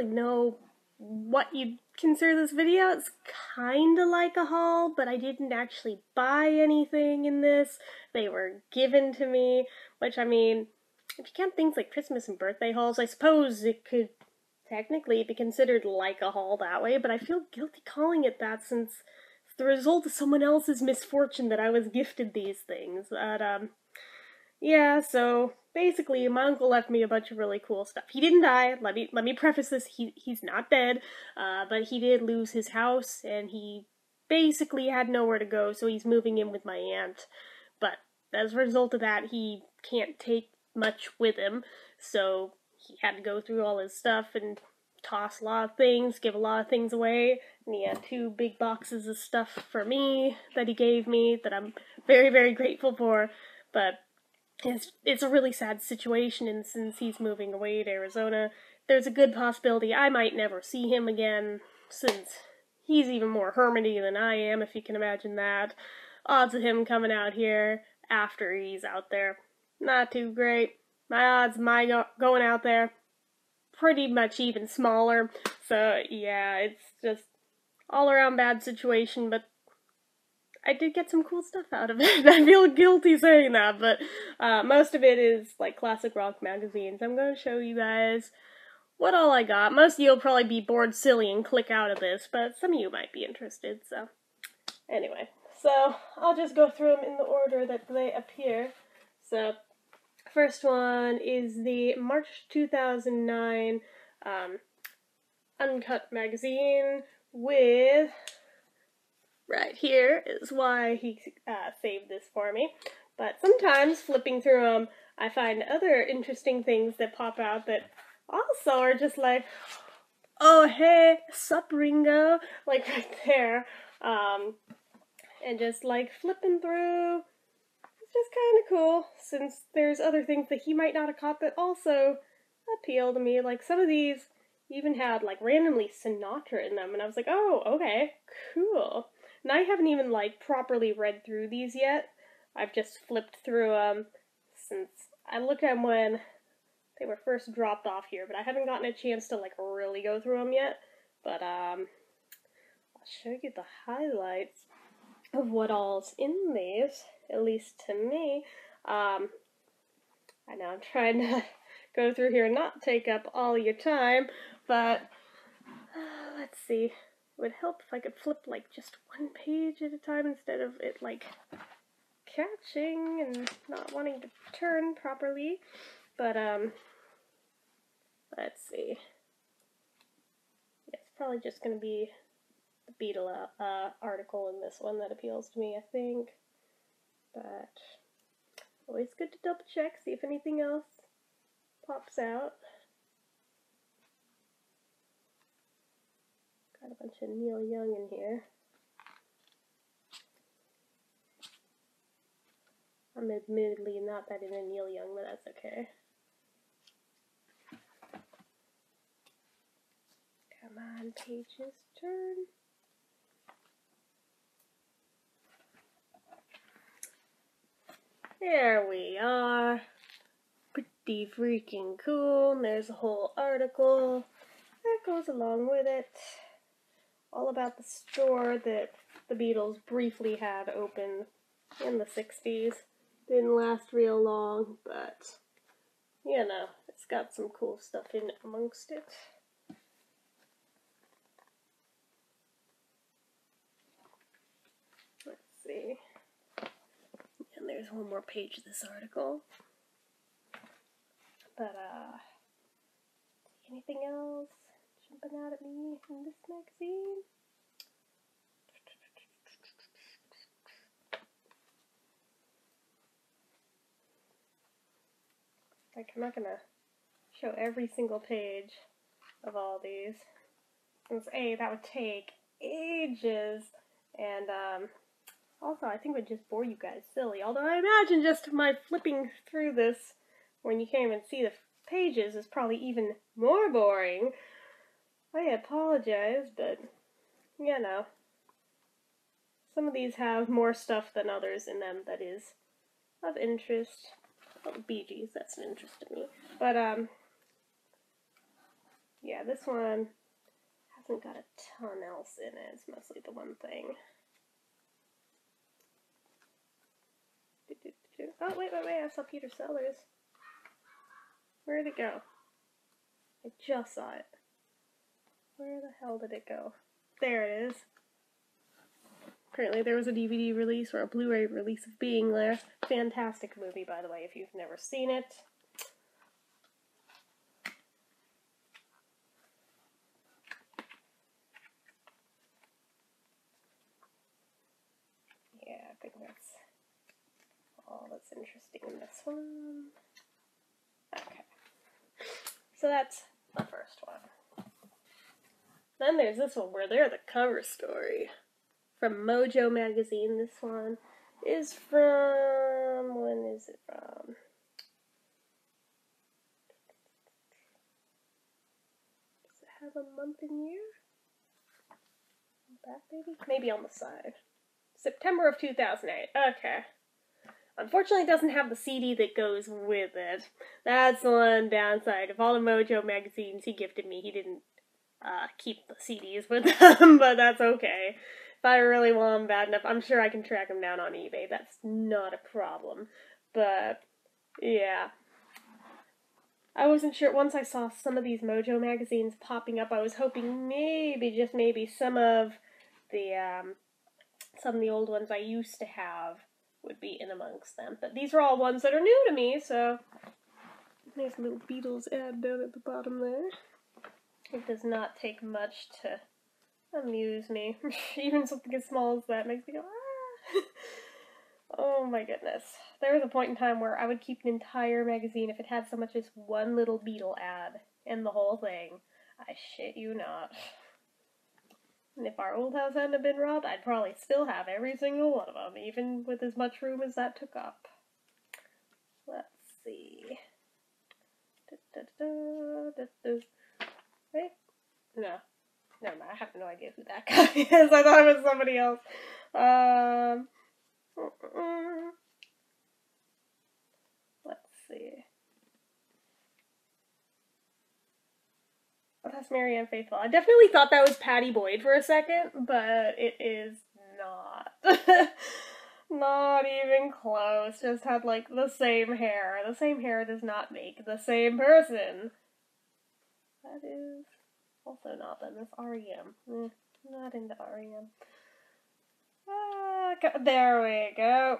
really know what you'd consider this video. It's kinda like a haul, but I didn't actually buy anything in this. They were given to me, which I mean, if you count things like Christmas and birthday hauls, I suppose it could technically be considered like a haul that way, but I feel guilty calling it that since it's the result of someone else's misfortune that I was gifted these things. But, um, yeah, so basically my uncle left me a bunch of really cool stuff. He didn't die. Let me let me preface this. He he's not dead. Uh, but he did lose his house and he basically had nowhere to go, so he's moving in with my aunt. But as a result of that, he can't take much with him. So he had to go through all his stuff and toss a lot of things, give a lot of things away. And he had two big boxes of stuff for me that he gave me that I'm very, very grateful for. But it's it's a really sad situation and since he's moving away to Arizona, there's a good possibility I might never see him again since he's even more hermity than I am, if you can imagine that. Odds of him coming out here after he's out there, not too great. My odds of my go- going out there, pretty much even smaller. So yeah, it's just all around bad situation, but I did get some cool stuff out of it. I feel guilty saying that, but uh, most of it is like classic rock magazines. I'm going to show you guys what all I got. Most of you will probably be bored silly and click out of this, but some of you might be interested, so. Anyway, so I'll just go through them in the order that they appear. So, first one is the March 2009 um, Uncut magazine with right here is why he uh, saved this for me. But sometimes flipping through them, I find other interesting things that pop out that also are just like, oh hey, sup Ringo, like right there. Um, and just like flipping through, it's just kind of cool since there's other things that he might not have caught that also appeal to me. Like some of these even had like randomly Sinatra in them, and I was like, oh, okay, cool. And I haven't even like properly read through these yet. I've just flipped through them since I looked at them when they were first dropped off here, but I haven't gotten a chance to like really go through them yet. But um, I'll show you the highlights of what all's in these, at least to me. Um, I know I'm trying to go through here and not take up all your time, but uh, let's see would help if I could flip like just one page at a time instead of it like catching and not wanting to turn properly. But um let's see. It's probably just going to be the Beatle uh, article in this one that appeals to me, I think. But always good to double check, see if anything else pops out. Got a bunch of Neil Young in here. I'm admittedly not that into Neil Young, but that's okay. Come on, pages, turn. There we are. Pretty freaking cool. And there's a whole article that goes along with it all about the store that the Beatles briefly had open in the 60s. Didn't last real long, but you know, it's got some cool stuff in amongst it. Let's see. And there's one more page of this article. But, uh, anything else? Jumping out at me in this magazine. Like, I'm not gonna show every single page of all these. Since A, that would take ages, and um, also I think would just bore you guys silly. Although I imagine just my flipping through this when you can't even see the pages is probably even more boring. I apologize, but you know, some of these have more stuff than others in them that is of interest. Oh, Bee Gees, that's an interest to me. But, um, Yeah, this one hasn't got a ton else in it. It's mostly the one thing. Oh, wait, wait, wait. I saw Peter Sellers. Where'd it go? I just saw it. Where the hell did it go? There it is. Apparently there was a DVD release or a Blu-ray release of Being There. Fantastic movie, by the way, if you've never seen it. Yeah, I think that's all that's interesting in this one. Okay. So that's the first one. Then there's this one where they're the cover story from Mojo magazine. This one is from when is it from? Does it have a month and year? Maybe? Maybe on the side. September of 2008. Okay. Unfortunately, it doesn't have the CD that goes with it. That's the one downside. Of all the Mojo magazines he gifted me, he didn't uh, keep the CDs with them, but that's okay. If I really want them bad enough, I'm sure I can track them down on eBay. That's not a problem. But, yeah. I wasn't sure. Once I saw some of these Mojo magazines popping up, I was hoping maybe, just maybe, some of the, um, some of the old ones I used to have would be in amongst them. But these are all ones that are new to me, so nice little Beatles ad down at the bottom there. It does not take much to amuse me. Even something as small as that makes me go, ah! oh my goodness. There was a point in time where I would keep an entire magazine if it had so much as one little Beatle ad in the whole thing. I shit you not. And if our old house hadn't been robbed, I'd probably still have every single one of them, even with as much room as that took up. Let's see. Da, da, da, Wait. No. Never mind. I have no idea who that guy is. I thought it was somebody else. Um. Let's see. Oh, that's Marianne Faithfull. I definitely thought that was Pattie Boyd for a second, but it is not. not even close. Just had like the same hair. The same hair does not make the same person. That is also not them. It's REM. Mm, not into REM. Ah, there we go.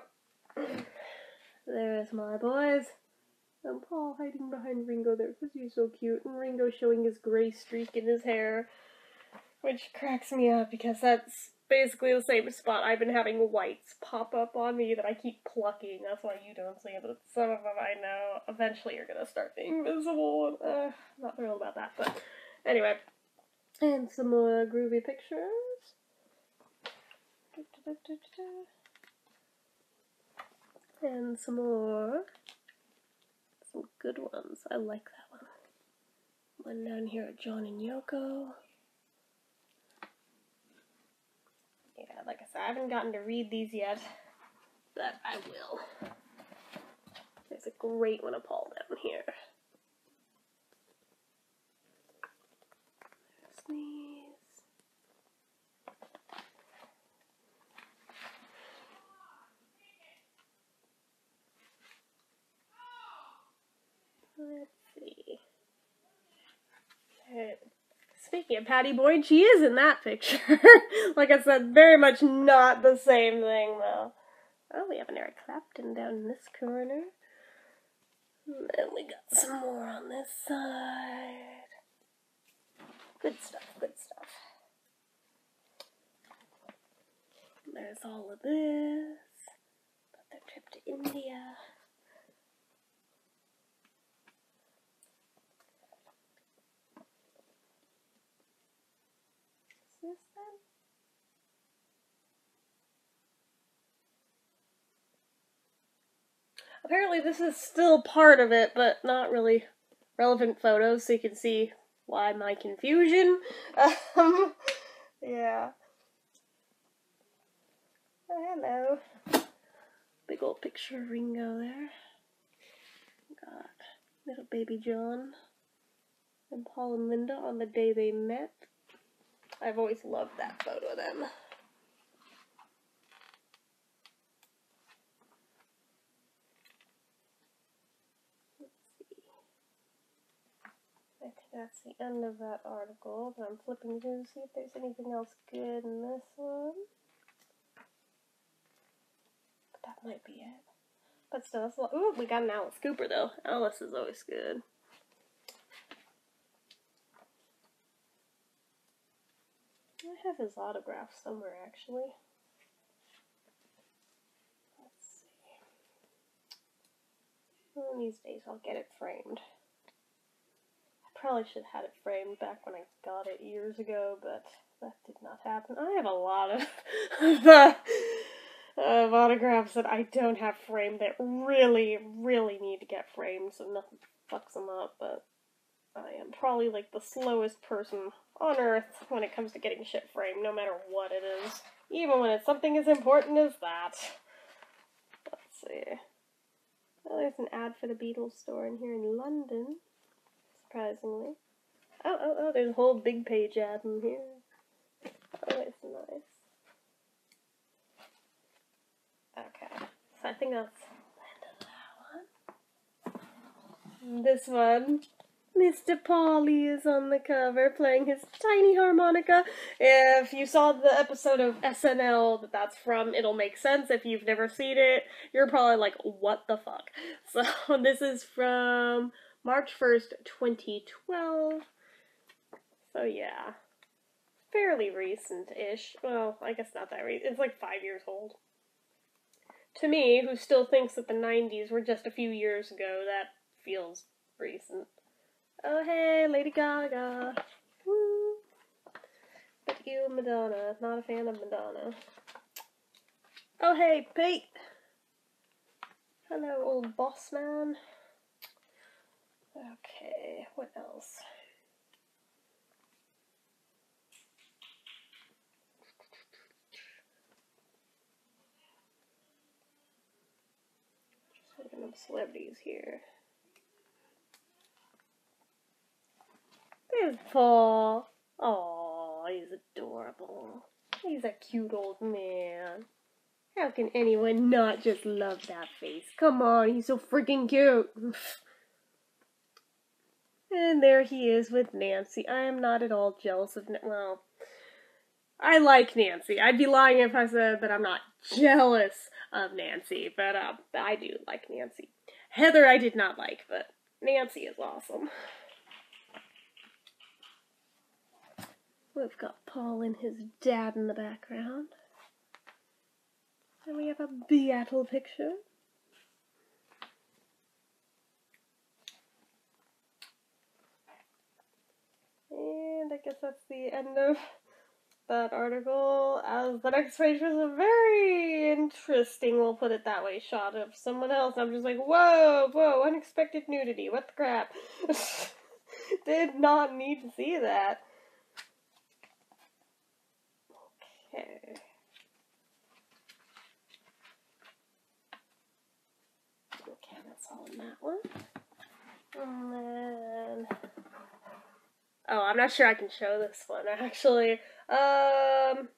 There's my boys. And Paul hiding behind Ringo there because he's so cute. And Ringo showing his gray streak in his hair. Which cracks me up because that's basically the same spot I've been having whites pop up on me that I keep plucking. That's why you don't see it. But some of them I know eventually are to start being visible. Uh, not thrilled about that. But anyway. And some more groovy pictures. And some more. Some good ones. I like that one. One down here at John and Yoko. Yeah, like I said, I haven't gotten to read these yet, but I will. There's a great one of Paul down here. Let's see. Speaking of Pattie Boyd, she is in that picture. like I said, very much not the same thing, though. Oh, we have an Eric Clapton down in this corner. And then we got some more on this side. Good stuff, good stuff. There's all of this. About their trip to India. Is this them? Apparently this is still part of it, but not really relevant photos, so you can see why my confusion. Um, yeah. Hello. Big old picture of Ringo there. Got little baby John. and Paul and Linda on the day they met. I've always loved that photo of them. That's the end of that article, but I'm flipping through to see if there's anything else good in this one. But that might be it. But still, that's a lot. Ooh, we got an Alice Cooper, though. Alice is always good. I have his autograph somewhere, actually. Let's see. One of these days I'll get it framed probably should have had it framed back when I got it years ago, but that did not happen. I have a lot of, of, uh, autographs that I don't have framed that really, really need to get framed so nothing fucks them up, but I am probably like the slowest person on earth when it comes to getting shit framed, no matter what it is. Even when it's something as important as that. Let's see. Oh, there's an ad for the Beatles store in here in London surprisingly. Oh, oh, oh, there's a whole big page ad in here. Oh, it's nice. Okay, so I think that's that one. This one. Mr. Polly is on the cover playing his tiny harmonica. If you saw the episode of SNL that that's from, it'll make sense. If you've never seen it, you're probably like, what the fuck? So this is from March 1st, 2012. So yeah, fairly recent-ish. Well, I guess not that recent. It's like five years old. To me, who still thinks that the 90s were just a few years ago, that feels recent. Oh hey, Lady Gaga. Woo. But you, Madonna. Not a fan of Madonna. Oh hey, Pete. Hello, old boss man. Okay, what else? Just looking up celebrities here. There's Paul. Oh, he's adorable. He's a cute old man. How can anyone not just love that face? Come on, he's so freaking cute. And there he is with Nancy. I am not at all jealous of. well, I like Nancy. I'd be lying if I said that I'm not jealous of Nancy, but uh, I do like Nancy. Heather, I did not like, but Nancy is awesome. We've got Paul and his dad in the background. And we have a Beatle picture. And I guess that's the end of that article. As the next page was a very interesting, we'll put it that way, shot of someone else. I'm just like, whoa, whoa, unexpected nudity. What the crap? Did not need to see that. Okay. Okay, that's all in that one. And then Oh, I'm not sure I can show this one actually. Um,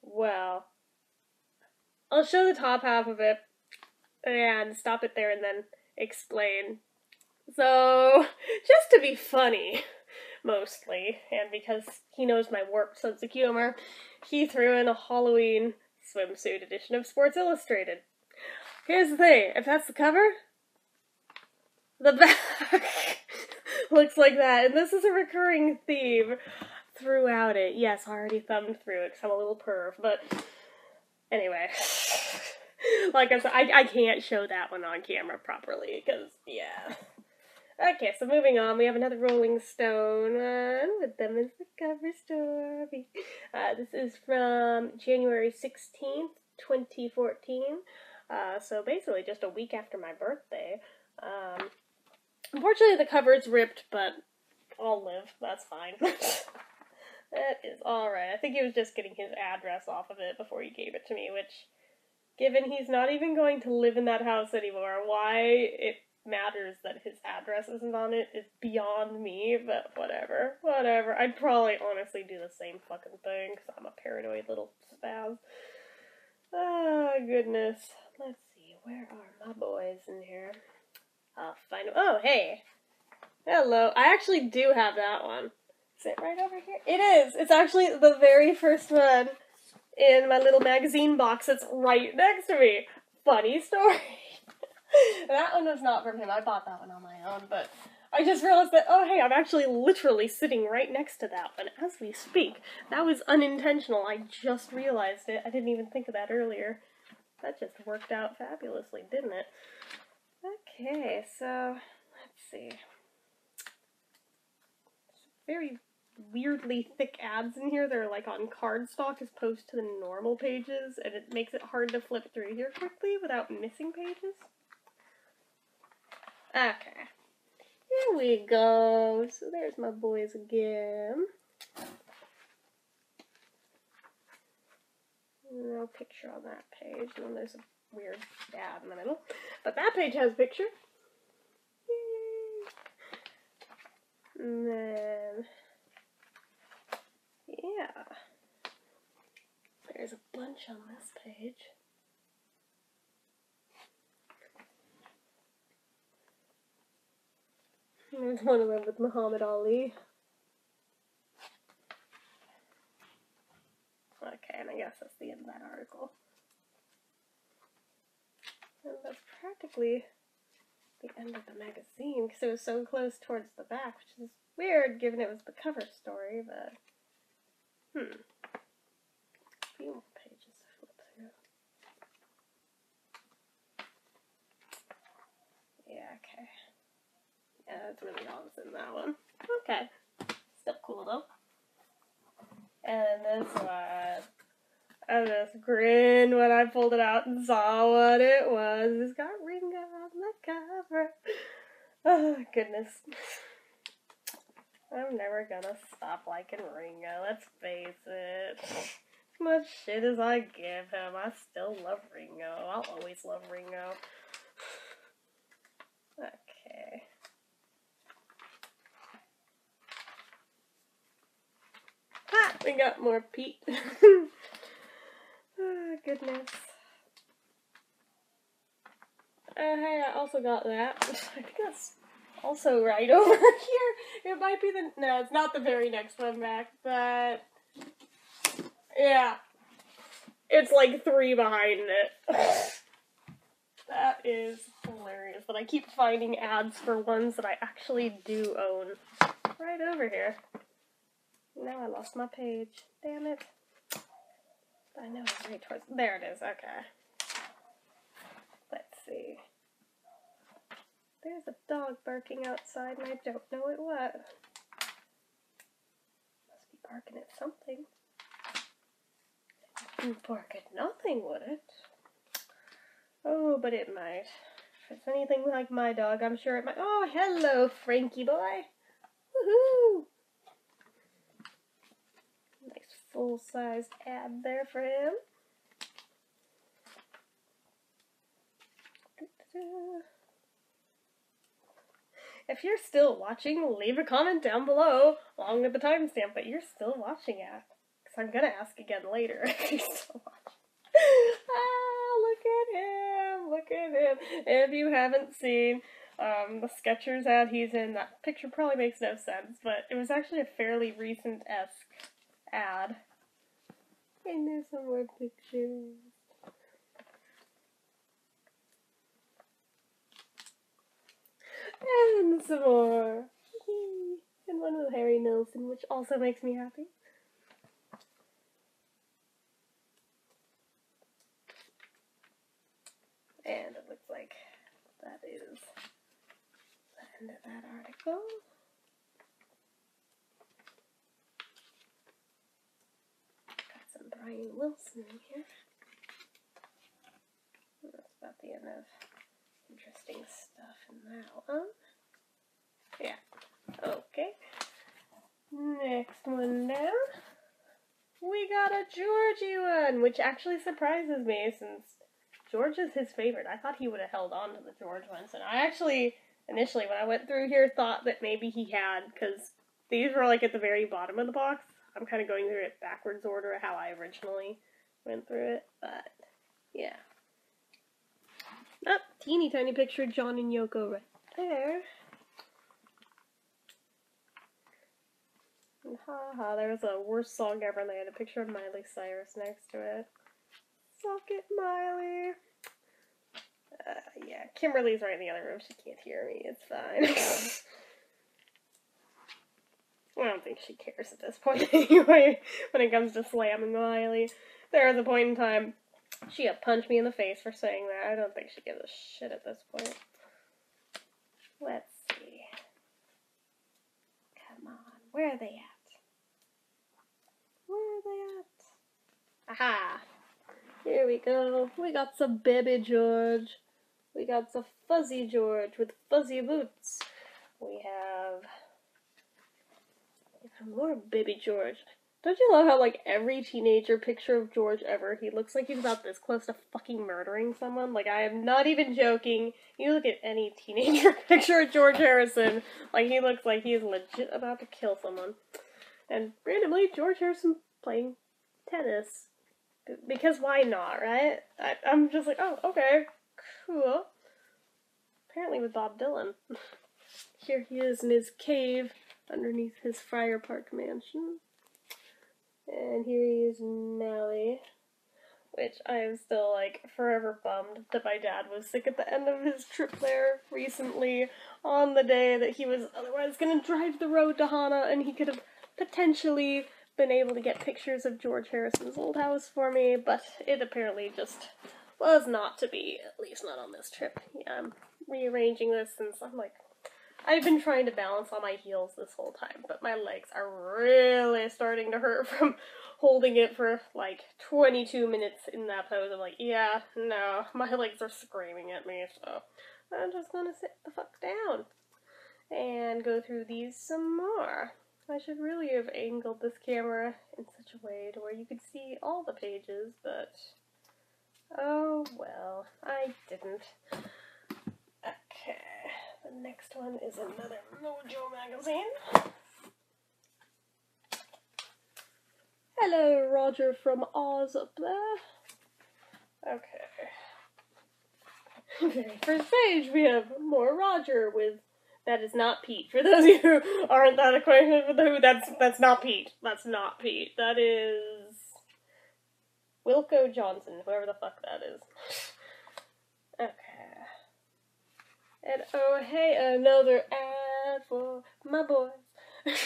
well, I'll show the top half of it and stop it there and then explain. So, just to be funny, mostly, and because he knows my warped sense of humor, he threw in a Halloween swimsuit edition of Sports Illustrated. Here's the thing if that's the cover, the back looks like that. And this is a recurring theme throughout it. Yes, I already thumbed through it because I'm a little perv, but anyway. like I said, I, I can't show that one on camera properly because, yeah. Okay, so moving on, we have another Rolling Stone one with them as the cover story. Uh, this is from January 16th, 2014. Uh, so basically just a week after my birthday. Um, Unfortunately, the cover is ripped, but I'll live. That's fine. that is alright. I think he was just getting his address off of it before he gave it to me, which, given he's not even going to live in that house anymore, why it matters that his address isn't on it is beyond me, but whatever. Whatever. I'd probably honestly do the same fucking thing because I'm a paranoid little spaz. Oh, goodness. Let's see. Where are my boys in here? I'll find them. Oh, hey. Hello. I actually do have that one. Is it right over here? It is. It's actually the very first one in my little magazine box. It's right next to me. Funny story. that one was not from him. I bought that one on my own, but I just realized that, oh, hey, I'm actually literally sitting right next to that one as we speak. That was unintentional. I just realized it. I didn't even think of that earlier. That just worked out fabulously, didn't it? Okay, so let's see. Very weirdly thick ads in here. They're like on cardstock as opposed to the normal pages, and it makes it hard to flip through here quickly without missing pages. Okay. Here we go. So there's my boys again. No picture on that page. And then there's a weird ad in the middle. But that page has a picture. And then, yeah. There's a bunch on this page. There's one of them with Muhammad Ali. Okay, and I guess that's the end of that article. And that's practically the end of the magazine because it was so close towards the back, which is weird given it was the cover story, but hmm. A few more pages to flip through. Yeah, okay. Yeah, that's really all that's in that one. Okay. Still cool though. And this one. I just grinned when I pulled it out and saw what it was. It's got Ringo on the cover. Oh, goodness. I'm never gonna stop liking Ringo, let's face it. As much shit as I give him, I still love Ringo. I'll always love Ringo. Okay. Ah, we got more Pete. oh, goodness. Uh, hey, I also got that. I think that's also right over here. It might be the no, it's not the very next one back, but yeah, it's like three behind it. that is hilarious. But I keep finding ads for ones that I actually do own. Right over here. Now I lost my page. Damn it. I know it's right towards. There it is. Okay. Let's see. There's a dog barking outside, and I don't know at what. Must be barking at something. It wouldn't bark at nothing, would it? Oh, but it might. If it's anything like my dog, I'm sure it might. Oh, hello, Frankie boy. Woohoo! Nice full-sized ad there for him. If you're still watching, leave a comment down below along with the timestamp that you're still watching at. Because I'm going to ask again later if you're still ah, look at him! Look at him! If you haven't seen um, the Skechers ad he's in, that picture probably makes no sense, but it was actually a fairly recent-esque ad. And there's some more pictures. And some more. And one with Harry Nilsson, which also makes me happy. And it looks like that is the end of that article. Brian Wilson here. That's about the end of interesting stuff in that one. Yeah. Okay. Next one down. We got a Georgie one, which actually surprises me since George is his favorite. I thought he would have held on to the George ones, and I actually initially when I went through here thought that maybe he had because these were like at the very bottom of the box. I'm kind of going through it backwards order how I originally went through it, but yeah. Oh, teeny tiny picture of John and Yoko right there. And haha, there was a worst song ever, and they had a picture of Miley Cyrus next to it. Suck it, Miley. Uh, yeah, Kimberly's right in the other room. She can't hear me. It's fine. I don't think she cares at this point anyway, when it comes to slamming Miley. There was a point in time she had punched me in the face for saying that. I don't think she gives a shit at this point. Let's see. Come on. Where are they at? Where are they at? Aha! Here we go. We got some baby George. We got some fuzzy George with fuzzy boots. We have more baby George. Don't you love how, like, every teenager picture of George ever, he looks like he's about this close to fucking murdering someone? Like, I am not even joking. You look at any teenager picture of George Harrison, like, he looks like he is legit about to kill someone. And randomly, George Harrison playing tennis. Because why not, right? I, I'm just like, oh, okay, cool. Apparently with Bob Dylan. Here he is in his cave underneath his Friar Park mansion. And here he is Nelly, which I am still like forever bummed that my dad was sick at the end of his trip there recently on the day that he was otherwise going to drive the road to Hana and he could have potentially been able to get pictures of George Harrison's old house for me, but it apparently just was not to be, at least not on this trip. Yeah, I'm rearranging this since I'm like I've been trying to balance on my heels this whole time, but my legs are really starting to hurt from holding it for like 22 minutes in that pose. I'm like, yeah, no, my legs are screaming at me, so I'm just gonna sit the fuck down and go through these some more. I should really have angled this camera in such a way to where you could see all the pages, but oh well, I didn't. Okay next one is another Mojo magazine. Hello, Roger from Oz up there. Okay. Very First page, we have more Roger with that is not Pete. For those of you who aren't that acquainted with who, that's that's not Pete. That's not Pete. That is Wilko Johnson, whoever the fuck that is. Okay. And oh hey, another ad for my boys.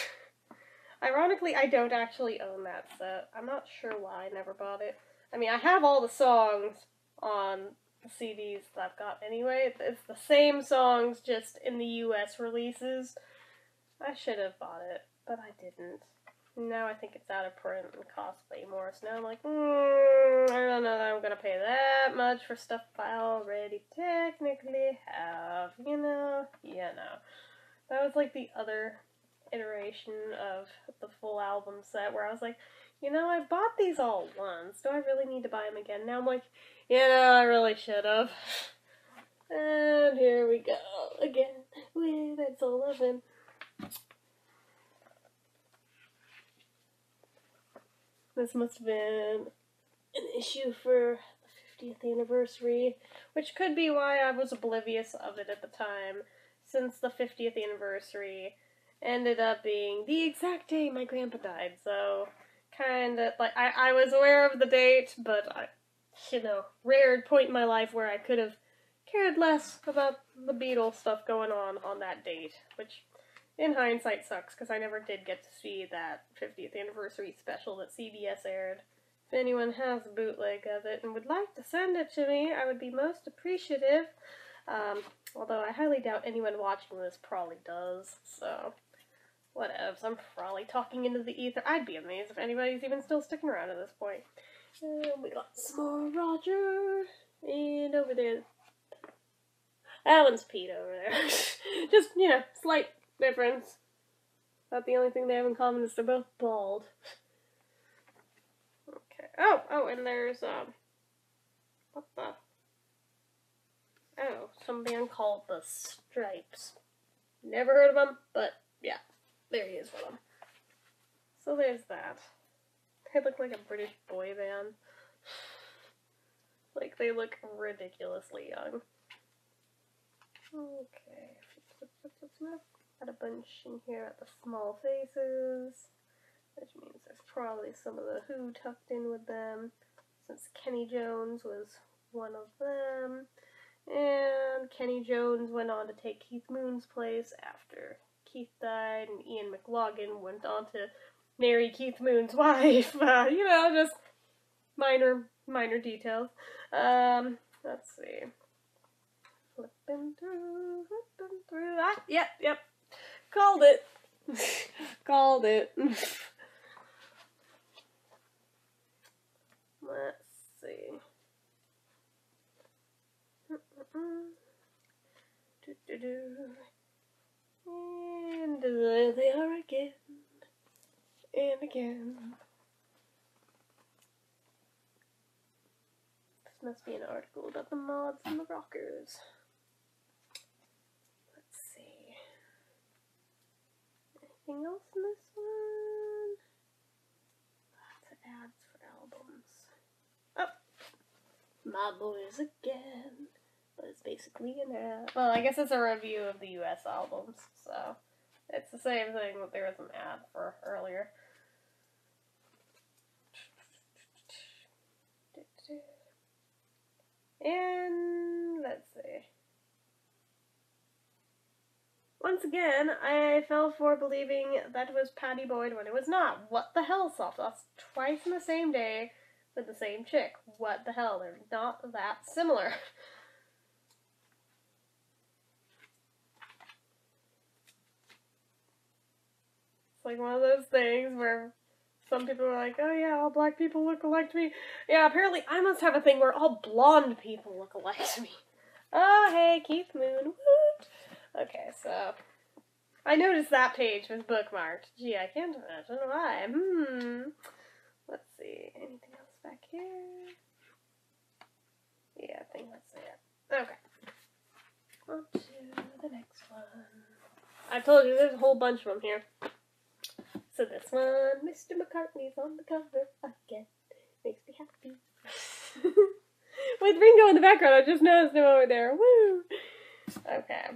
Ironically, I don't actually own that set. I'm not sure why I never bought it. I mean, I have all the songs on the CDs that I've got anyway. It's the same songs, just in the US releases. I should have bought it, but I didn't. Now I think it's out of print and costly. So now I'm like, mm, I don't know that I'm gonna pay that much for stuff I already technically have. You know, yeah, no. That was like the other iteration of the full album set where I was like, you know, I bought these all once. Do I really need to buy them again? Now I'm like, you know, I really should have. And here we go again with It's 11. This must have been an issue for the 50th anniversary, which could be why I was oblivious of it at the time, since the 50th anniversary ended up being the exact day my grandpa died, so kind of like I, I was aware of the date, but I, you know, rare point in my life where I could have cared less about the Beatles stuff going on on that date, which in hindsight sucks because I never did get to see that 50th anniversary special that CBS aired. If anyone has a bootleg of it and would like to send it to me, I would be most appreciative. Um, although I highly doubt anyone watching this probably does, so whatevs. I'm probably talking into the ether. I'd be amazed if anybody's even still sticking around at this point. And we got some more Roger. And over there, Alan's Pete over there. Just, you know, slight difference. About the only thing they have in common is they're both bald. okay. Oh, oh, and there's um, what the? Oh, some band called The Strypes. Never heard of them, but yeah, there he is with them. So there's that. They look like a British boy band. Like, they look ridiculously young. Okay, got a bunch in here at the small faces, which means there's probably some of the Who tucked in with them, since Kenny Jones was one of them. And Kenny Jones went on to take Keith Moon's place after Keith died, and Ian McLagan went on to marry Keith Moon's wife. Uh, you know, just minor, minor details. Um, let's see. Flipping through, flipping through. Ah, yep, yep. Called it. Called it. Let's see. And there they are again. And again. This must be an article about the mods and the rockers. Let's see. Anything else in this one? Lots of ads for albums. Oh! My boys again. But it's basically an ad. Well, I guess it's a review of the US albums, so it's the same thing that there was an ad for earlier. And let's see. Once again, I fell for believing that was Pattie Boyd when it was not. What the hell, Soft Lost? Twice in the same day with the same chick. What the hell? They're not that similar. It's like one of those things where some people are like, oh yeah, all black people look alike to me. Yeah, apparently I must have a thing where all blonde people look alike to me. Oh, hey, Keith Moon. Woot. Okay, so I noticed that page was bookmarked. Gee, I can't imagine why. Hmm. Let's see. Anything else back here? Yeah, I think that's it. Okay. On to the next one. I told you there's a whole bunch of them here. So this one, Mr. McCartney's on the cover again. Makes me happy. With Ringo in the background, I just noticed him over there. Woo! Okay.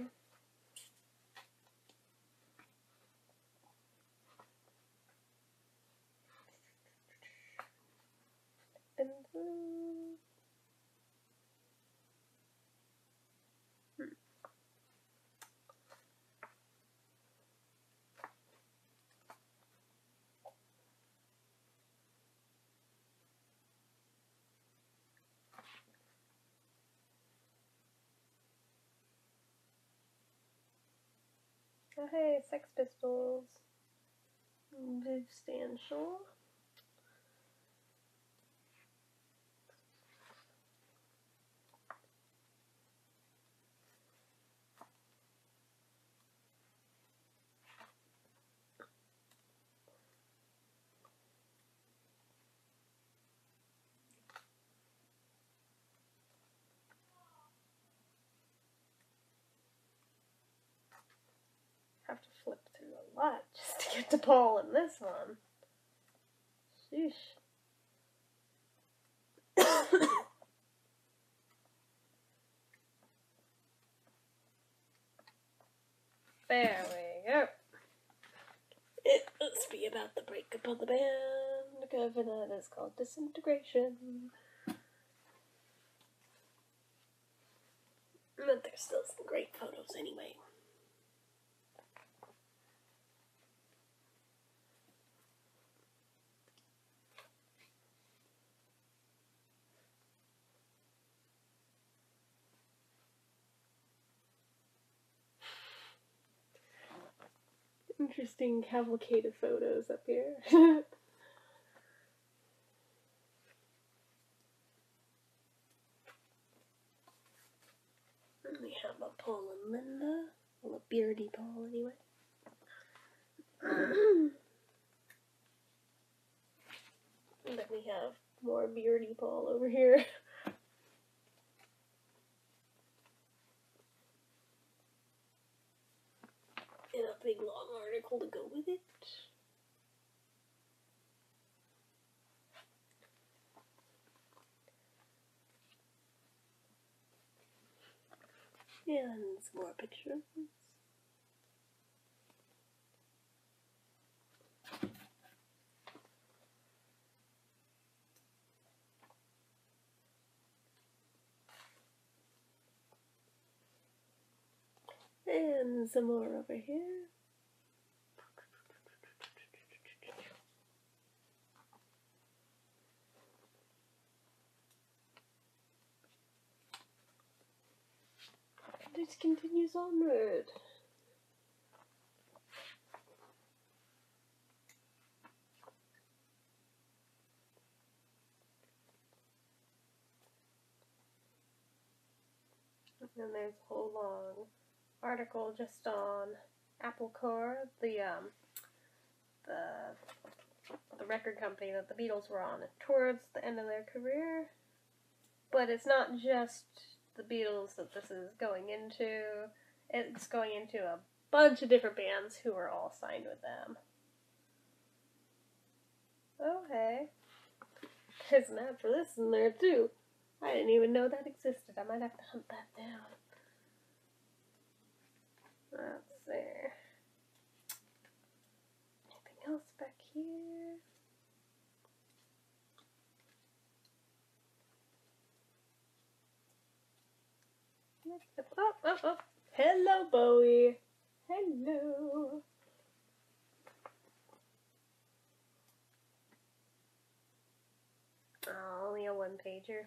Oh, hey, Sex Pistols. Viv Stanshall. have to flip through lot just to get to Paul in this one. Sheesh. there we go. It must be about the breakup of the band. Cover that is called Disintegration. But there's still some great photos anyway. Interesting cavalcade of photos up here. we have a Paul and Linda. Well, a beardy Paul, anyway. then we have more beardy Paul over here. to go with it. And some more pictures. And some more over here. This continues onward. And there's a whole long article just on Apple Corps, the um, the the record company that the Beatles were on towards the end of their career. But it's not just the Beatles that this is going into. It's going into a bunch of different bands who are all signed with them. Oh, okay. There's an ad for this in there too. I didn't even know that existed. I might have to hunt that down. Let's see. Anything else back here? Oh, oh, oh. Hello, Bowie. Hello. Oh, only a one pager.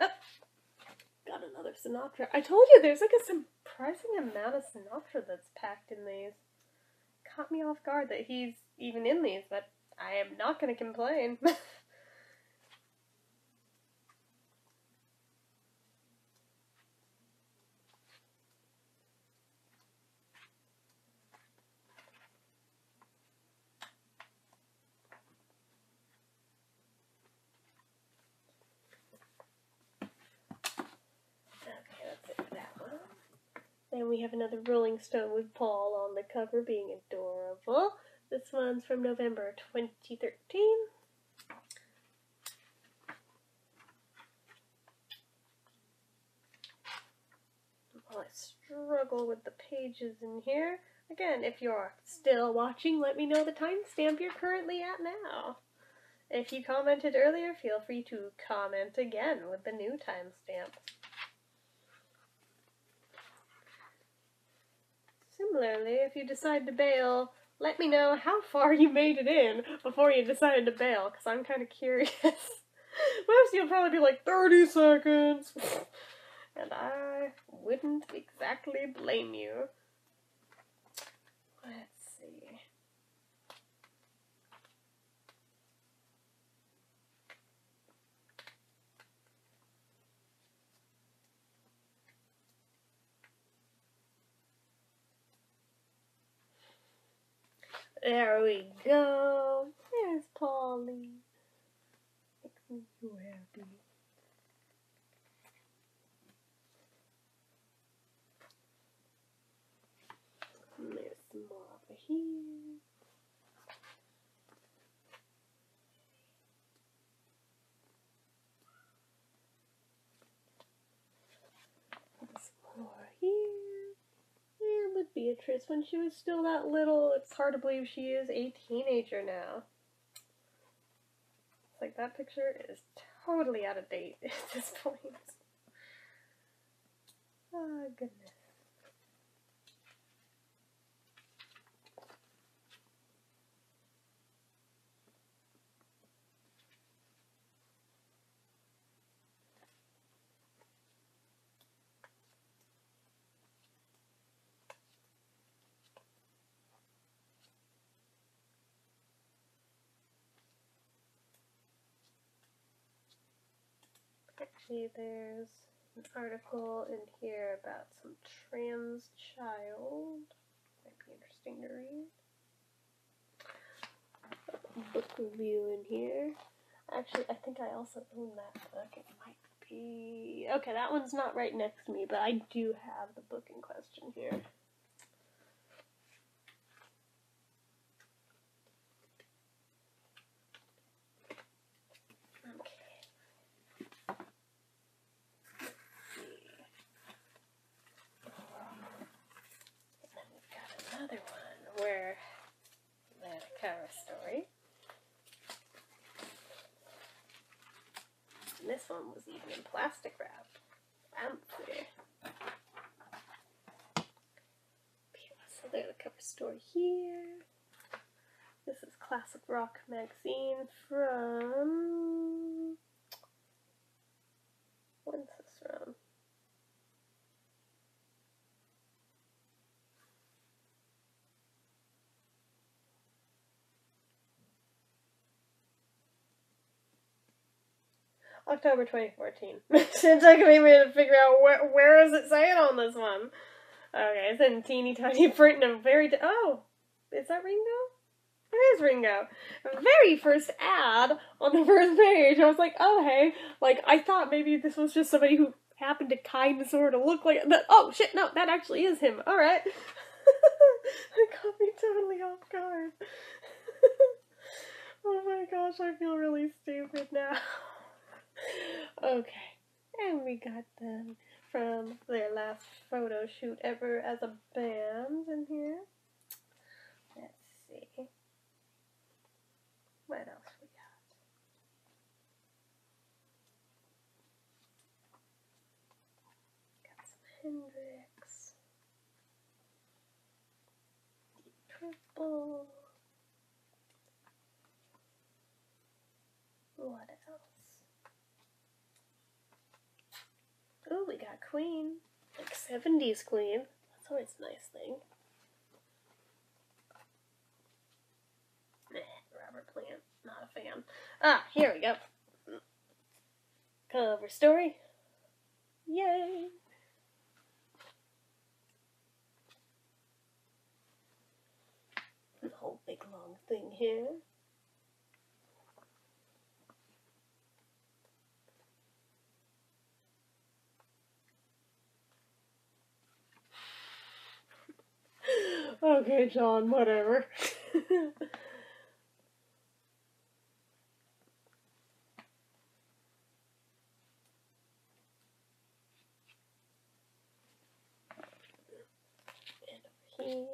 Oh, got another Sinatra. I told you there's like a surprising amount of Sinatra that's packed in these. Caught me off guard that he's even in these, but I am not going to complain. Then we have another Rolling Stone with Paul on the cover being adorable. This one's from November 2013. While I struggle with the pages in here. Again, if you're still watching, let me know the timestamp you're currently at now. If you commented earlier, feel free to comment again with the new timestamp. Similarly, if you decide to bail, let me know how far you made it in before you decided to bail, because I'm kind of curious. Most you'll probably be like 30 seconds, and I wouldn't exactly blame you see. There we go. There's Polly. Makes me so happy. There's some more over here. Some more here. And with Beatrice, when she was still that little, it's hard to believe she is a teenager now. It's like that picture is totally out of date at this point. Oh, goodness. Actually, there's an article in here about some trans child. Might be interesting to read. Book review in here. Actually, I think I also own that book. It might be. Okay, that one's not right next to me, but I do have the book in question here. And this one was even in plastic wrap. Fancy. So there's the cover story here. This is Classic Magazine from. When's this from? October 2014. it took me a minute to figure out where, where is it saying on this one. Okay, it's in teeny tiny print and a very. oh! Is that Ringo? Ringo. Very first ad on the first page. I was like, oh hey. Like, I thought maybe this was just somebody who happened to kind of sort of look like but oh shit, no, that actually is him. Alright. it caught me totally off guard. oh my gosh, I feel really stupid now. okay. And we got them from their last photo shoot ever as a band in here. Let's see. What else we got? Got some Hendrix. Deep Purple. What else? Oh, we got Queen. Like 70s Queen. That's always a nice thing. Plant. Not a fan. Ah, here we go. Cover story. Yay! The whole big long thing here. okay, John, whatever. here.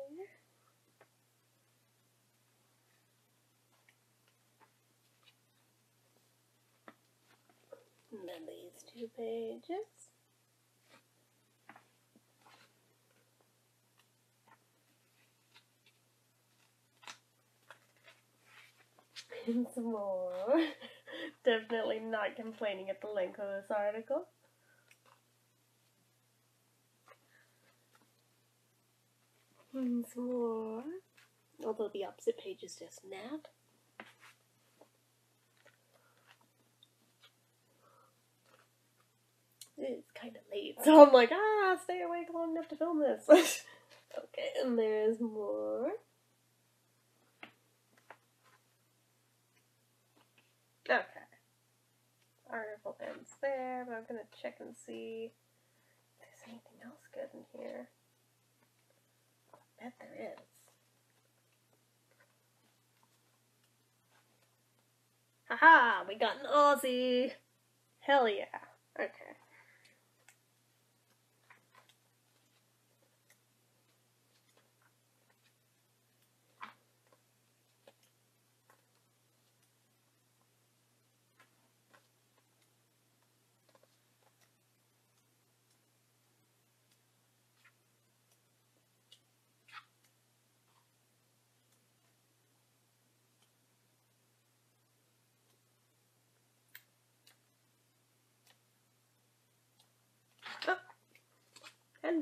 And then these two pages. and some more. Definitely not complaining at the length of this article. Some more. Although the opposite page is just nap. It's kind of late, so I'm like, ah, stay awake long enough to film this. okay, and there's more. Okay. Article ends there, but I'm gonna check and see if there's anything else good in here. Bet there is. Haha, we got an Ozzy! Hell yeah. Okay.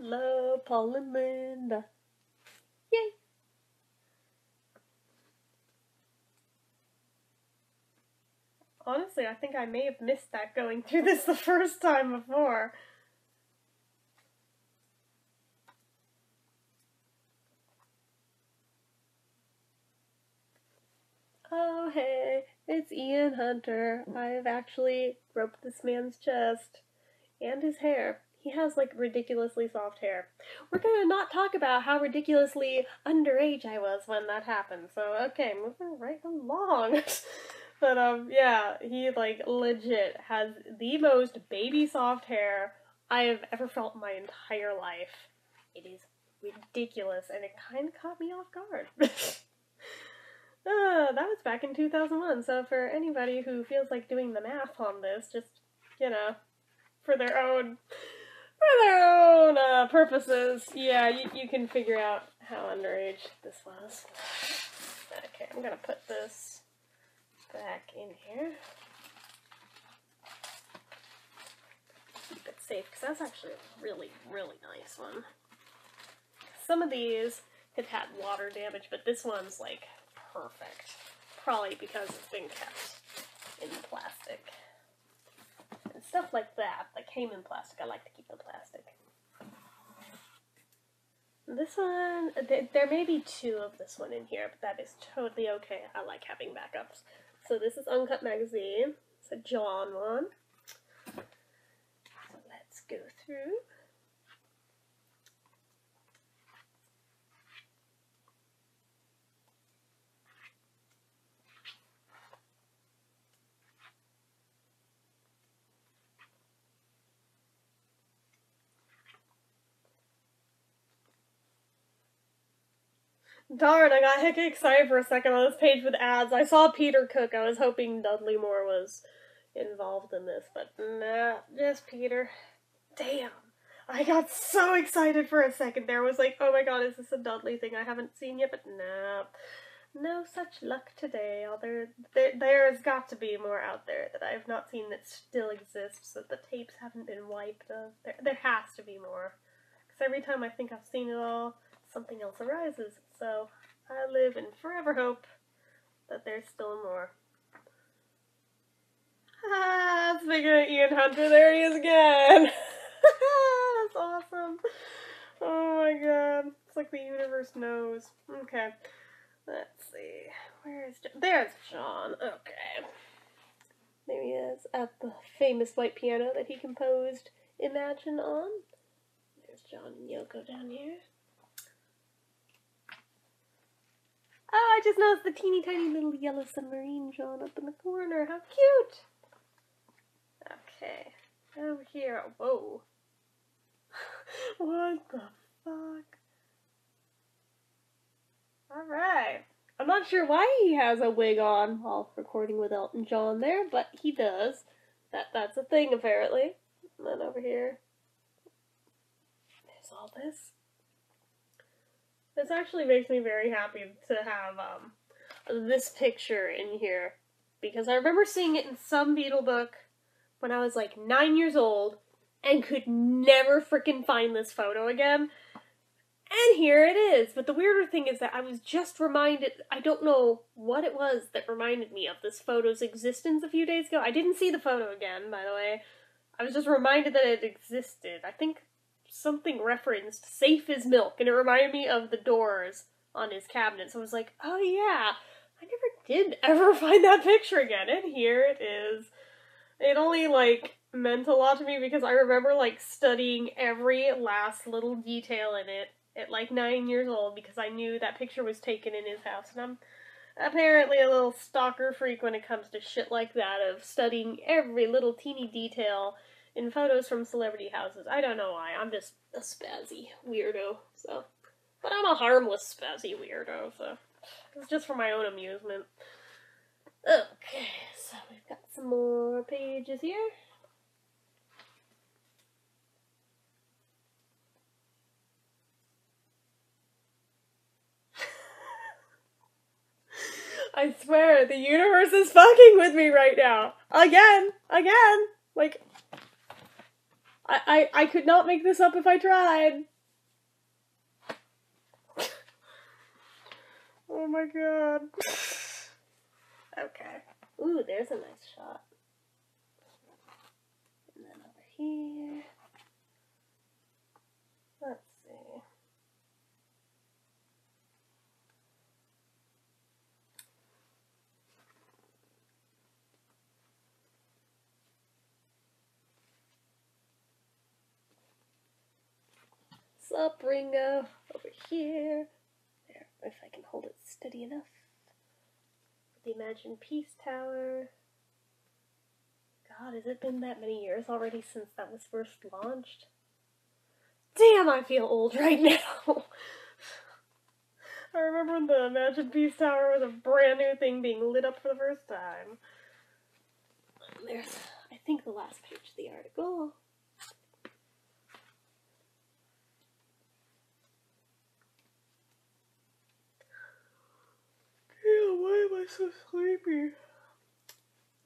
Hello, Paul and Linda. Yay! Honestly, I think I may have missed that going through this the first time before. Oh, hey, it's Ian Hunter. I've actually roped this man's chest and his hair he has like ridiculously soft hair. We're gonna not talk about how ridiculously underage I was when that happened. So okay, moving right along. but um yeah, he like legit has the most baby soft hair I have ever felt in my entire life. It is ridiculous and it kind of caught me off guard. uh, that was back in 2001, so for anybody who feels like doing the math on this, just you know, for their own for their own uh, purposes. Yeah, you, you can figure out how underage this was. Okay, I'm gonna put this back in here. Keep it safe, because that's actually a really, really nice one. Some of these have had water damage, but this one's like perfect. Probably because it's been kept in plastic. Stuff like that, that came in plastic, I like to keep in plastic. This one, there may be two of this one in here, but that is totally okay. I like having backups. So this is Uncut Magazine. It's a John one. So let's go through. Darn, I got heck excited for a second on this page with ads. I saw Peter Cook. I was hoping Dudley Moore was involved in this, but nah, just Peter. Damn. I got so excited for a second there. I was like, oh my god, is this a Dudley thing I haven't seen yet? But nah. No such luck today. Although there, there's got to be more out there that I have not seen that still exists, that the tapes haven't been wiped of. There, there has to be more. Because every time I think I've seen it all, something else arises. So I live in forever hope that there's still more. Ah, speaking Ian Hunter, there he is again. That's awesome. Oh my god. It's like the universe knows. Okay. Let's see. Where is John? There's John. Okay. There he is at the famous white piano that he composed Imagine on. There's John and Yoko down here. Oh, I just noticed the teeny tiny little yellow submarine John up in the corner. How cute! Okay, over here. Whoa. what the fuck? Alright. I'm not sure why he has a wig on while recording with Elton John there, but he does. That That's a thing, apparently. And then over here, there's all this this actually makes me very happy to have um, this picture in here because I remember seeing it in some Beatle book when I was like nine years old and could never freaking find this photo again. And here it is. But the weirder thing is that I was just reminded, I don't know what it was that reminded me of this photo's existence a few days ago. I didn't see the photo again, by the way. I was just reminded that it existed. I think something referenced safe as milk, and it reminded me of the doors on his cabinet. So I was like, oh yeah, I never did ever find that picture again, and here it is. It only like meant a lot to me because I remember like studying every last little detail in it at like nine years old because I knew that picture was taken in his house, and I'm apparently a little stalker freak when it comes to shit like that of studying every little teeny detail in photos from celebrity houses. I don't know why. I'm just a spazzy weirdo. So, but I'm a harmless spazzy weirdo. So it's just for my own amusement. Okay, so we've got some more pages here. I swear, the universe is fucking with me right now. Again, again. Like, I, I, I could not make this up if I tried. oh my god. okay. Ooh, there's a nice shot. And then over here. Let's see. Up, Ringo? Over here. There, if I can hold it steady enough. The Imagine Peace Tower. God, has it been that many years already since that was first launched? Damn, I feel old right now. I remember when the Imagine Peace Tower was a brand new thing being lit up for the first time. There's, I think the last last page of the article. Why am I so sleepy?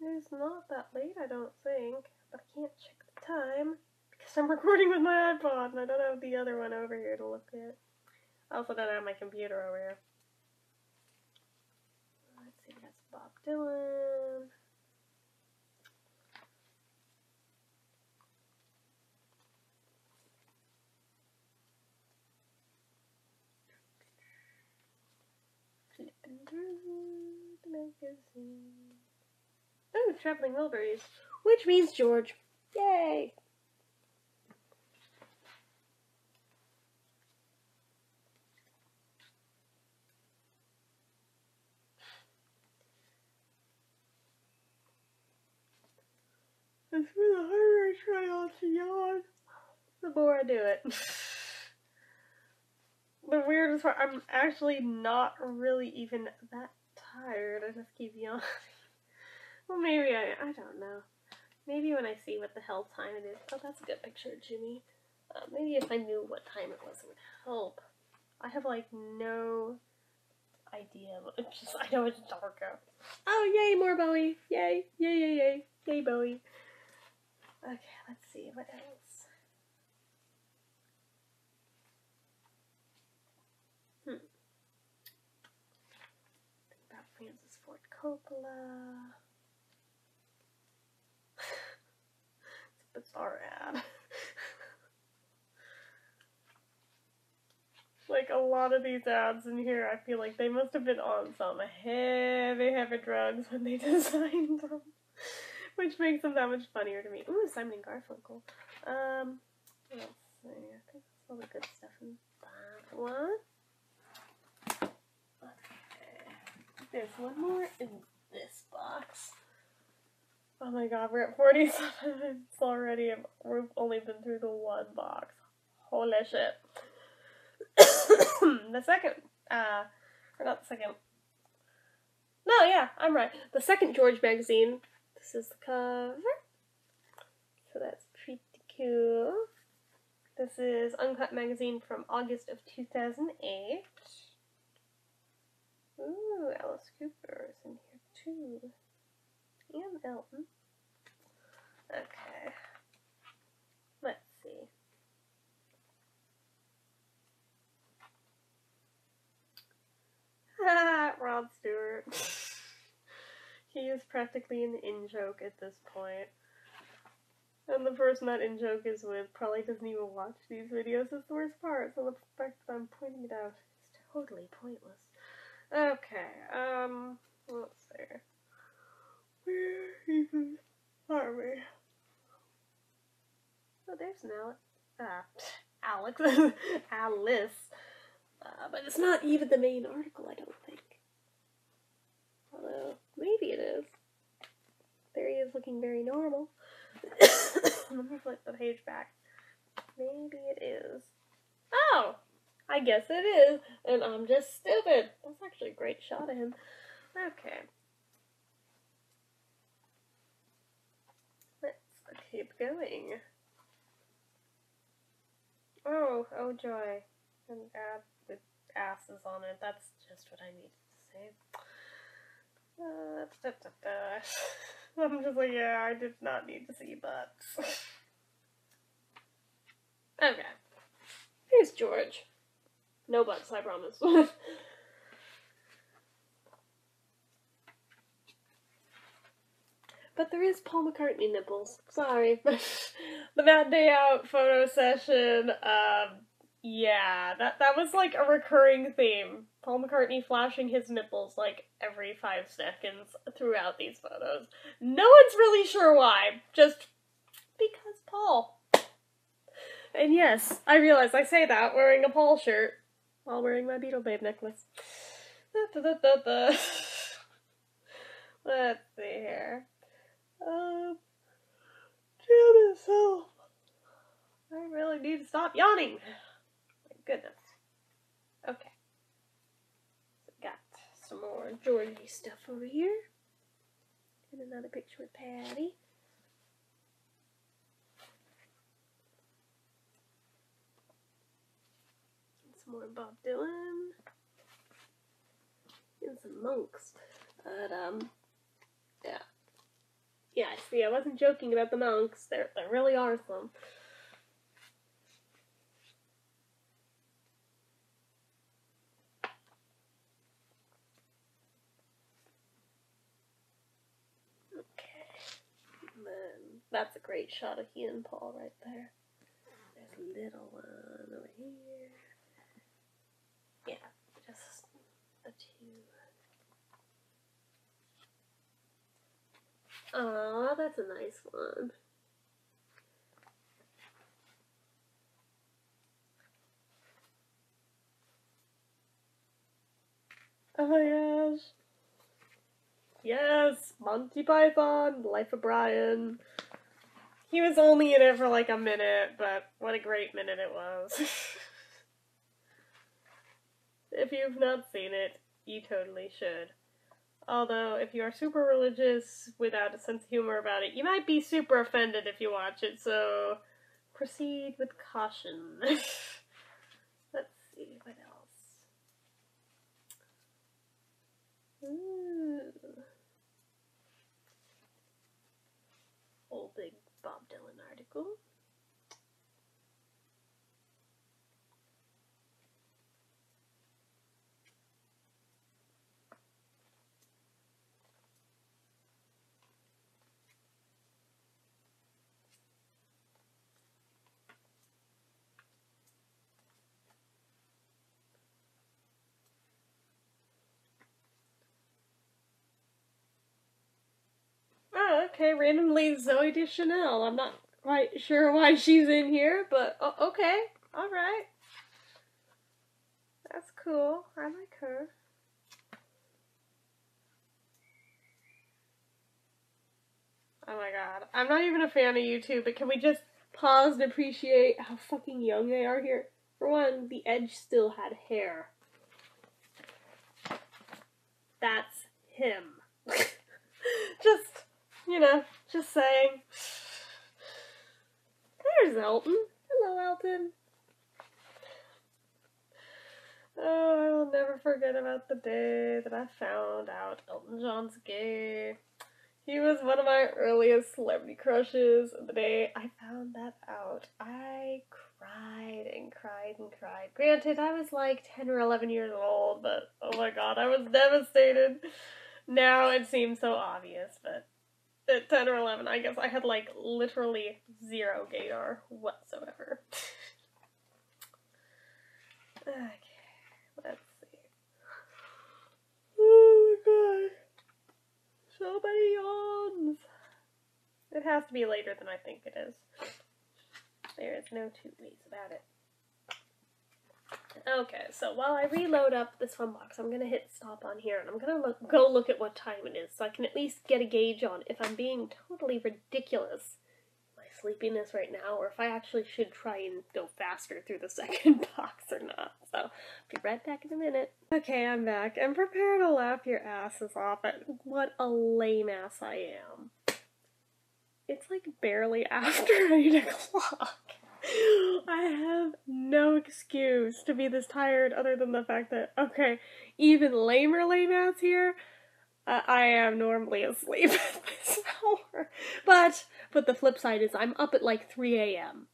It's not that late, I don't think, but I can't check the time because I'm recording with my iPod and I don't have the other one over here to look at. I also don't have my computer over here. Let's see, that's Bob Dylan. Flipping through the magazine. Oh, Traveling Wilburys. Which means George. Yay! And for the harder I try not to yawn, the more I do it. the weirdest part, I'm actually not really even that tired. I just keep yawning. well, maybe I, I don't know. Maybe when I see what the hell time it is. Oh, that's a good picture, Jimmy. Uh, maybe if I knew what time it was, it would help. I have like no idea. It's just I know it's dark out. Oh, yay, more Bowie! Yay, yay, yay, yay, yay, Bowie! Okay, let's see what else. Hmm. Think about Francis Ford Coppola. it's a bizarre ad. like a lot of these ads in here, I feel like they must have been on some heavy, heavy drugs when they designed them which makes them that much funnier to me. Ooh, Simon and Garfunkel. Um, let's see. I think that's all the good stuff in that one. Okay. There's one more in this box. Oh my god, we're at 47 minutes already we've only been through the one box. Holy shit. the second, uh, or not the second. No, yeah, I'm right. The second George magazine this is the cover. So that's pretty cool. This is Uncut Magazine from August of 2008. Ooh, Alice Cooper is in here too. And Elton. Okay. Let's see. Rod Stewart. He is practically an in joke at this point. And the person that in joke is with probably doesn't even watch these videos. It's the worst part. So the fact that I'm pointing it out is totally pointless. Okay, um, let's see. Where even are we? Oh, there's an Alex. Ah, Alex. Alice. Uh, but it's not even the main article, I don't think. Although, maybe it is. There he is looking very normal. Let me flip the page back. Maybe it is. Oh! I guess it is. And I'm just stupid. That's actually a great shot of him. Okay. Let's keep going. Oh, oh joy. An ad with asses on it. That's just what I needed to say. Uh, da, da, da. I'm just like, yeah, I did not need to see butts. okay. Here's George. No butts, I promise. but there is Paul McCartney nipples. Sorry. the Mad Day Out photo session, um, yeah, that that was like a recurring theme. Paul McCartney flashing his nipples like every five seconds throughout these photos. No one's really sure why, just because Paul. And yes, I realize I say that wearing a Paul shirt while wearing my Beatle Babe necklace. Let's see here. Um, damn itself. I really need to stop yawning My goodness. Okay. So got some more Georgie stuff over here. And another picture with Pattie. Some Bob Dylan. And some monks. But, um, yeah. Yeah, see, I wasn't joking about the monks. There, there really are some. That's a great shot of he and Paul right there. There's a little one over here. Yeah, just the two. That's a nice one. Oh my gosh. Yes, Monty Python, Life of Brian. He was only in it for like a minute, but what a great minute it was. if you've not seen it, you totally should. Although, if you are super religious without a sense of humor about it, you might be super offended if you watch it, so proceed with caution. Let's see, what else? Ooh. Old big Bob Dylan article. Oh, okay, randomly Zooey Deschanel. I'm not quite sure why she's in here, but okay, alright. That's cool. I like her. Oh my god. I'm not even a fan of U2, but can we just pause and appreciate how fucking young they are here? For one, the Edge still had hair. That's him. just, you know, just saying. There's Elton. Hello, Elton. Oh, I will never forget about the day that I found out Elton John's gay. He was one of my earliest celebrity crushes. The day I found that out, I cried and cried and cried. Granted, I was like 10 or 11 years old, but oh my god, I was devastated. Now it seems so obvious, but at 10 or 11, I guess I had like literally zero gaydar whatsoever. okay, let's see. Oh my god. So many yawns. It has to be later than I think it is. There is no two ways about it. Okay, so while I reload up this one box, I'm gonna hit stop on here, and I'm gonna look, go look at what time it is, so I can at least get a gauge on if I'm being totally ridiculous my sleepiness right now, or if I actually should try and go faster through the second box or not. So, be right back in a minute. Okay, I'm back, and prepare to laugh your asses off at what a lame ass I am. It's like barely after 8 o'clock. I have no excuse to be this tired other than the fact that, okay, even lamer lame ass here, uh, I am normally asleep at this hour. But, but the flip side is I'm up at like 3 a.m.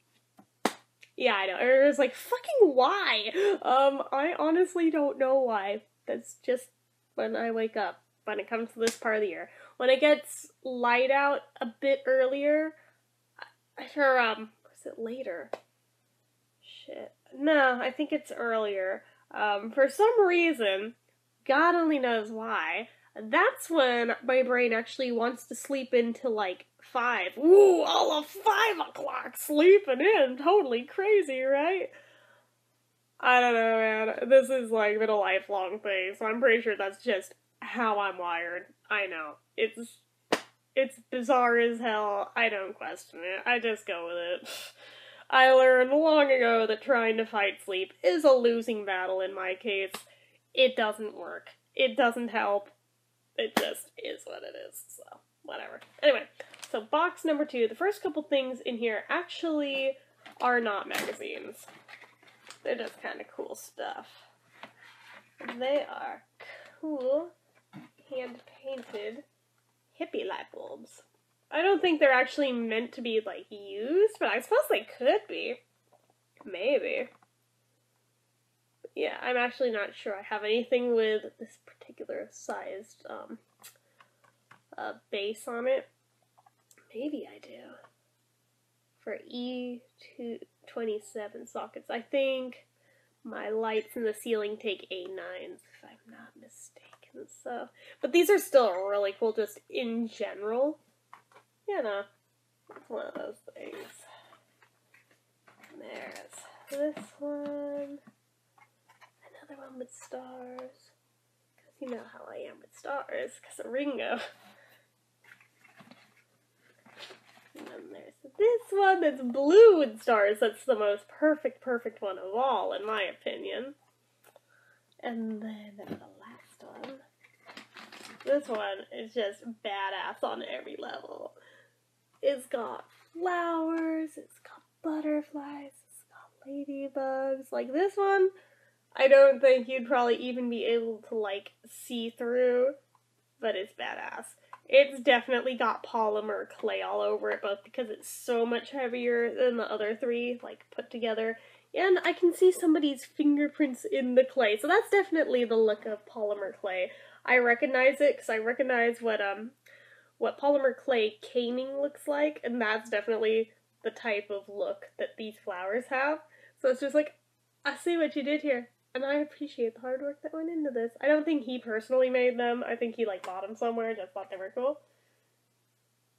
Yeah, I know. It was like, fucking why? Um, I honestly don't know why. That's just when I wake up when it comes to this part of the year. When it gets light out a bit earlier, I sure, um, it later? Shit. No, I think it's earlier. Um, for some reason, God only knows why, that's when my brain actually wants to sleep into like five. Ooh, all of five o'clock sleeping in. Totally crazy, right? I don't know, man. This is like been a lifelong thing, so I'm pretty sure that's just how I'm wired. I know. It's it's bizarre as hell. I don't question it. I just go with it. I learned long ago that trying to fight sleep is a losing battle in my case. It doesn't work. It doesn't help. It just is what it is. So, whatever. Anyway, so box number two. The first couple things in here actually are not magazines. They're just kind of cool stuff. They are cool, hand painted hippie light bulbs. I don't think they're actually meant to be like used, but I suppose they could be. Maybe. yeah, I'm actually not sure I have anything with this particular sized um, uh, base on it. Maybe I do. For E227 sockets, I think my lights in the ceiling take A9s, if I'm not mistaken. So, but these are still really cool, just in general. You know, it's one of those things. There's this one. Another one with stars. Because you know how I am with stars, because of Ringo. And then there's this one that's blue with stars. That's the most perfect, perfect one of all, in my opinion. And then one. This one is just badass on every level. It's got flowers, it's got butterflies, it's got ladybugs. Like this one, I don't think you'd probably even be able to like see through, but it's badass. It's definitely got polymer clay all over it, both because it's so much heavier than the other three, like put together, and I can see somebody's fingerprints in the clay. So that's definitely the look of polymer clay. I recognize it because I recognize what um what polymer clay caning looks like, and that's definitely the type of look that these flowers have. So it's just like, I see what you did here, and I appreciate the hard work that went into this. I don't think he personally made them. I think he like bought them somewhere, just thought they were cool.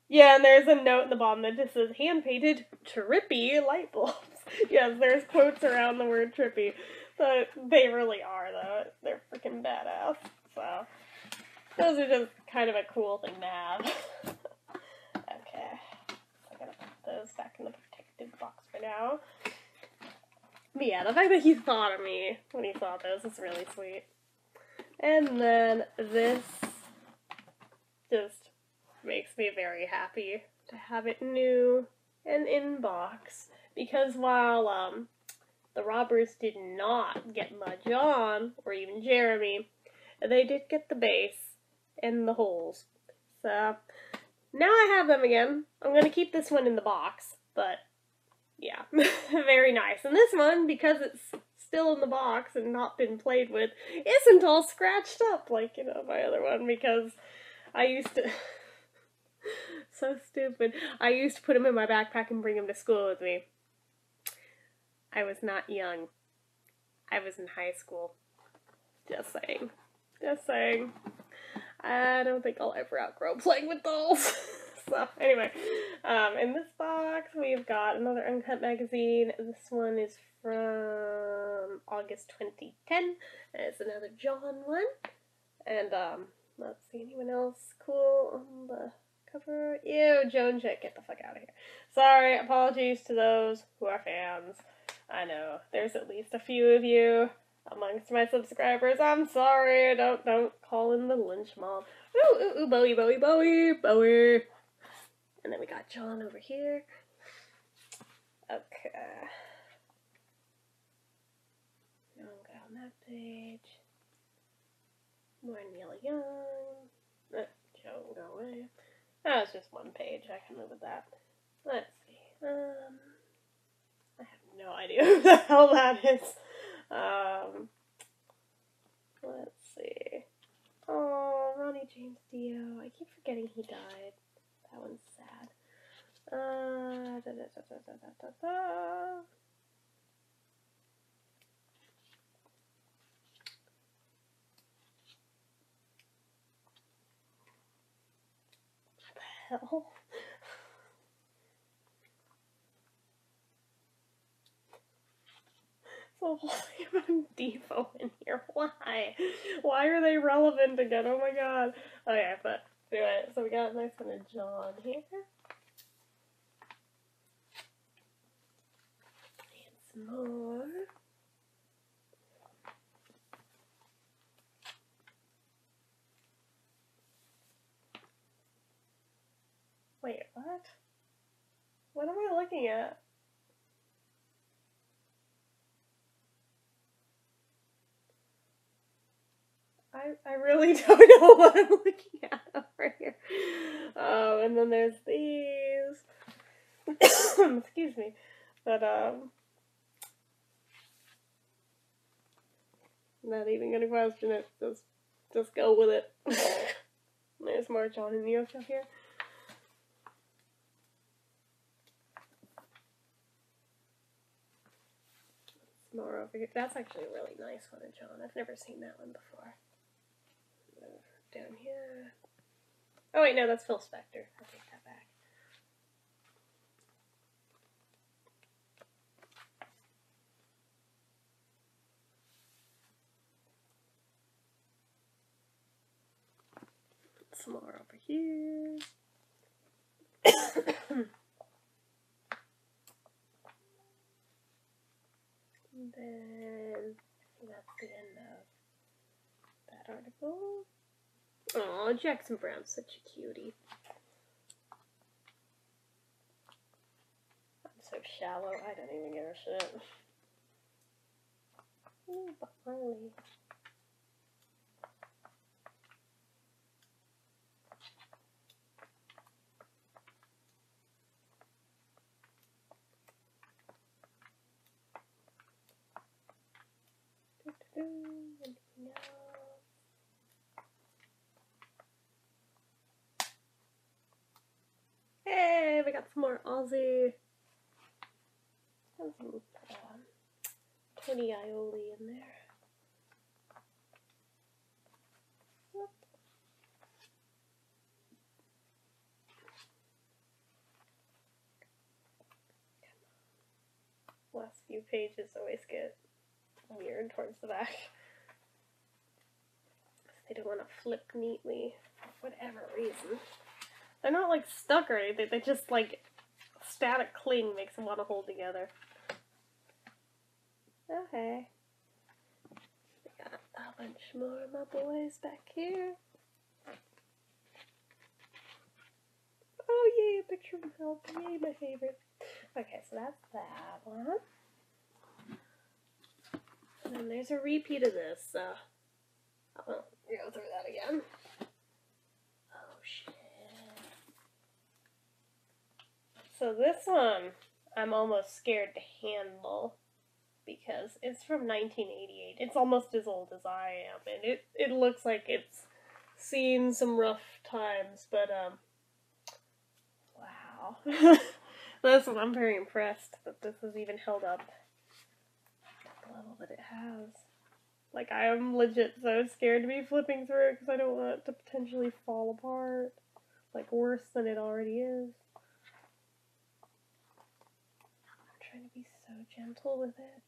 Yeah, and there's a note in the bottom that just says hand painted trippy light bulbs. yes, there's quotes around the word trippy. But they really are though. They're freaking badass. So those are just kind of a cool thing to have. okay. I'm gonna put those back in the protective box for now. But yeah, the fact that he thought of me when he saw those is really sweet. And then this just makes me very happy to have it new and in box because while um, the robbers did not get Mudge on, or even Jeremy, they did get the base in the holes. So now I have them again. I'm going to keep this one in the box, but yeah, very nice. And this one, because it's still in the box and not been played with, isn't all scratched up like, you know, my other one because I used to... so stupid. I used to put them in my backpack and bring them to school with me. I was not young. I was in high school. Just saying. Just saying. I don't think I'll ever outgrow playing with dolls. so anyway, um, in this box we've got another Uncut magazine. This one is from August 2010. It's another John one. And um, let's see anyone else cool on the cover. Ew, Joan Jett, get the fuck out of here. Sorry, apologies to those who are fans. I know there's at least a few of you amongst my subscribers. I'm sorry. Don't don't call in the lynch mob. Ooh, ooh, ooh, Bowie, Bowie, Bowie, Bowie. And then we got John over here. Okay. Now on that page. More Neil Young. Uh, Joan, go away. That was just one page. I can live with that. Let's see. Um, I have no idea who the hell that is. Um, let's see. Oh, Ronnie James Dio. I keep forgetting he died. That one's sad. Uh, da, da, da, da, da, da, da. What the? So William in here. Why? Why are they relevant again? Oh my god. Okay, but anyway, so we got a nice one of John here. And some more. Wait, what? What am I looking at? I, I really don't know what I'm looking at over here. Um, and then there's these. Excuse me. But, um, not even gonna question it. Just, just go with it. there's more John and Yoko here. More over here. That's actually a really nice one John. I've never seen that one before. Down here. Oh wait, no, that's Phil Spector. I take that back. Some more over here. then that's the end of that article. Oh, Jackson Browne's such a cutie. I'm so shallow, I don't even give a shit. Ooh, Barley. Hey, we got some more Ozzy. Some um, Tony Iommi in there. Last few pages always get weird towards the back. They don't want to flip neatly for whatever reason. They're not like stuck or anything, they just like static cling makes them want to hold together. Oh, okay. We got a bunch more of my boys back here. Oh yay, a picture of help. Yay, my favorite. Okay, so that's that one. And then there's a repeat of this, so I won't go through that again. Oh shit. So this one I'm almost scared to handle because it's from 1988. It's almost as old as I am, and it it looks like it's seen some rough times, but um wow. this one I'm very impressed that this has even held up the level that it has. Like I am legit so scared to be flipping through it because I don't want it to potentially fall apart, like worse than it already is. I'm trying to be so gentle with it.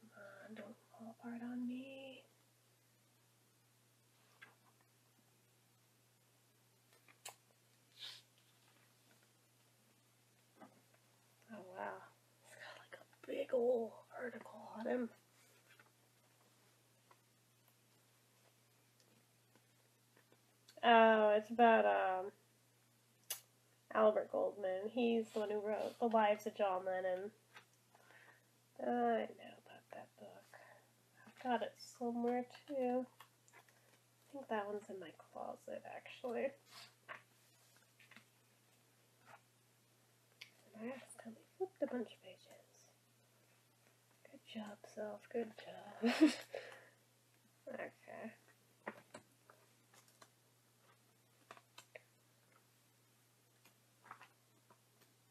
Come on, don't fall apart on me. Oh wow. It's got like a big old article on him. Oh, it's about um Albert Goldman. He's the one who wrote The Lives of John Lennon. I know about that book. I've got it somewhere too. I think that one's in my closet actually. And I accidentally flipped a bunch of pages. Good job, self. Good job. okay.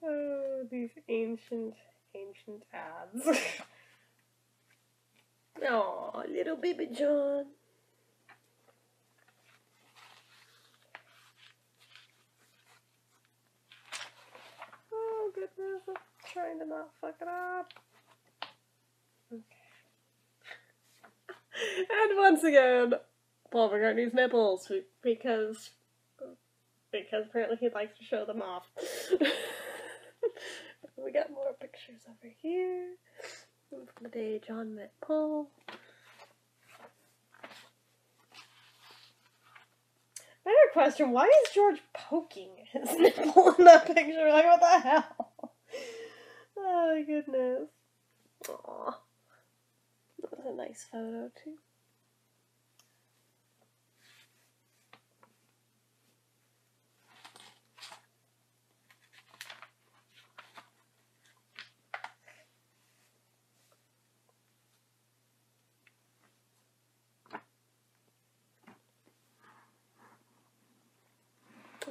Oh, these ancient, ancient ads. Oh, little baby John. Oh, goodness. I'm trying to not fuck it up. Okay. and once again, Paul McCartney's nipples because because apparently he likes to show them off. we got more pictures over here from the day John met Paul. Better question, why is George poking his nipple in that picture? Like, what the hell? Oh, my goodness. Aw. That was a nice photo too.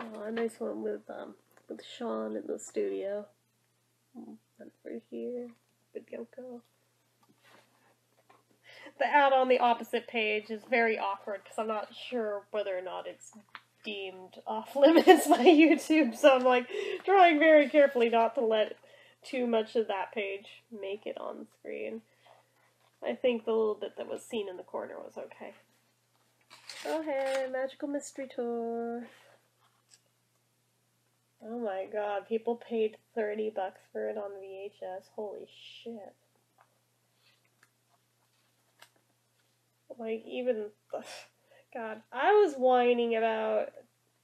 Oh, a nice one with um with Sean in the studio. Over here with Yoko. The ad on the opposite page is very awkward because I'm not sure whether or not it's deemed off limits by YouTube, so I'm like trying very carefully not to let too much of that page make it on screen. I think the little bit that was seen in the corner was okay. Oh hey, Magical Mystery Tour. Oh my god, people paid 30 bucks for it on VHS. Holy shit. Like, even. God, I was whining about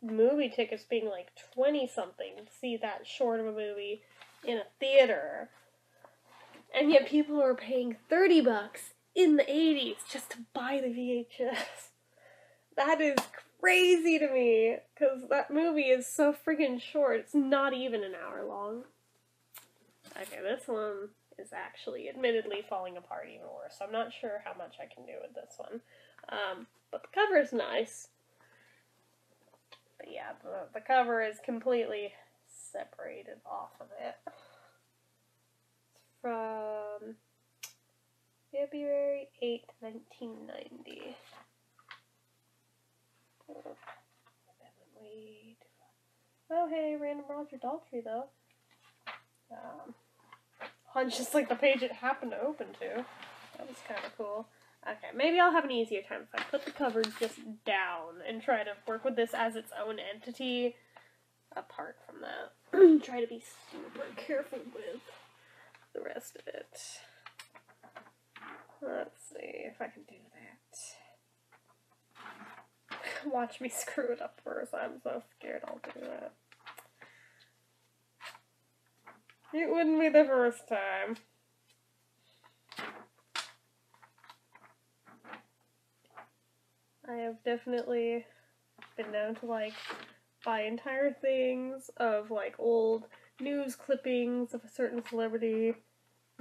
movie tickets being like 20 something to see that short of a movie in a theater. And yet people are paying 30 bucks in the 80s just to buy the VHS. That is crazy to me because that movie is so freaking short. It's not even an hour long. Okay, this one is actually admittedly falling apart even worse. I'm not sure how much I can do with this one. Um, but the cover is nice. But yeah, the, the cover is completely separated off of it. It's from February 8th, 1990. Oh, hey, random Roger Daltrey, though. Um, on just like the page it happened to open to. That was kind of cool. Okay, maybe I'll have an easier time if I put the covers just down and try to work with this as its own entity apart from that. try to be super careful with the rest of it. Let's see if I can do. Watch me screw it up first. I'm so scared I'll do that. It wouldn't be the first time. I have definitely been known to like buy entire things of like old news clippings of a certain celebrity,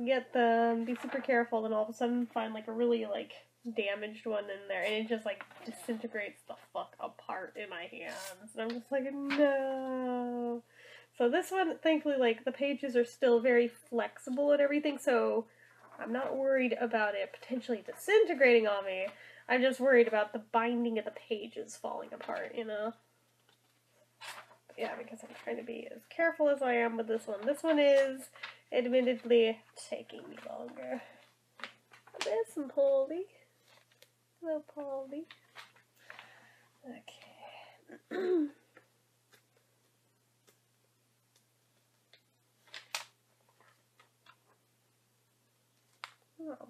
get them, be super careful, and all of a sudden find like a really like damaged one in there, and it just like disintegrates the fuck apart in my hands, and I'm just like, no. So this one, thankfully, like the pages are still very flexible and everything, so I'm not worried about it potentially disintegrating on me. I'm just worried about the binding of the pages falling apart, you know? Yeah, because I'm trying to be as careful as I am with this one. This one is admittedly taking me longer. There's some Polly. Hello, Polly. Okay. Oh.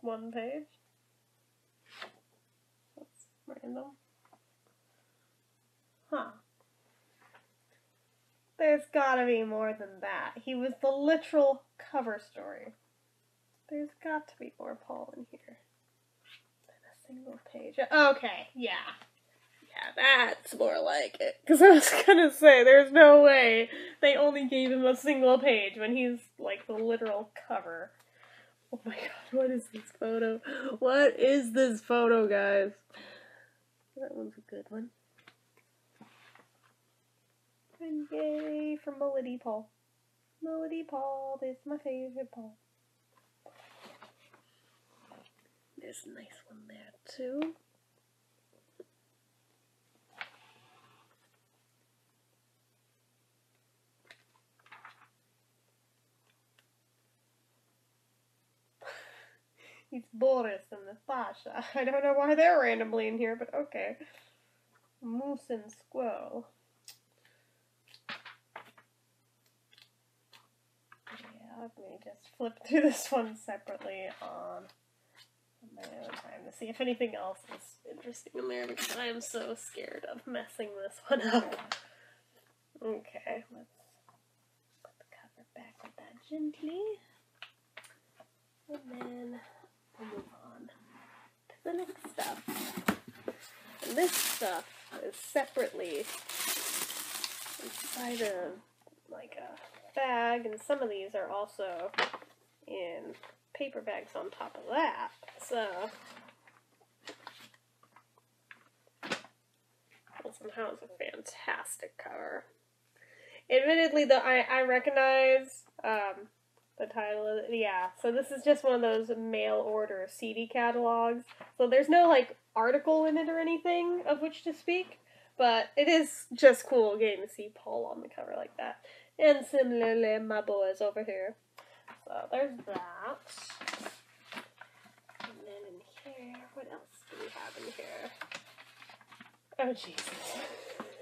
One page. That's random. Huh. There's gotta be more than that. He was the literal cover story. There's got to be more Paul in here than a single page. Okay, yeah. Yeah, that's more like it. Because I was gonna say, there's no way they only gave him a single page when he's like the literal cover. Oh my god, what is this photo? What is this photo, guys? That one's a good one. And yay for Melody Paul. Melody Paul, is my favorite Paul. There's a nice one there too. He's Boris and Natasha. I don't know why they're randomly in here, but okay. Moose and Squirrel. Yeah, let me just flip through this one separately on my own time to see if anything else is interesting in there because I am so scared of messing this one up. Okay, let's put the cover back with that gently. And then we'll move on to the next stuff. And this stuff is separately inside of like a bag, and some of these are also in paper bags on top of that. So, Wilson House is a fantastic cover. Admittedly, though, I, I recognize um, the title of it. Yeah, so this is just one of those mail order CD catalogs. So there's no, like, article in it or anything of which to speak, but it is just cool getting to see Paul on the cover like that. And similarly, my boys over here. So there's that. And then in here, what else do we have in here? Oh, Jesus.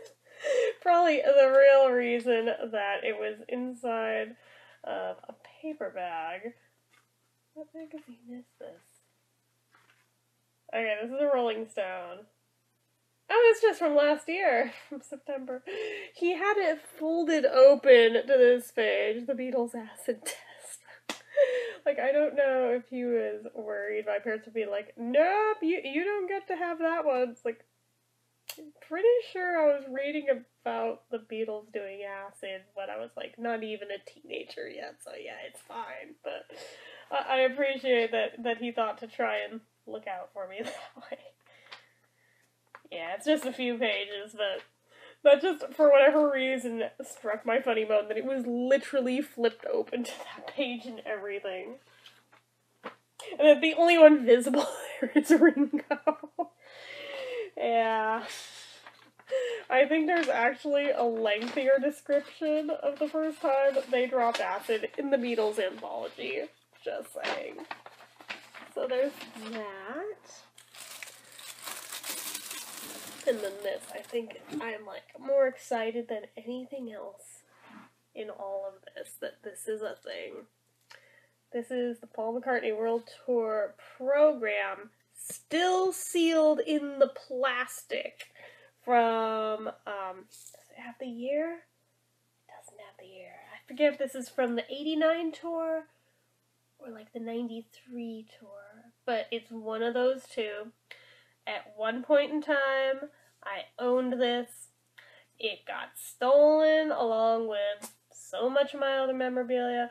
Probably the real reason that it was inside of a paper bag. What magazine is this? Okay, this is a Rolling Stone. Oh, it's just from last year, from September. He had it folded open to this page, the Beatles acid test. like, I don't know if he was worried my parents would be like, nope, you, you don't get to have that one. It's like, I'm pretty sure I was reading about the Beatles doing acid when I was like not even a teenager yet, so yeah, it's fine. But I, I appreciate that that he thought to try and look out for me that way. Yeah, it's just a few pages, but that just for whatever reason struck my funny bone that it was literally flipped open to that page and everything. And that the only one visible there is Ringo. Yeah. I think there's actually a lengthier description of the first time they dropped acid in the Beatles anthology. Just saying. So there's that. Then this. I think I'm like more excited than anything else in all of this that this is a thing. This is the Paul McCartney World Tour program still sealed in the plastic from um does it have the year? It doesn't have the year. I forget if this is from the 89 tour or like the 93 tour, but it's one of those two. At one point in time, I owned this. It got stolen along with so much of my other memorabilia.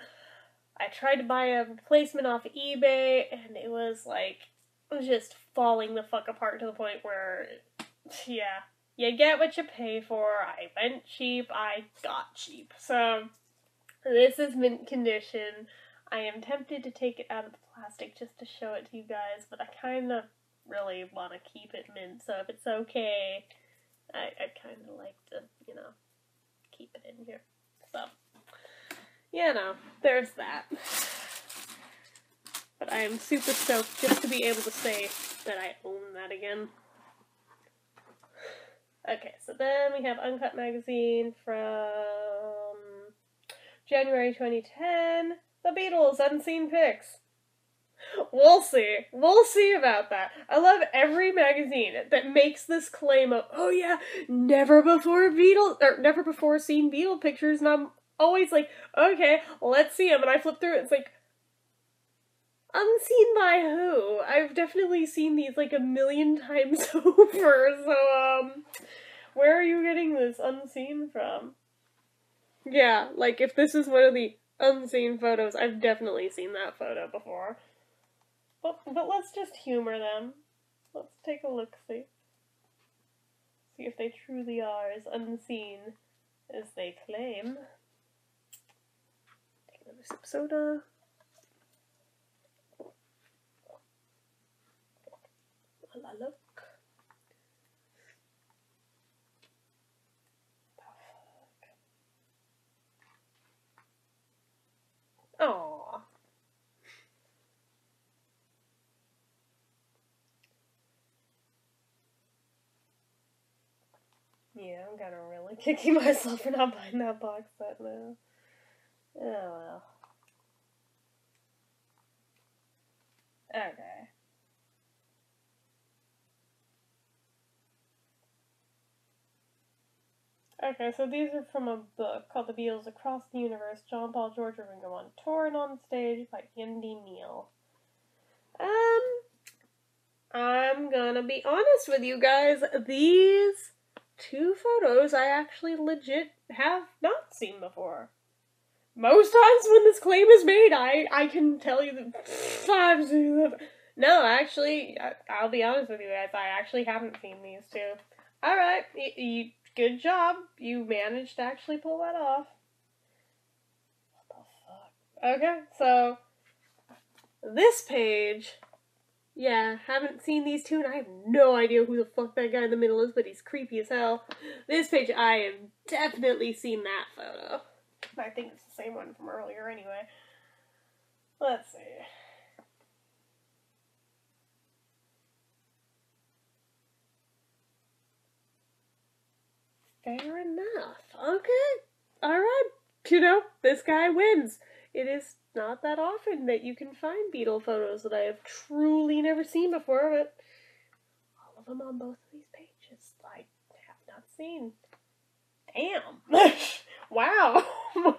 I tried to buy a replacement off eBay and it was like just falling the fuck apart to the point where yeah, you get what you pay for. I went cheap, I got cheap. So this is mint condition. I am tempted to take it out of the plastic just to show it to you guys, but I kind of really want to keep it mint. So if it's okay, I, I'd kind of like to, you know, keep it in here. So, you know, there's that. But I am super stoked just to be able to say that I own that again. Okay, so then we have Uncut Magazine from January 2010. The Beatles Unseen Pics. We'll see. We'll see about that. I love every magazine that makes this claim of, oh yeah, never before Beatles, or never before seen Beatle pictures, and I'm always like, okay, let's see them. And I flip through it, it's like, unseen by who? I've definitely seen these like a million times over, so, um, where are you getting this unseen from? Yeah, like if this is one of the unseen photos, I've definitely seen that photo before. But, but let's just humor them. Let's take a look, see. See if they truly are as unseen as they claim. Take another sip soda. I look. Aww. Yeah, I'm kind of really kicking myself for not buying that box set now. Oh well. Okay. Okay, so these are from a book called The Beatles Across the Universe, John Paul, George Ringo on Tour and on Stage by Andy Neill. Um, I'm gonna be honest with you guys. These two photos I actually legit have not seen before. Most times when this claim is made, I, I can tell you that I've seen them. No, actually, I, will be honest with you guys. I actually haven't seen these two. All right, you, you, good job. You managed to actually pull that off. What the fuck? Okay, so this page, yeah, haven't seen these two, and I have no idea who the fuck that guy in the middle is, but he's creepy as hell. This page, I have definitely seen that photo. I think it's the same one from earlier anyway. Let's see. Fair enough. Okay. Alright. You know, this guy wins. It is not that often that you can find Beatle photos that I have truly never seen before, but all of them on both of these pages I have not seen. Damn. wow.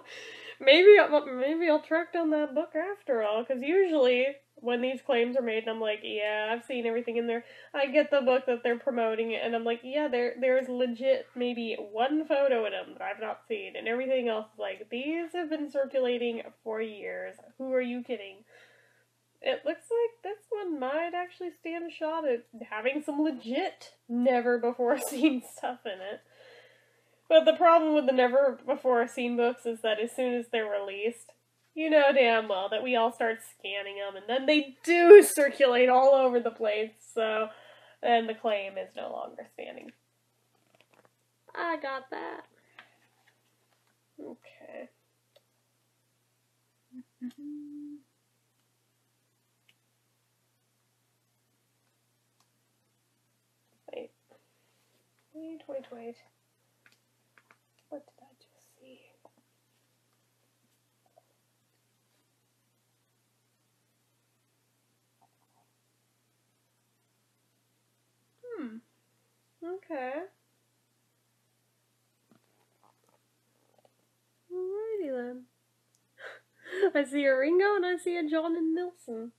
maybe maybe I'll track down that book after all, because usually when these claims are made and I'm like, yeah, I've seen everything in there. I get the book that they're promoting and I'm like, yeah, there there's legit maybe one photo in them that I've not seen and everything else is like these have been circulating for years. Who are you kidding? It looks like this one might actually stand a shot at having some legit never before seen stuff in it. But the problem with the never before seen books is that as soon as they're released, you know damn well that we all start scanning them, and then they do circulate all over the place, so then the claim is no longer standing. I got that. Okay. Mm-hmm. Wait. Wait, wait, wait. What did I just see? Hmm. Okay. Alrighty then. I see a Ringo and I see a John and Nilsson.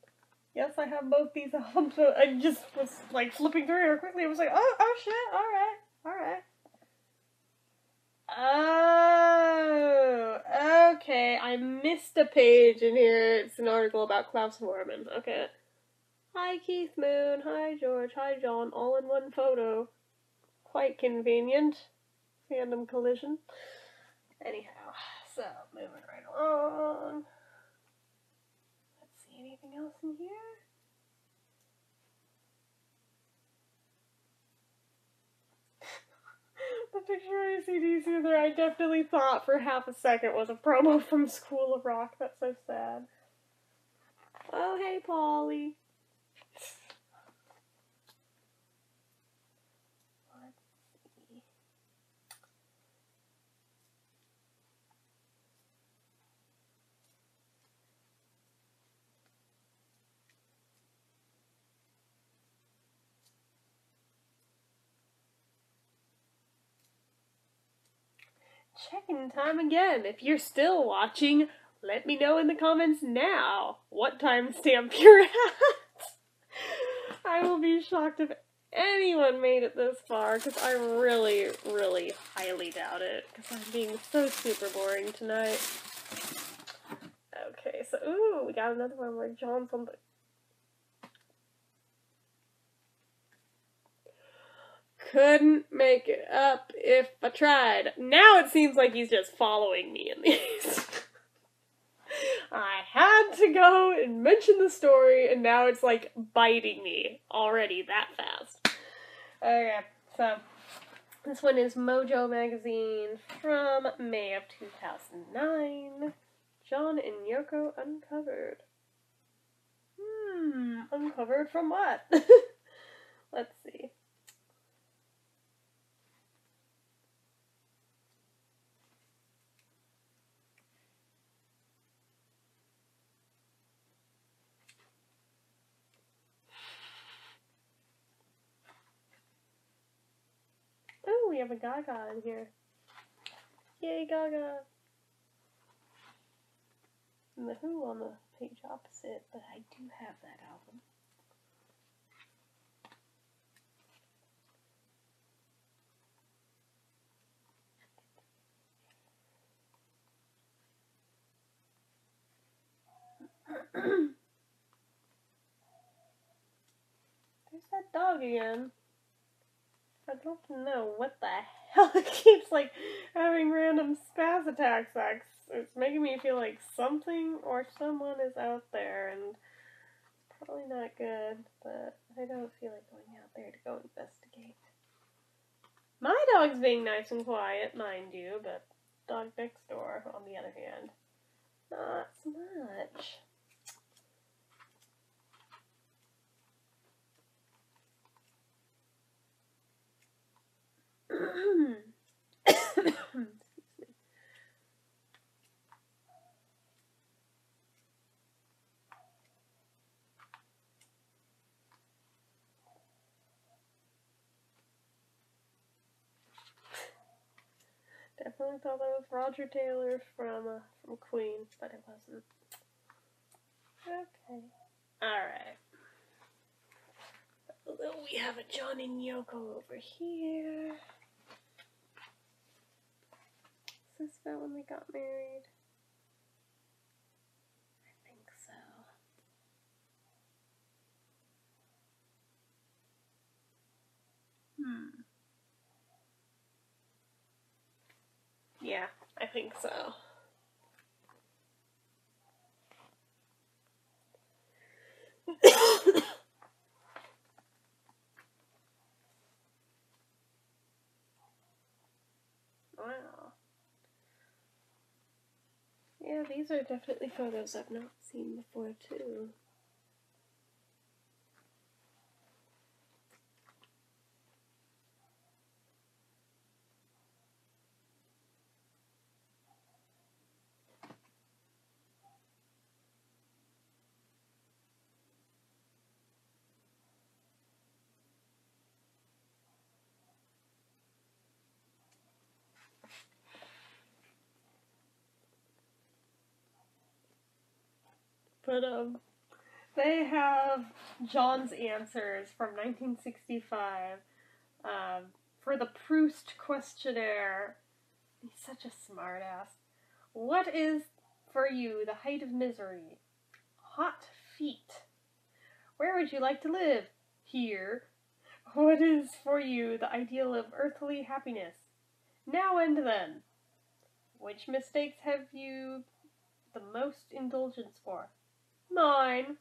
Yes, I have both these albums. So I just was like flipping through here quickly. I was like, oh, oh shit, alright, alright. Oh, okay. I missed a page in here. It's an article about Klaus Voormann. Okay. Hi, Keith Moon. Hi, George. Hi, John. All in one photo. Quite convenient. Random collision. Anyhow, so moving right along. Let's see anything else in here. the picture I see there, I definitely thought for half a second was a promo from School of Rock. That's so sad. Oh, hey, Polly. Check-in time again. If you're still watching, let me know in the comments now what timestamp you're at. I will be shocked if anyone made it this far, because I really, really highly doubt it, because I'm being so super boring tonight. Okay, so, ooh, we got another one where John something couldn't make it up if I tried. Now it seems like he's just following me in these. I had to go and mention the story, and now it's like biting me already that fast. Okay, so this one is Mojo Magazine from May of 2009. John and Yoko uncovered. Hmm, uncovered from what? Let's see. we have a Gaga in here. Yay, Gaga! and The Who on the page opposite, but I do have that album. There's that dog again. I'd love know what the hell it keeps like having random spaz attacks. It's making me feel like something or someone is out there, and probably not good. But I don't feel like going out there to go investigate. My dog's being nice and quiet, mind you, but dog next door, on the other hand, not so much. Definitely thought that was Roger Taylor from uh, from Queen, but it wasn't. Okay. Alright. Although we have a John and Yoko over here. Is this about when they got married? I think so. Hmm. Yeah, I think so. wow. Yeah, these are definitely photos I've not seen before, too. But um, they have John's answers from 1965 um, for the Proust questionnaire. He's such a smartass. What is for you the height of misery? Hot feet. Where would you like to live? Here. What is for you the ideal of earthly happiness? Now and then. Which mistakes have you the most indulgence for? Mine.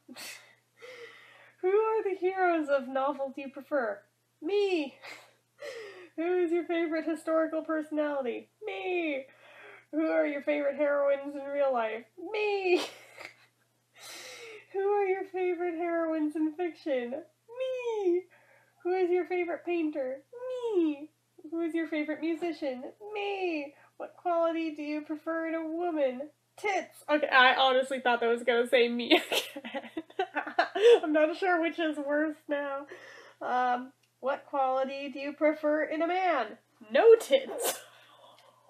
Who are the heroes of novels you prefer? Me. Who is your favorite historical personality? Me. Who are your favorite heroines in real life? Me. Who are your favorite heroines in fiction? Me. Who is your favorite painter? Me. Who is your favorite musician? Me. What quality do you prefer in a woman? Tits. Okay, I honestly thought that was gonna say me again. I'm not sure which is worse now. Um, what quality do you prefer in a man? No tits.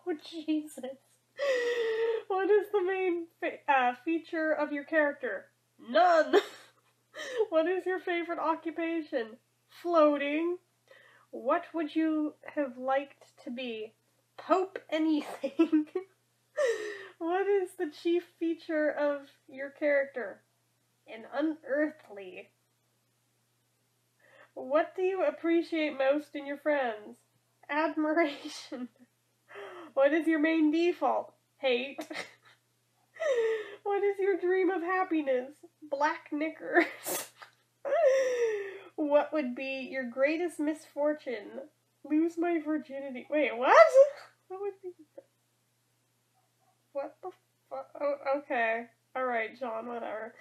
Oh, Jesus. What is the main uh, feature of your character? None. what is your favorite occupation? Floating. What would you have liked to be? Pope anything. What is the chief feature of your character? An unearthly. What do you appreciate most in your friends? Admiration. What is your main default? Hate. what is your dream of happiness? Black knickers. what would be your greatest misfortune? Lose my virginity. Wait, what? What would be what the fuck? Oh, okay. Alright, John, whatever.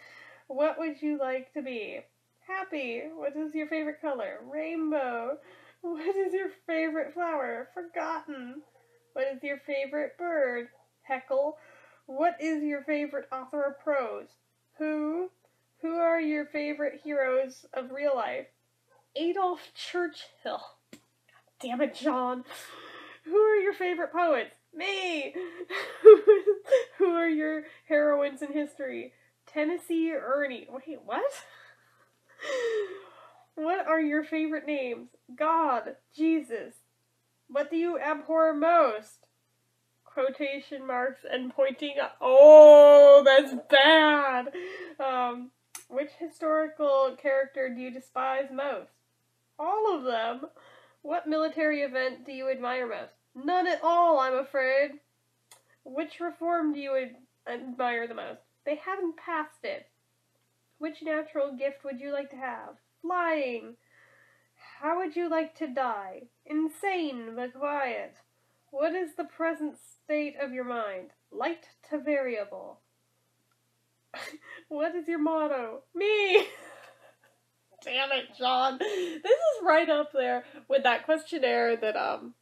What would you like to be? Happy. What is your favorite color? Rainbow. What is your favorite flower? Forgotten. What is your favorite bird? Heckle. What is your favorite author of prose? Who? Who are your favorite heroes of real life? Adolf Churchill. God damn it, John. Who are your favorite poets? Me! Who are your heroines in history? Tennessee Ernie. Wait, what? What are your favorite names? God, Jesus. What do you abhor most? Quotation marks and pointing up. Oh, that's bad. Um, which historical character do you despise most? All of them. What military event do you admire most? None at all, I'm afraid. Which reform do you admire the most? They haven't passed it. Which natural gift would you like to have? Flying. How would you like to die? Insane but quiet. What is the present state of your mind? Light to variable. what is your motto? Me! Damn it, John. This is right up there with that questionnaire that um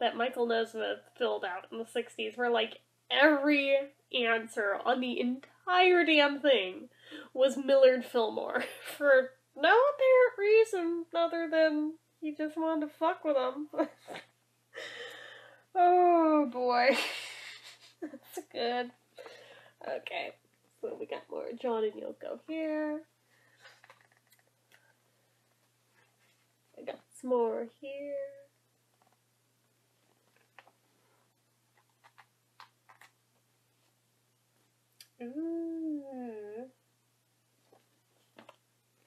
that Michael Nesmith filled out in the 60s where like every answer on the entire damn thing was Millard Fillmore for no apparent reason other than he just wanted to fuck with him. oh boy. That's good. Okay. So we got more John and Yoko here. I got some more here. Ooh.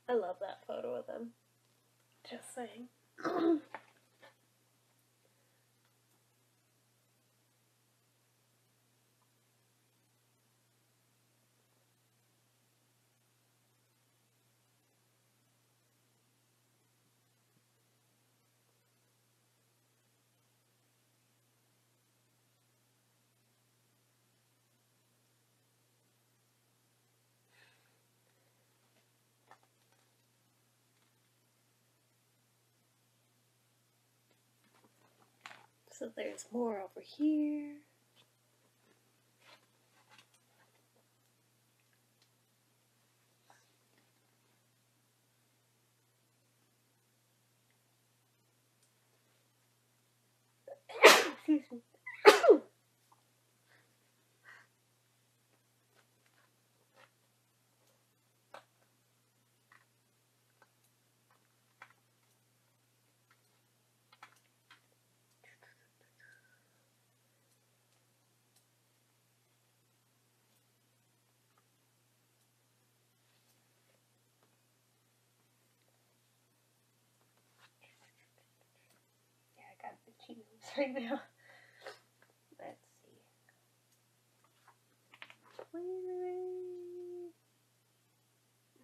I love that photo of them. Just saying. So there's more over here. Excuse me. right now. Let's see.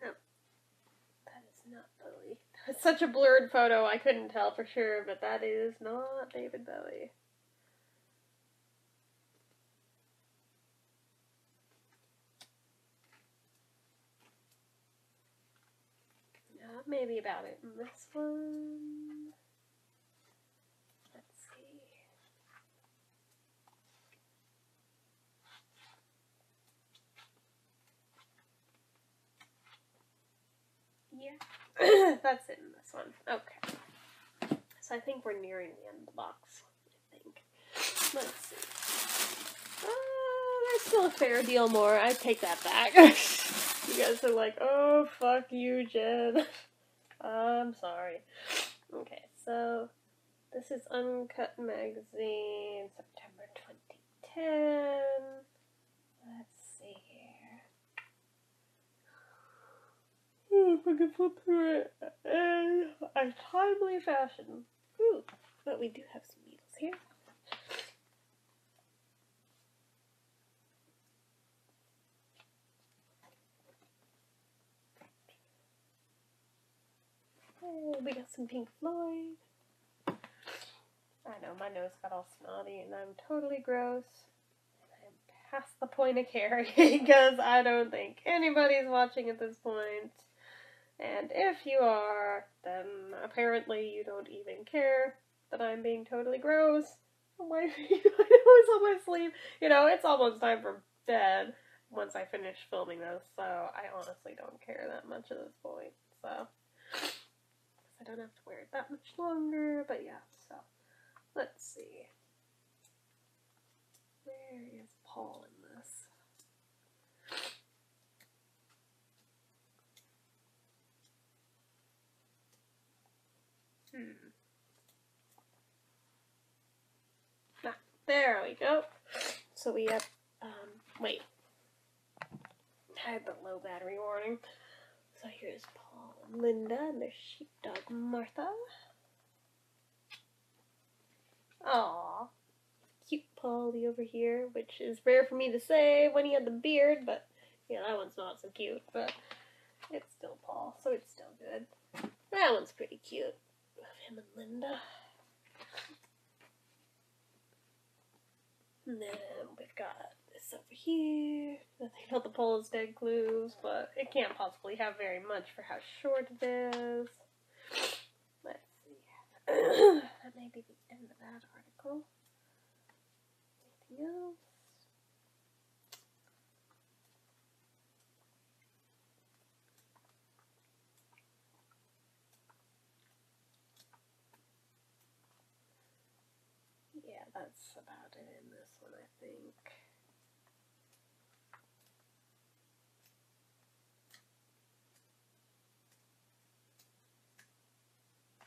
No. That is not Bowie. It's such a blurred photo, I couldn't tell for sure, but that is not David Bowie. Maybe about it in this one. Yeah, that's it in this one. Okay. So I think we're nearing the end of the box. I think. Let's see. Uh, there's still a fair deal more. I take that back. you guys are like, oh, fuck you, Jen. I'm sorry. Okay, so this is Uncut Magazine, September 2010. Let's if I can flip through it in a timely fashion. Ooh, but we do have some needles here. Oh, we got some Pink Floyd. I know, my nose got all snotty and I'm totally gross. I'm past the point of caring because I don't think anybody's watching at this point. And if you are, then apparently you don't even care that I'm being totally gross. My feet, I know on my sleeve. You know, it's almost time for bed once I finish filming this, so I honestly don't care that much at this point. So, I don't have to wear it that much longer, but yeah, so, let's see. Where is Paul? There we go. So we have, um, wait. I had the low battery warning. So here's Paul and Linda and their sheepdog Martha. Aww. Cute Paulie over here, which is rare for me to say when he had the beard, but yeah, that one's not so cute, but it's still Paul, so it's still good. That one's pretty cute. Of him and Linda. And then we've got this over here. Nothing about the Paul is dead clues, but it can't possibly have very much for how short it is. Let's see. that may be the end of that article. Anything else? Yeah, that's about it in this one, I think.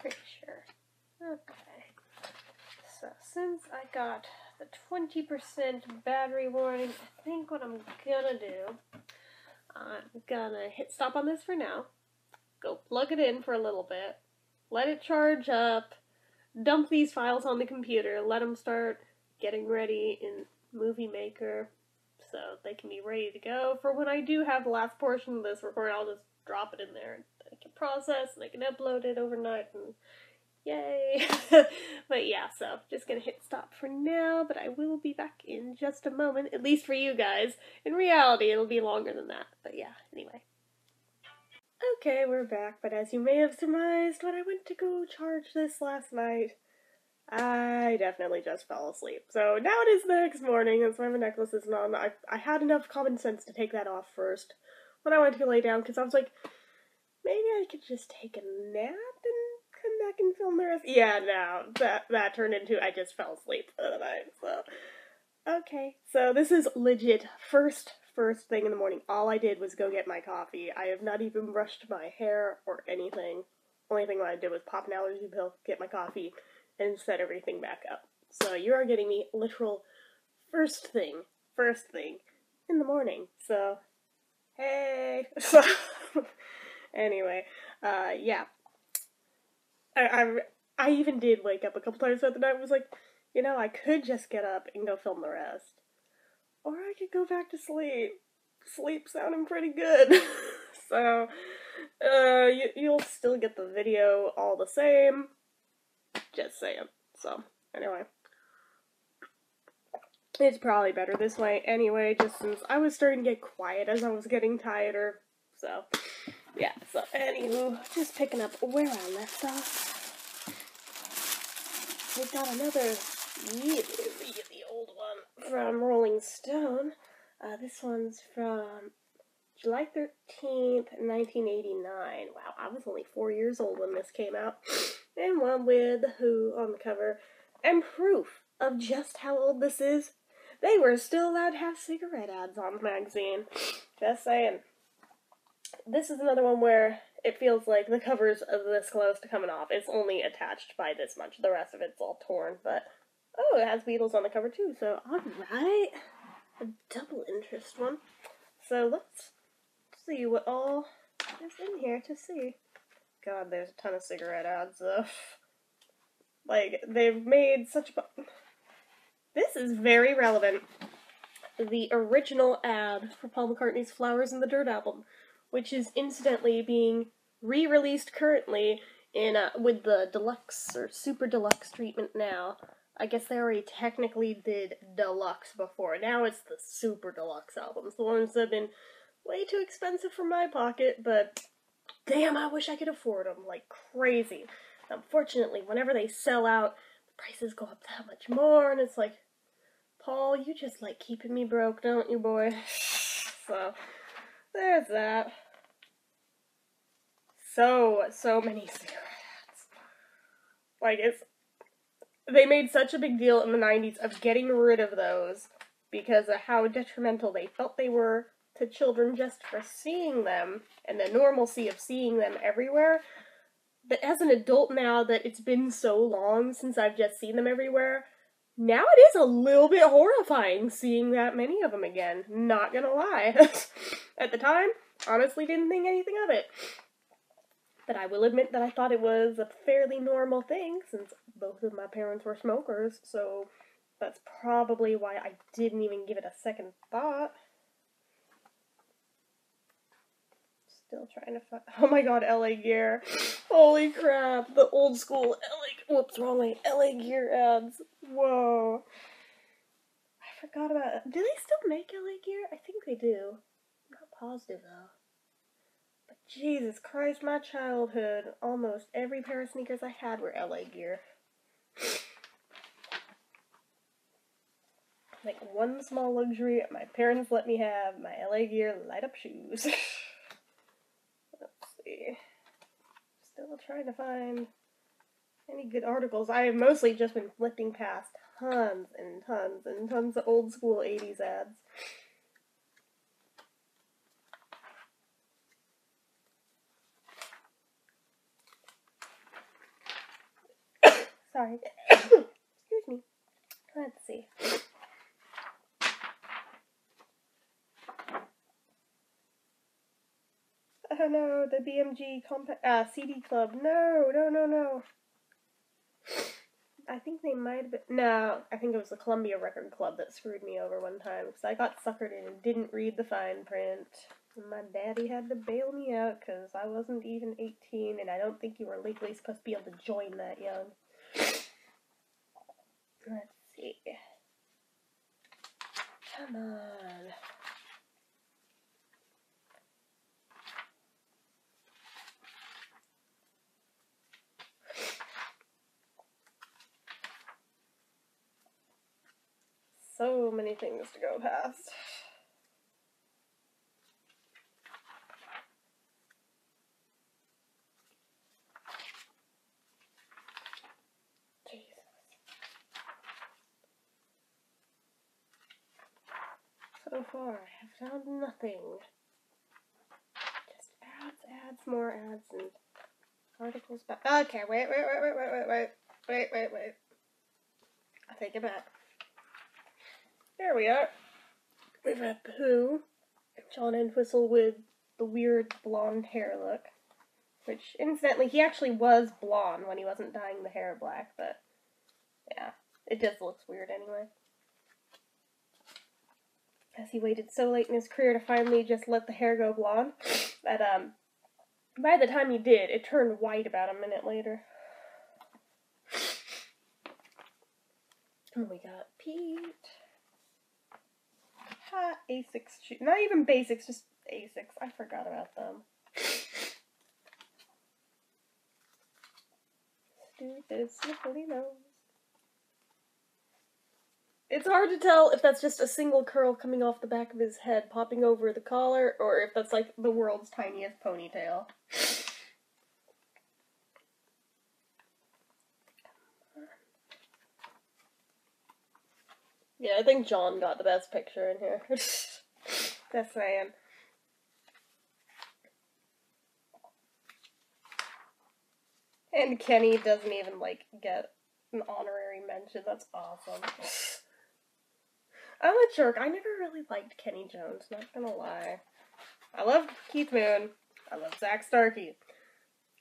Pretty sure. Okay. So, since I got the 20% battery warning, I think what I'm gonna do, I'm gonna hit stop on this for now, go plug it in for a little bit, let it charge up, dump these files on the computer, let them start getting ready in Movie Maker so they can be ready to go. For when I do have the last portion of this recording, I'll just drop it in there and I can process and I can upload it overnight and yay. but yeah, so just gonna hit stop for now, but I will be back in just a moment, at least for you guys. In reality, it'll be longer than that, but yeah, anyway. Okay, we're back, but as you may have surmised, when I went to go charge this last night, I definitely just fell asleep. So now it is the next morning, and so my necklace isn't on. I, I had enough common sense to take that off first when I went to lay down, because I was like, maybe I could just take a nap come back film the rest. Yeah, no, that, that turned into I just fell asleep for the night, so. Okay, so this is legit first first thing in the morning. All I did was go get my coffee. I have not even brushed my hair or anything. Only thing I did was pop an allergy pill, get my coffee, and set everything back up. So you are getting me literal first thing, first thing in the morning. So hey. So anyway, uh, yeah. I, I I even did wake up a couple times throughout the night. and Was like, you know, I could just get up and go film the rest, or I could go back to sleep. Sleep sounding pretty good. so, uh, you, you'll still get the video all the same. Just saying. So, anyway. It's probably better this way anyway, just since I was starting to get quiet as I was getting tighter. So, yeah. So, anywho, just picking up where I left off. We've got another really, really old one from Rolling Stone. Uh, this one's from July 13th, 1989. Wow, I was only four years old when this came out. And one with Who on the cover. And proof of just how old this is, they were still allowed to have cigarette ads on the magazine. Just saying. This is another one where it feels like the cover's of this close to coming off. It's only attached by this much. The rest of it's all torn, but oh, it has Beatles on the cover too. So alright, a double interest one. So let's see what all is in here to see. God, there's a ton of cigarette ads though. Like they've made such. a... This is very relevant. The original ad for Paul McCartney's "Flowers in the Dirt" album, which is incidentally being re-released currently in uh, with the deluxe or super deluxe treatment now. I guess they already technically did deluxe before. Now it's the super deluxe albums, the ones that have been way too expensive for my pocket, but damn, I wish I could afford them like crazy. Unfortunately, whenever they sell out, the prices go up that much more, and it's like, Paul, you just like keeping me broke, don't you, boy? So, there's that. So, so many cigarettes. Like, it's. They made such a big deal in the 90s of getting rid of those because of how detrimental they felt they were to children just for seeing them and the normalcy of seeing them everywhere. But as an adult now that it's been so long since I've just seen them everywhere, now it is a little bit horrifying seeing that many of them again. Not gonna lie. At the time, honestly didn't think anything of it. But I will admit that I thought it was a fairly normal thing since both of my parents were smokers, so that's probably why I didn't even give it a second thought. Still trying to find. Oh my god, LA Gear. Holy crap, the old school LA. Whoops, wrong way. LA Gear ads. Whoa. I forgot about. Do they still make LA Gear? I think they do. I'm not positive though. But Jesus Christ, my childhood, almost every pair of sneakers I had were LA Gear. like one small luxury my parents let me have my LA Gear light up shoes. See. Still trying to find any good articles. I have mostly just been flipping past tons and tons and tons of old school 80s ads. Sorry. Excuse me. Let's see. Oh no, the BMG compa- uh, CD Club. No, no, no, no. I think they might have been. No, I think it was the Columbia Record Club that screwed me over one time because I got suckered in and didn't read the fine print. And my daddy had to bail me out because I wasn't even 18 and I don't think you were legally supposed to be able to join that young. Let's see. Come on. So many things to go past. So far, I have found nothing. Just ads, ads, more ads, and articles back. Okay, wait, wait, wait, wait, wait, wait, wait, wait, wait, wait. I take it back. There we are. We've got Pooh, John Entwistle with the weird blonde hair look. Which, incidentally, he actually was blonde when he wasn't dyeing the hair black, but yeah, it just looks weird anyway. As he waited so late in his career to finally just let the hair go blonde, that um, by the time he did, it turned white about a minute later. And we got Pete. Ha, Asics shoes. Not even basics, just Asics. I forgot about them. Stupid sniffly nose. It's hard to tell if that's just a single curl coming off the back of his head, popping over the collar, or if that's like the world's tiniest ponytail. Yeah, I think John got the best picture in here. Just saying. And Kenny doesn't even like get an honorary mention. That's awesome. I'm a jerk. I never really liked Kenny Jones, not gonna lie. I love Keith Moon. I love Zak Starkey.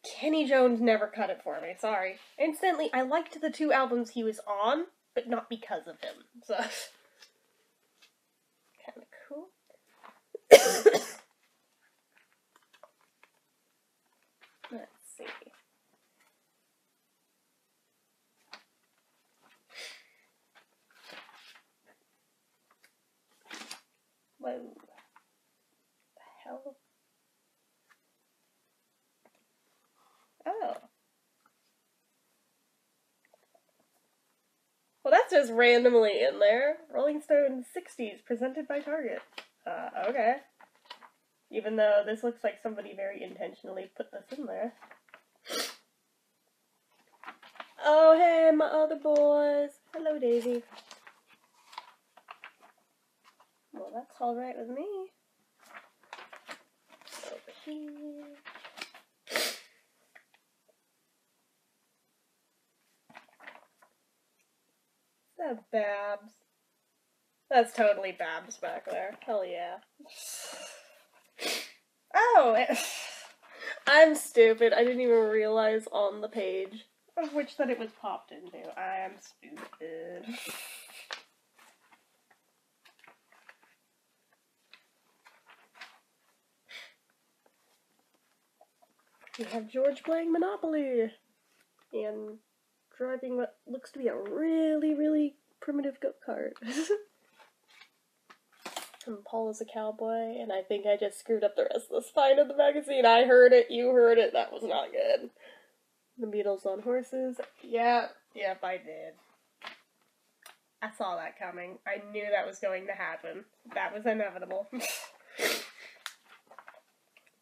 Kenny Jones never cut it for me, sorry. Instantly, I liked the two albums he was on, but not because of him. So kind of cool. Let's see. Whoa. The hell? Oh. Well, that's just randomly in there. Rolling Stone 60s, presented by Target. Uh, okay. Even though this looks like somebody very intentionally put this in there. Oh, hey, my other boys. Hello, Daisy. Well, that's alright with me. Over here. That's Babs. That's totally Babs back there. Hell yeah. Oh, I'm stupid. I didn't even realize on the page of which that it was popped into. I am stupid. We have George playing Monopoly and driving what looks to be a really, really primitive go kart. and Paul is a cowboy, and I think I just screwed up the rest of the spine of the magazine. I heard it, you heard it, that was not good. The Beatles on horses. Yeah, yep, I did. I saw that coming. I knew that was going to happen. That was inevitable.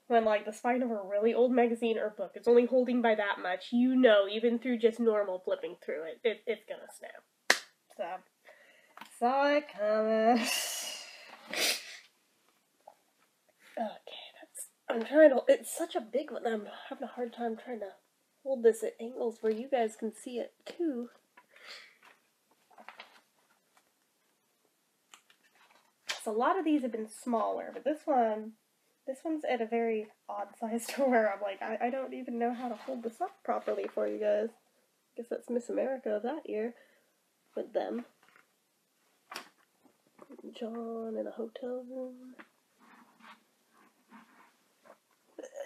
when like the spine of a really old magazine or book is only holding by that much, you know, even through just normal flipping through it, it it's gonna snap. So saw it coming. okay, that's I'm trying to it's such a big one, I'm having a hard time trying to hold this at angles where you guys can see it too. So a lot of these have been smaller, but this one this one's at a very odd size to where I'm like, I, I don't even know how to hold this up properly for you guys. I guess that's Miss America of that year with them. John in a hotel room.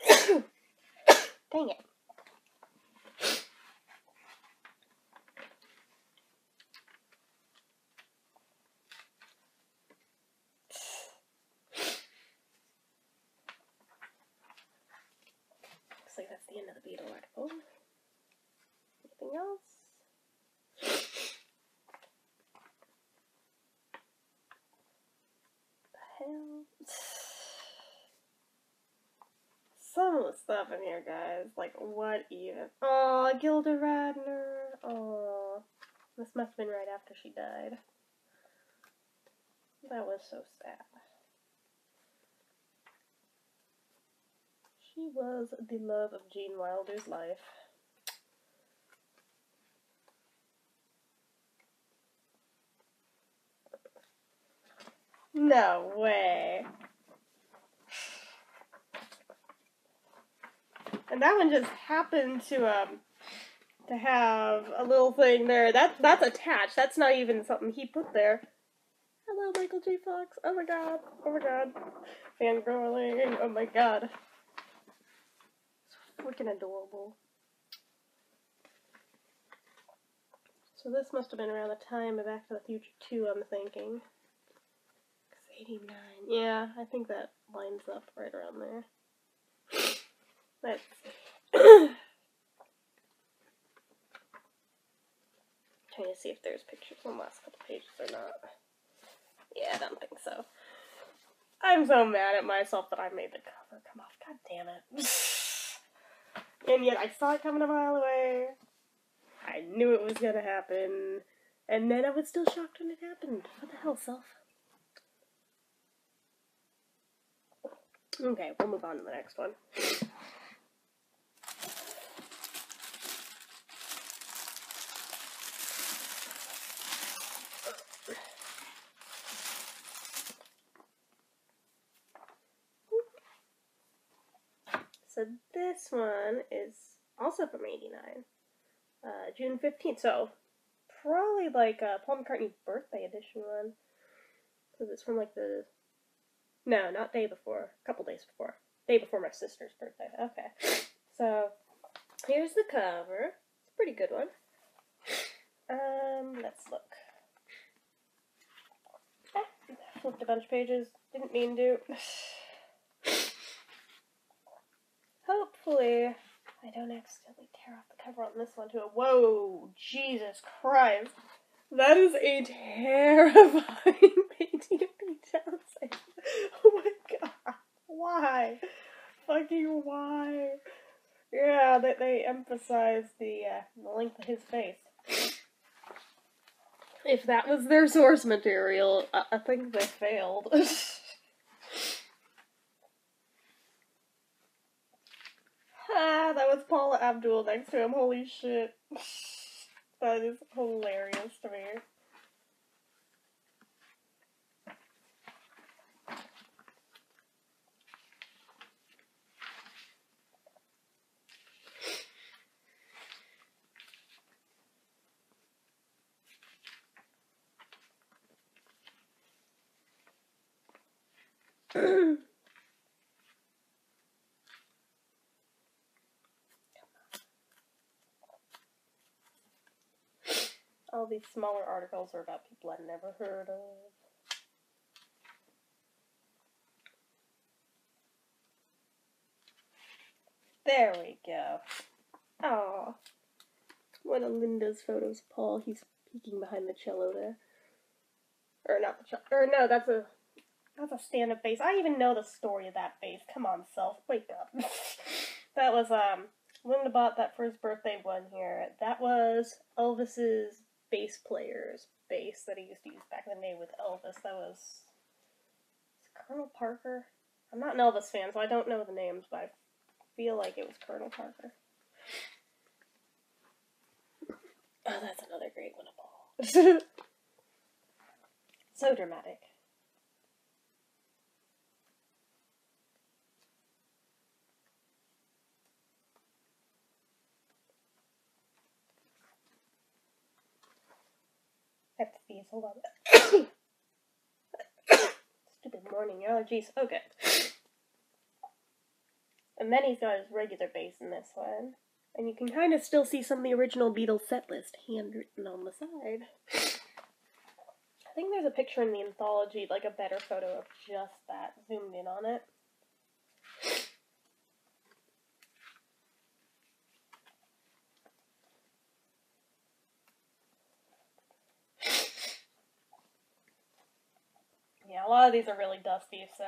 Dang it. Oh. Anything else? The hell? Some of the stuff in here, guys. Like, what even? Oh, Gilda Radner. Oh, this must have been right after she died. That was so sad. She was the love of Gene Wilder's life. No way. And that one just happened to um to have a little thing there. That that's attached. That's not even something he put there. Hello, Michael J. Fox. Oh my god. Oh my god. Fangirling. Oh my god. Freaking adorable. So this must have been around the time of Back to the Future 2, I'm thinking. 89. Yeah, I think that lines up right around there. Let's Trying to see if there's pictures on the last couple pages or not. Yeah, I don't think so. I'm so mad at myself that I made the cover come off. God damn it. and yet I saw it coming a mile away. I knew it was gonna happen. And then I was still shocked when it happened. What the hell, self? Okay, we'll move on to the next one. So this one is also from 89, uh, June 15th. So probably like Paul McCartney birthday edition one. Because it's from like the no, not day before. A couple days before. Day before my sister's birthday. Okay. So, here's the cover. It's a pretty good one. Um, let's look. Ah, flipped a bunch of pages. Didn't mean to. Hopefully, I don't accidentally tear off the cover on this one too. Whoa, Jesus Christ. That is a terrifying painting of Pete Townshend. Oh my god. Why? Fucking why? Yeah, they, they emphasize the, uh, the length of his face. If that was their source material, I, I think they failed. ah, that was Paula Abdul next to him. Holy shit. that is hilarious to me. All these smaller articles are about people I've never heard of. There we go. Oh, one of Linda's photos, Paul. He's peeking behind the cello there. Or not the cello. Or no, that's a that's a stand-up bass. I even know the story of that bass. Come on, self, wake up. that was um Linda bought that for his birthday one here. That was Elvis's bass player's bass that he used to use back in the day with Elvis. That was Colonel Parker. I'm not an Elvis fan, so I don't know the names, but I feel like it was Colonel Parker. Oh, that's another great one of all. so dramatic. Sneeze. Hold on. Stupid morning allergies. Okay. And then he's got his regular bass in this one. And you can kind of still see some of the original Beatles set list handwritten on the side. I think there's a picture in the anthology, like a better photo of just that, zoomed in on it. A lot of these are really dusty, so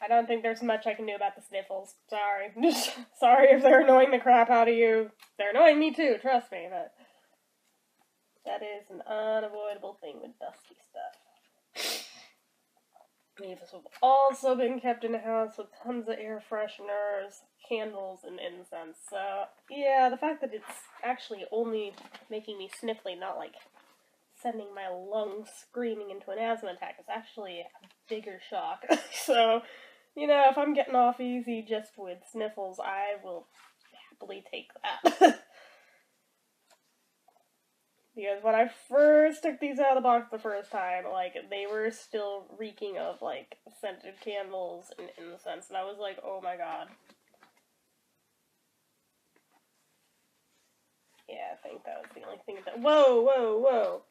I don't think there's much I can do about the sniffles. Sorry. Sorry if they're annoying the crap out of you. They're annoying me too, trust me, but that is an unavoidable thing with dusty stuff. These have also been kept in a house with tons of air fresheners, candles, and incense. So, yeah, the fact that it's actually only making me sniffly, not like sending my lungs screaming into an asthma attack is actually a bigger shock. so, you know, if I'm getting off easy just with sniffles, I will happily take that. because when I first took these out of the box the first time, like, they were still reeking of, like, scented candles and incense, and I was like, oh my god. Yeah, I think that was the only thing that- Whoa, whoa, whoa!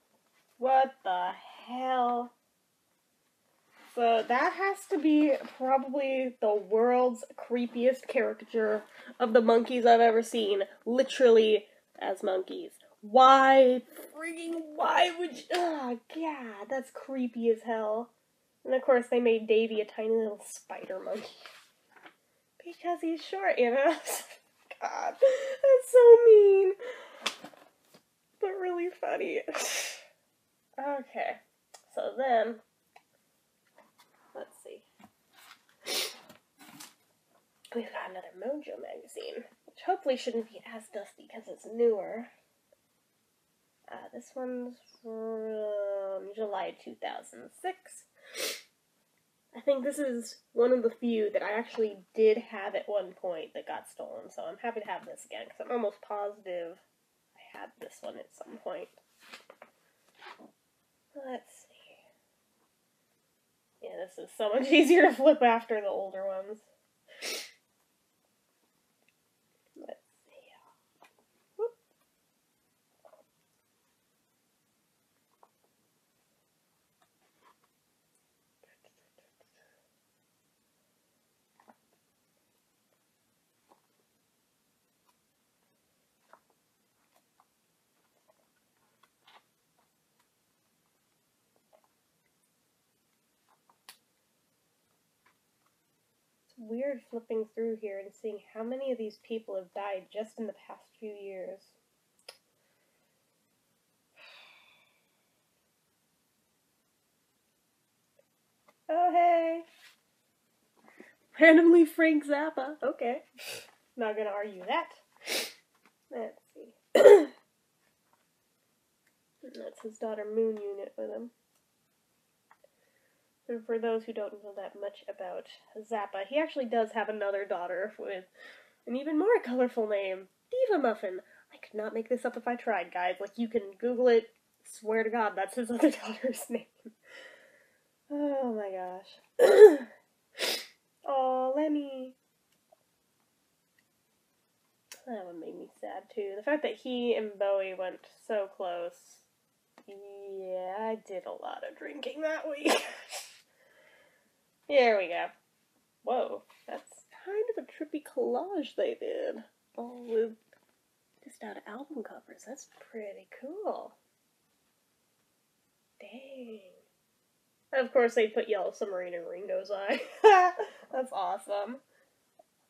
What the hell? So that has to be probably the world's creepiest caricature of the Monkees I've ever seen, literally as monkeys. Why freaking why would you Oh god, that's creepy as hell. And of course they made Davy a tiny little spider monkey. Because he's short, you know? god, that's so mean. But really funny. Okay, so then, let's see. We've got another Mojo magazine, which hopefully shouldn't be as dusty because it's newer. Uh, this one's from July 2006. I think this is one of the few that I actually did have at one point that got stolen, so I'm happy to have this again because I'm almost positive I had this one at some point. Let's see. Yeah, this is so much easier to flip after the older ones. Weird flipping through here and seeing how many of these people have died just in the past few years. Oh, hey! Randomly Frank Zappa. Okay. Not gonna argue that. Let's see. That's his daughter Moon Unit with him. For those who don't know that much about Zappa, he actually does have another daughter with an even more colorful name, Diva Muffin. I could not make this up if I tried, guys. Like, you can Google it. Swear to God, that's his other daughter's name. Oh my gosh. Oh, Lemmy. That one made me sad too. The fact that he and Bowie went so close. Yeah, I did a lot of drinking that week. Here we go. Whoa, that's kind of a trippy collage they did. All with just out of album covers. That's pretty cool. Dang. And of course, they put Yellow Submarine in Ringo's eye. That's awesome.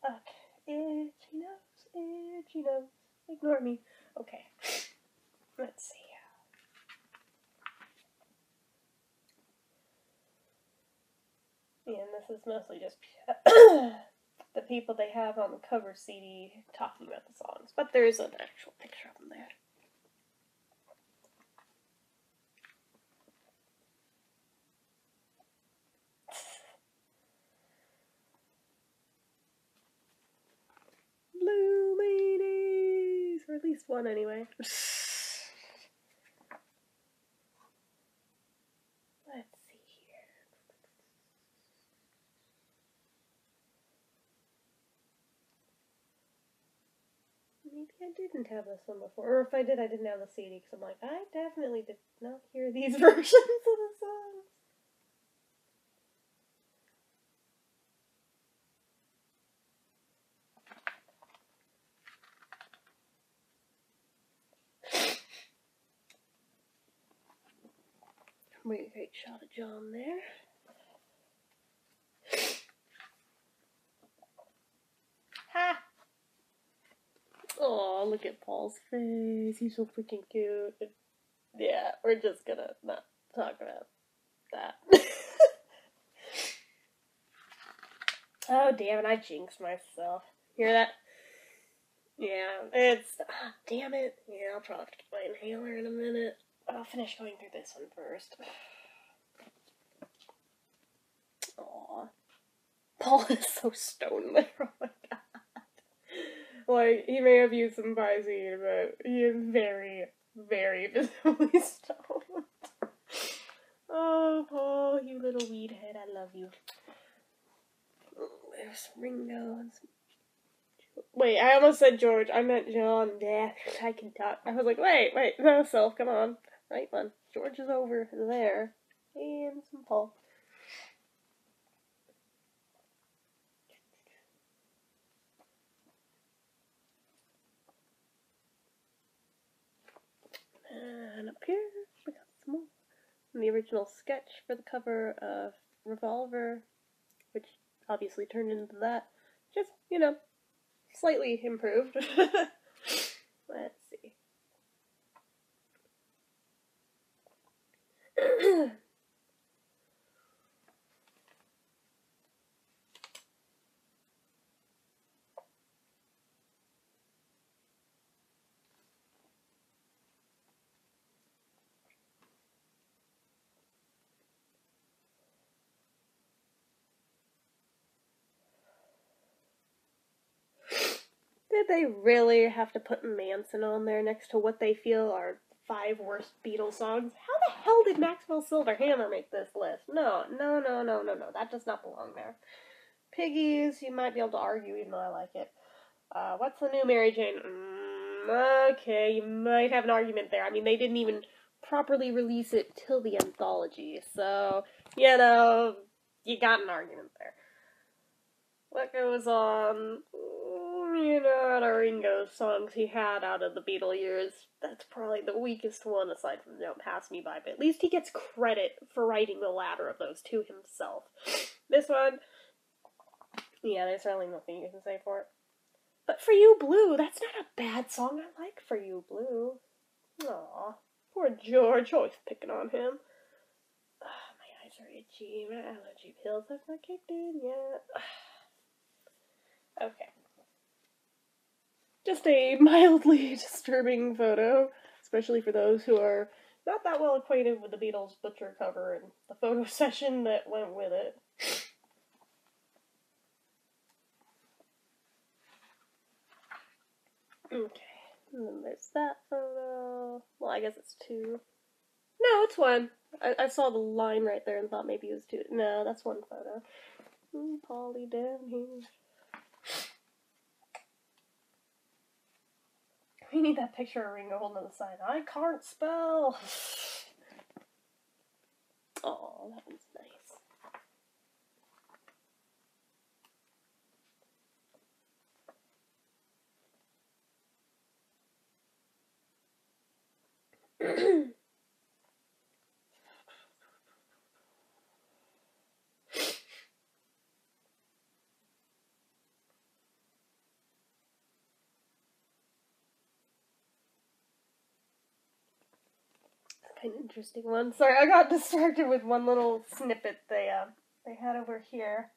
Okay. Itchy nose, itchy nose. Ignore me. Okay. Let's see. And this is mostly just the people they have on the cover CD talking about the songs. But there is an actual picture of them there. Blue ladies! Or at least one anyway. I didn't have this one before. Or if I did, I didn't have the CD because I'm like, I definitely did not hear these versions of the songs. Great shot of John there. Oh, look at Paul's face. He's so freaking cute. Yeah, we're just gonna not talk about that. oh, damn it. I jinxed myself. Hear that? Yeah, it's. Oh, damn it. Yeah, I'll probably have to get my inhaler in a minute. I'll finish going through this one first. Aw. Paul is so stoned. Oh my god. Like, he may have used some Visine, but he is very, very visibly stoned. oh, Paul, you little weed head, I love you. there's Ringo and some... Wait, I almost said George. I meant John. Yeah, I can talk. I was like, wait, wait, no, self, come on. Right one. George is over there. And some Paul. And up here, we got some more. And the original sketch for the cover of Revolver, which obviously turned into that. Just, you know, slightly improved. Let's see. They really have to put Manson on there next to what they feel are five worst Beatles songs? How the hell did Maxwell's Silver Hammer make this list? No, no, no, no, no, no. That does not belong there. Piggies, you might be able to argue, even though I like it. Uh, what's the new Mary Jane? Mm, okay, you might have an argument there. I mean, they didn't even properly release it till the anthology, so, you know, you got an argument there. What goes on? You know, out of Ringo's songs he had out of the Beatle years, that's probably the weakest one aside from Don't Pass Me By, but at least he gets credit for writing the latter of those to himself. This one, yeah, there's certainly nothing you can say for it. But For You Blue, that's not a bad song. I like For You Blue. Aw, poor George, always picking on him. Oh, my eyes are itchy. My allergy pills have not kicked in yet. okay just a mildly disturbing photo, especially for those who are not that well acquainted with the Beatles Butcher cover and the photo session that went with it. Okay, and then there's that photo. Well, I guess it's two. No, it's one. I, I saw the line right there and thought maybe it was two. No, that's one photo. Mm, Paulie down here. We need that picture of Ringo holding on the sign. I can't spell. Oh, that one's nice. kind of interesting one. Sorry, I got distracted with one little snippet they uh, they had over here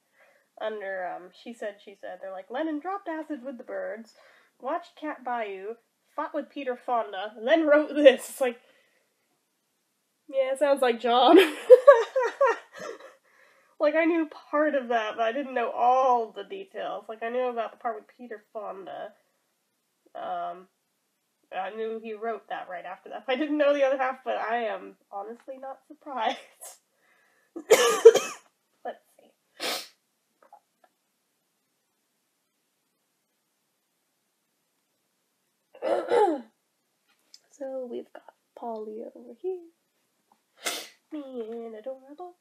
under um she said she said they're like Lennon dropped acid with the Byrds, watched Cat Ballou, fought with Peter Fonda, and then wrote this. It's like yeah, it sounds like John. like I knew part of that, but I didn't know all the details. Like I knew about the part with Peter Fonda. Um I knew he wrote that right after that. I didn't know the other half, but I am honestly not surprised. Let's see. so we've got Paulie over here. Me and adorable.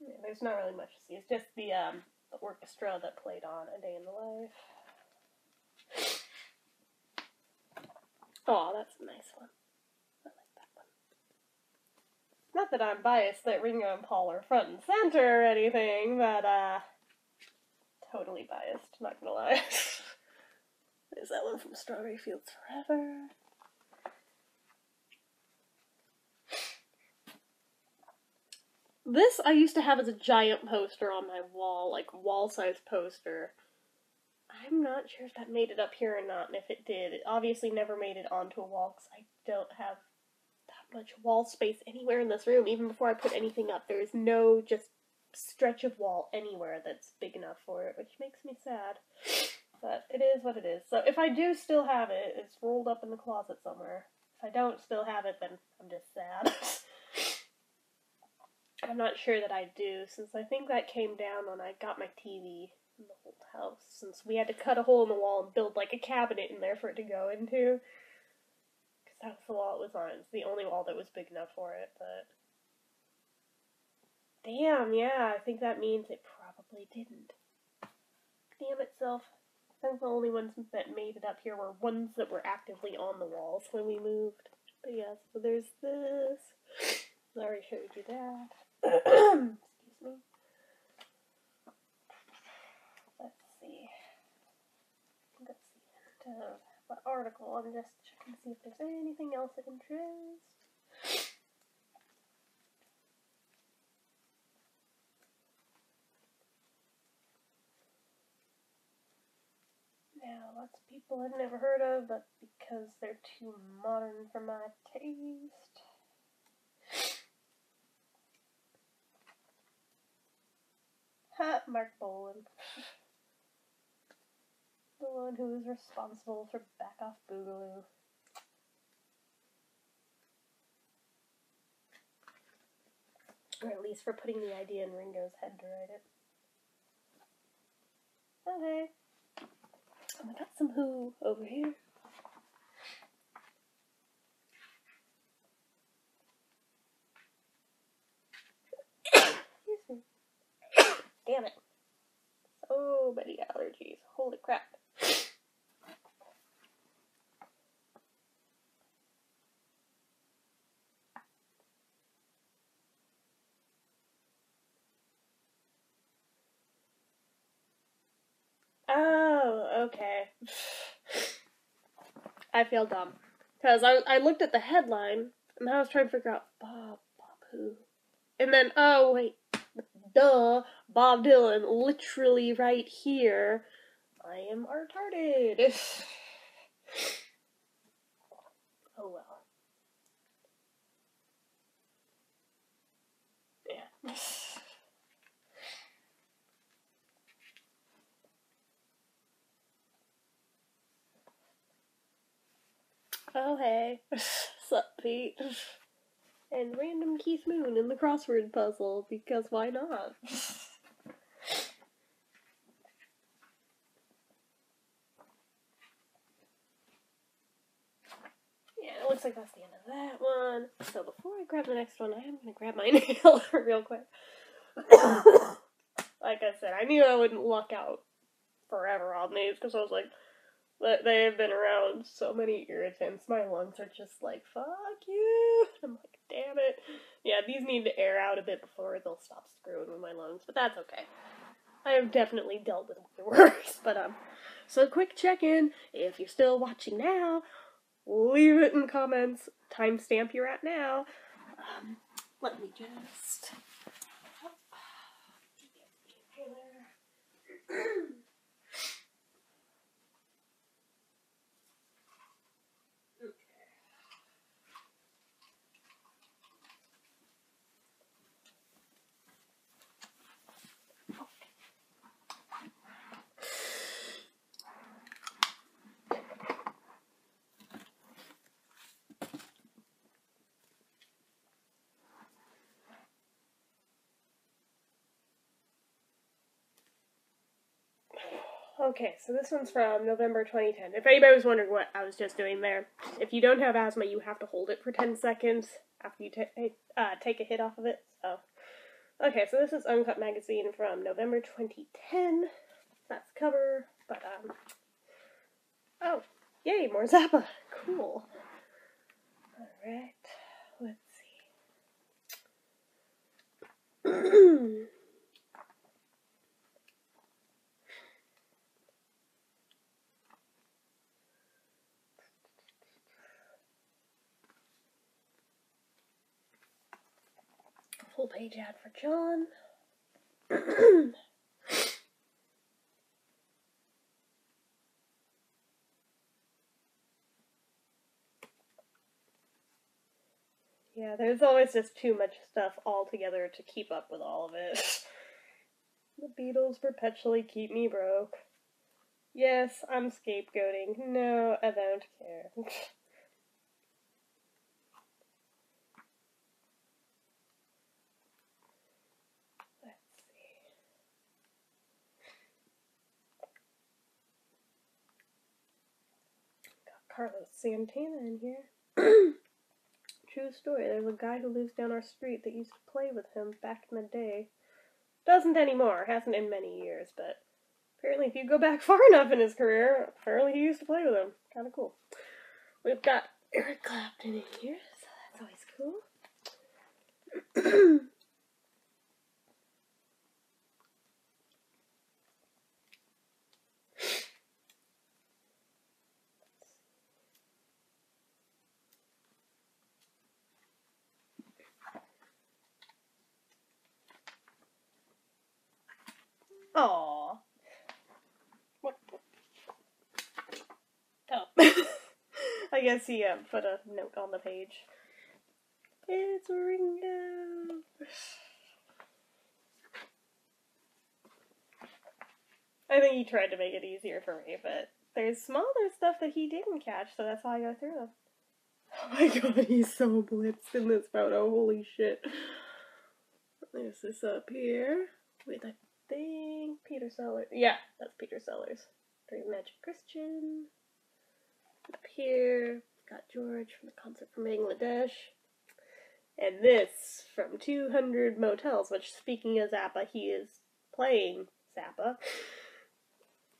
Yeah, there's not really much to see. It's just the um the orchestra that played on A Day in the Life. Oh, that's a nice one. I like that one. Not that I'm biased that Ringo and Paul are front and center or anything, but uh totally biased, not gonna lie. There's that one from Strawberry Fields Forever. This I used to have as a giant poster on my wall, like wall size poster. I'm not sure if that made it up here or not, and if it did, it obviously never made it onto a wall because I don't have that much wall space anywhere in this room. Even before I put anything up, there is no just stretch of wall anywhere that's big enough for it, which makes me sad. But it is what it is. So if I do still have it, it's rolled up in the closet somewhere. If I don't still have it, then I'm just sad. I'm not sure that I do, since I think that came down when I got my TV in the old house, since we had to cut a hole in the wall and build like a cabinet in there for it to go into. Because that was the wall it was on. It's the only wall that was big enough for it, but. Damn, yeah, I think that means it probably didn't. Damn itself. I think the only ones that made it up here were ones that were actively on the walls when we moved. But yeah, so there's this. Already showed you that. Excuse me. Let's see. Let's see. Uh, what article? I'm just checking to see if there's anything else of interest. Now, lots of people I've never heard of, but because they're too modern for my taste. Ha, Marc Bolan. the one who is responsible for Back Off Boogaloo. Or at least for putting the idea in Ringo's head to write it. Okay. Oh, I got some Who over here. Excuse me. Damn it. So many allergies. Holy crap. Oh, okay. I feel dumb. Because I, I looked at the headline, and I was trying to figure out Bob, Bob who? And then, oh, wait, duh, Bob Dylan, literally right here. I am retarded. oh well. Yeah. Oh hey, sup Pete? And random Keith Moon in the crossword puzzle because why not? yeah, it looks like that's the end of that one. So before I grab the next one, I am gonna grab my nail real quick. like I said, I knew I wouldn't luck out forever on these because I was like, they have been around so many irritants. My lungs are just like, fuck you. I'm like, damn it. Yeah, these need to air out a bit before they'll stop screwing with my lungs, but that's okay. I have definitely dealt with worse, but um, so quick check in. If you're still watching now, leave it in comments. Timestamp you're at now. Um, let me just. Okay, so this one's from November 2010. If anybody was wondering what I was just doing there, if you don't have asthma, you have to hold it for 10 seconds after you uh, take a hit off of it. So, okay, so this is Uncut Magazine from November 2010. That's cover, but um, oh, yay, more Zappa. Cool. All right, let's see. full page ad for John. yeah, there's always just too much stuff all together to keep up with all of it. the Beatles perpetually keep me broke. Yes, I'm scapegoating. No, I don't care. Carlos Santana in here. True story. There's a guy who lives down our street that used to play with him back in the day. Doesn't anymore. Hasn't in many years, but apparently if you go back far enough in his career, apparently he used to play with him. Kind of cool. We've got Eric Clapton in here, so that's always cool. Aww. What? Oh. I guess he uh, put a note on the page. It's Ringo. I think he tried to make it easier for me, but there's smaller stuff that he didn't catch, so that's how I go through them. Oh my god, he's so blitzed in this photo. Holy shit. There's this up here with a think Peter Sellers. Yeah, that's Peter Sellers. Three Magic Christian. Up here, got George from the concert from Bangladesh. And this from 200 Motels, which, speaking of Zappa, he is playing Zappa.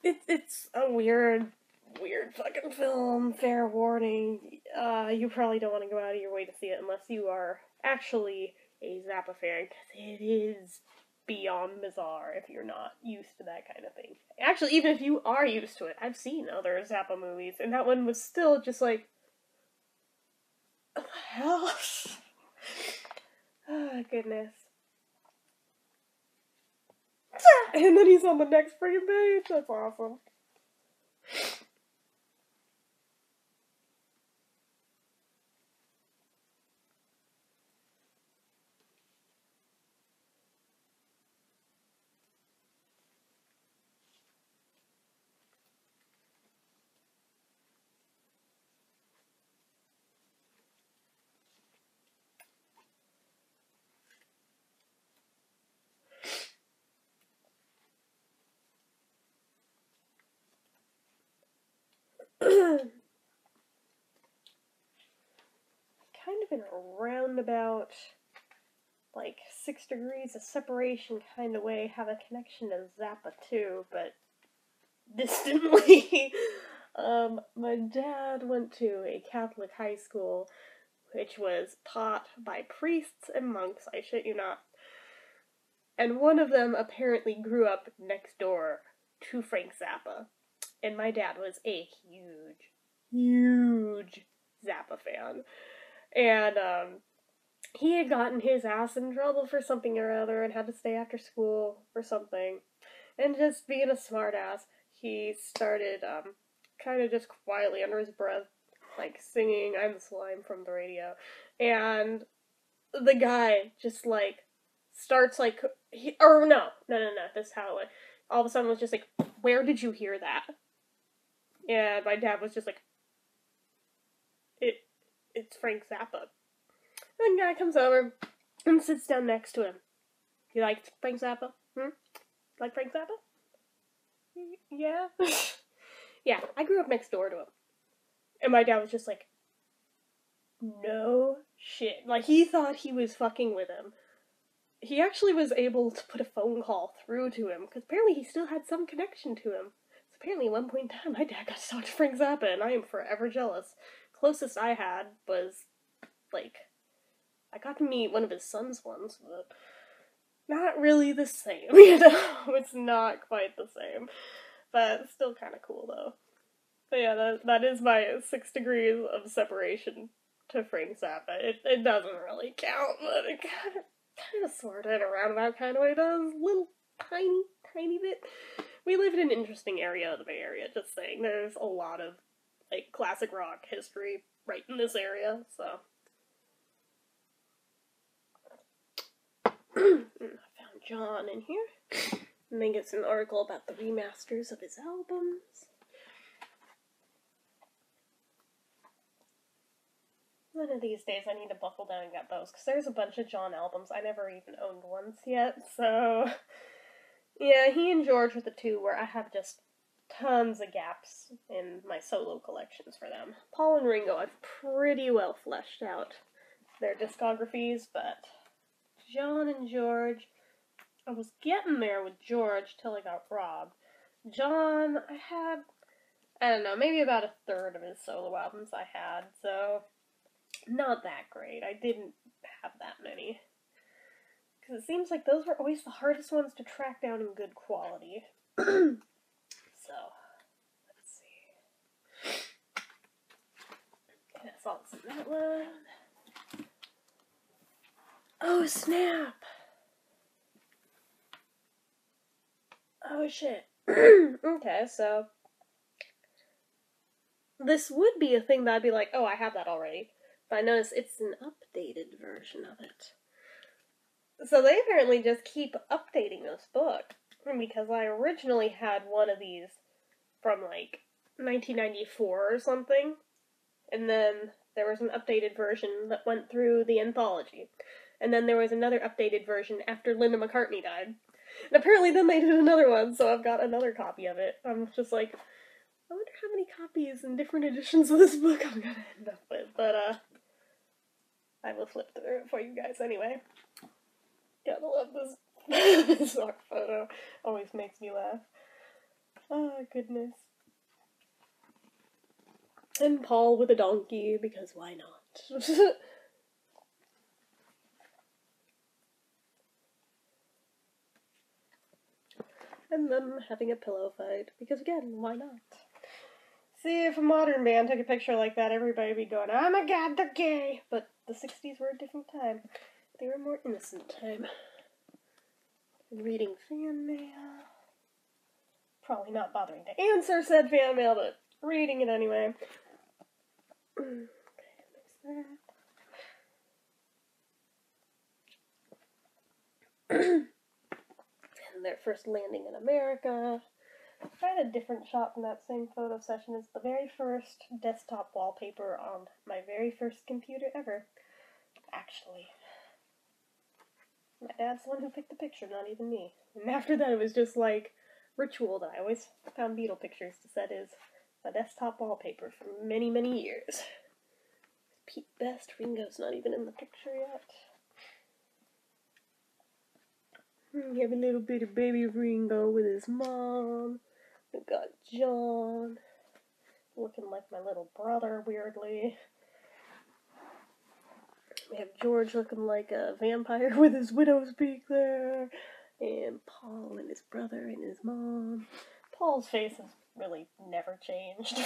It's it's a weird, weird fucking film. Fair warning. Uh, you probably don't want to go out of your way to see it unless you are actually a Zappa fan, because it is beyond bizarre if you're not used to that kind of thing. Actually, even if you are used to it, I've seen other Zappa movies, and that one was still just like, what the hell? oh, goodness. And then he's on the next freaking page. That's awesome. Kind of in a roundabout, like six degrees of separation kind of way, have a connection to Zappa too, but distantly. um, my dad went to a Catholic high school, which was taught by priests and monks, I shit you not. And one of them apparently grew up next door to Frank Zappa. And my dad was a huge, huge Zappa fan. And um, he had gotten his ass in trouble for something or other and had to stay after school for something. And just being a smartass, he started um, kind of just quietly under his breath, like singing I'm Slime from the radio. And the guy just like starts like, he, or no, no, no, no, this is how it went. All of a sudden was just like, where did you hear that? And my dad was just like, it, it's Frank Zappa. And the guy comes over and sits down next to him. You like Frank Zappa? Hmm? Like Frank Zappa? Yeah. yeah, I grew up next door to him. And my dad was just like, no shit. Like, he thought he was fucking with him. He actually was able to put a phone call through to him, because apparently he still had some connection to him. Apparently, at one point in time, my dad got to talk to Frank Zappa, and I am forever jealous. Closest I had was, like, I got to meet one of his sons once, but not really the same, you know? It's not quite the same. But still kind of cool, though. But yeah, that, that is my six degrees of separation to Frank Zappa. It, it doesn't really count, but it kind of, kind of sort of in a roundabout kind of way does. Little tiny, tiny bit. We live in an interesting area of the Bay Area, just saying. There's a lot of, like, classic rock history right in this area, so. Mm, I found John in here. And then gets an article about the remasters of his albums. One of these days I need to buckle down and get those, because there's a bunch of John albums I never even owned once yet, so... Yeah, he and George are the two where I have just tons of gaps in my solo collections for them. Paul and Ringo, I've pretty well fleshed out their discographies, but John and George, I was getting there with George till I got robbed. John, I had, I don't know, maybe about a third of his solo albums I had, so not that great. I didn't have that many. Because it seems like those were always the hardest ones to track down in good quality. so, let's see. Okay, that's all in that one. Oh, snap! Oh, shit. okay, so. This would be a thing that I'd be like, oh, I have that already. But I notice it's an updated version of it. So they apparently just keep updating this book. Because I originally had one of these from like 1994 or something. And then there was an updated version that went through the anthology. And then there was another updated version after Linda McCartney died. And apparently then they did another one, so I've got another copy of it. I'm just like, I wonder how many copies and different editions of this book I'm gonna end up with. But, uh, I will flip through it for you guys anyway. Gotta love this, this photo. Always makes me laugh. Oh, goodness. And Paul with a donkey, because why not? and them having a pillow fight, because again, why not? See, if a modern band took a picture like that, everybody would be going, oh my god, they're gay! But the 60s were a different time. They were more innocent time. Reading fan mail. Probably not bothering to answer said fan mail, but reading it anyway. okay, that. and their first landing in America. I had a different shot from that same photo session. It's the very first desktop wallpaper on my very first computer ever. Actually. My dad's the one who picked the picture, not even me. And after that, it was just like ritual that I always found Beatle pictures to set his my desktop wallpaper for many, many years. Pete Best, Ringo's not even in the picture yet. Hmm, we have a little bit of baby Ringo with his mom. We got John, looking like my little brother, weirdly. We have George looking like a vampire with his widow's peak there. And Paul and his brother and his mom. Paul's face has really never changed.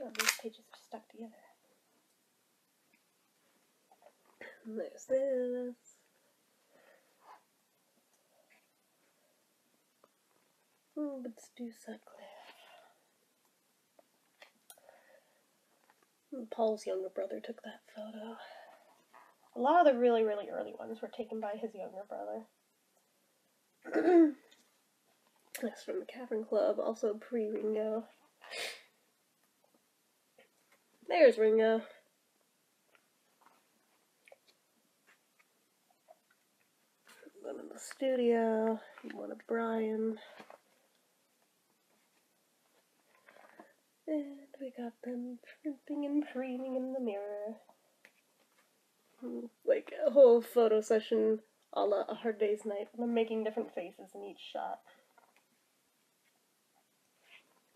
oh, these pages are stuck together. And there's this. Oh, let's do Paul's younger brother took that photo. A lot of the really, really early ones were taken by his younger brother. That's from the Cavern Club, also pre Ringo. There's Ringo. One in the studio, one of Brian. And we got them primping and preening in the mirror. Hmm, like a whole photo session a la A Hard Day's Night, them making different faces in each shot.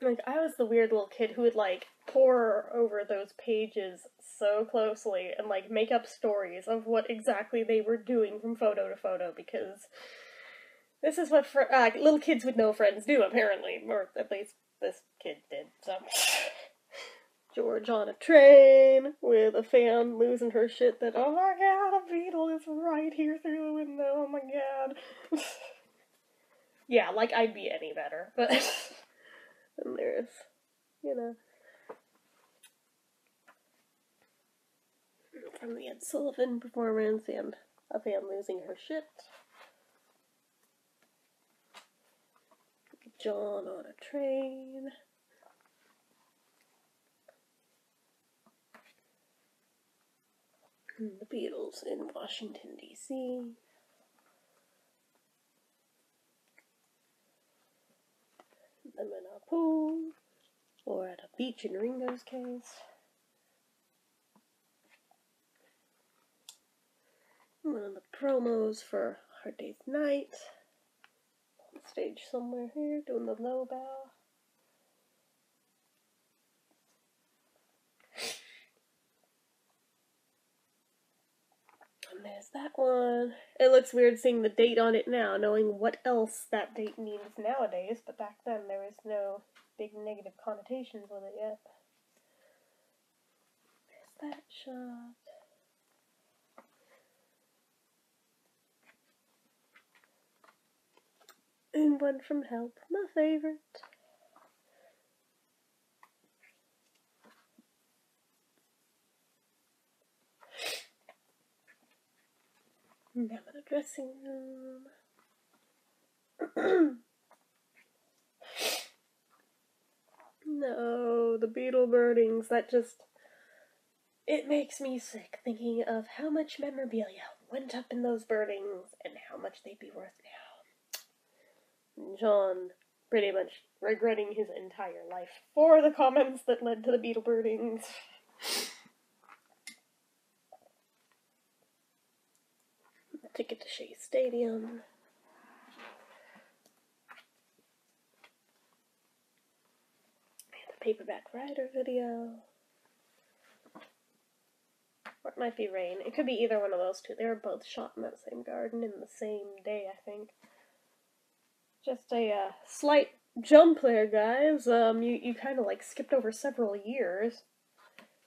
Like, I was the weird little kid who would, like, pore over those pages so closely and, like, make up stories of what exactly they were doing from photo to photo because this is what fr- uh, little kids with no friends do, apparently. Or at least this kid did, so. George on a train with a fan losing her shit that, oh my god, a Beatle is right here through the window, oh my god. yeah, like I'd be any better, but. and there's, you know. From the Ed Sullivan performance and a fan losing her shit. John on a train. the Beatles in Washington, D.C. Them in a pool, or at a beach in Ringo's case. One of the promos for Hard Day's Night. Stage somewhere here, doing the low bow. And there's that one. It looks weird seeing the date on it now, knowing what else that date means nowadays, but back then there was no big negative connotations with it yet. There's that shot. And one from Help, my favorite. Now in the dressing room. no, the Beatle burnings, that just. It makes me sick thinking of how much memorabilia went up in those burnings and how much they'd be worth now. John pretty much regretting his entire life for the comments that led to the Beatle birdings. ticket to Shea Stadium. the paperback writer video. Or it might be rain. It could be either one of those two. They were both shot in that same garden in the same day, I think. Just a uh, slight jump there, guys. Um, you, you kind of like skipped over several years.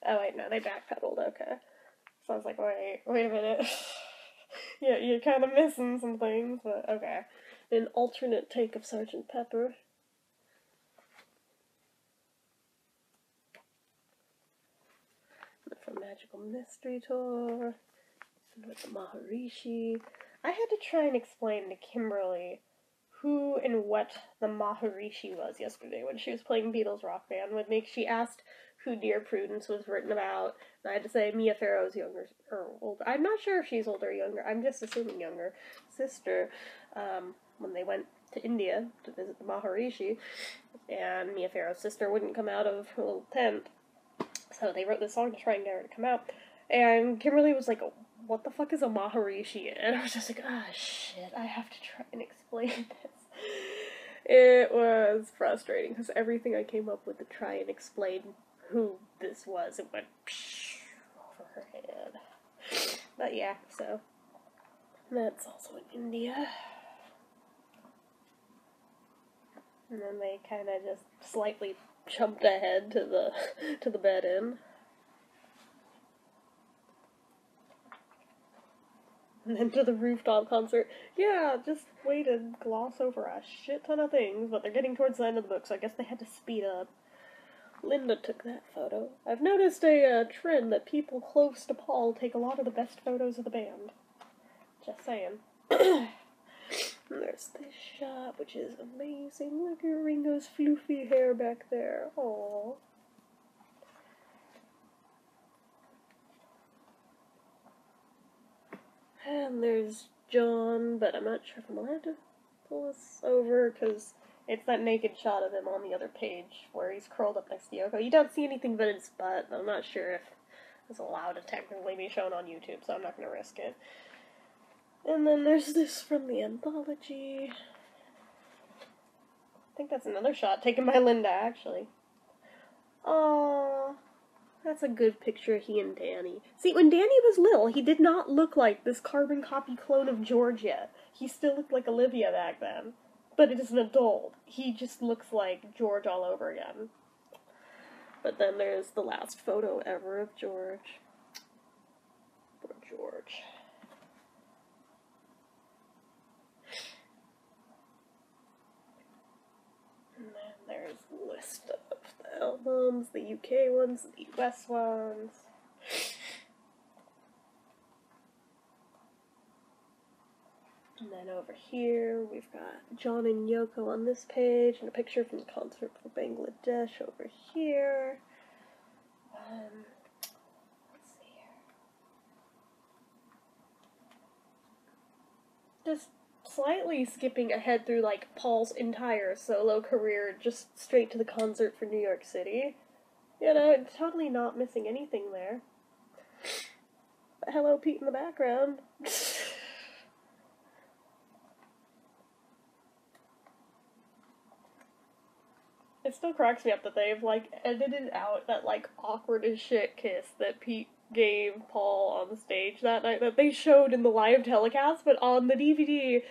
Oh wait, no, they backpedaled. Okay. So I was like, wait, wait a minute. yeah, you're kind of missing some things, but okay. An alternate take of Sergeant Pepper. From Magical Mystery Tour. With the Maharishi. I had to try and explain to Kimberly who and what the Maharishi was yesterday when she was playing Beatles Rock Band with me. She asked who Dear Prudence was written about. And I had to say Mia Farrow's younger or older. I'm not sure if she's older or younger. I'm just assuming younger sister. Um, when they went to India to visit the Maharishi, and Mia Farrow's sister wouldn't come out of her little tent. So they wrote this song to try and get her to come out. And Kimberly was like, What the fuck is a Maharishi? And I was just like, Ah, shit, I have to try and explain this. It was frustrating because everything I came up with to try and explain who this was, it went over her head. But yeah, so that's also in India. And then they kind of just slightly jumped ahead to the to the bed in. And then to the rooftop concert. Yeah, just way to gloss over a shit ton of things, but they're getting towards the end of the book, so I guess they had to speed up. Linda took that photo. I've noticed a uh, trend that people close to Paul take a lot of the best photos of the band. Just saying. there's this shot, which is amazing. Look at Ringo's floofy hair back there. Aww. And there's John, but I'm not sure if I'm allowed to pull this over because it's that naked shot of him on the other page where he's curled up next to Yoko. You don't see anything but his butt. I'm not sure if it's allowed to technically be shown on YouTube, so I'm not going to risk it. And then there's this from the anthology. I think that's another shot taken by Linda, actually. Oh, that's a good picture of he and Dhani. See, when Dhani was little, he did not look like this carbon copy clone of George yet. He still looked like Olivia back then. But it is an adult. He just looks like George all over again. But then there's the last photo ever of George. Poor George. And then there's a list albums, the UK ones, the US ones. And then over here, we've got John and Yoko on this page, and a picture from the concert for Bangladesh over here. Um, let's see here. Just slightly skipping ahead through like Paul's entire solo career, just straight to the concert for New York City. You know, totally not missing anything there. But hello, Pete in the background. it still cracks me up that they've like edited out that like awkward as shit kiss that Pete gave Paul on the stage that night that they showed in the live telecast, but on the DVD,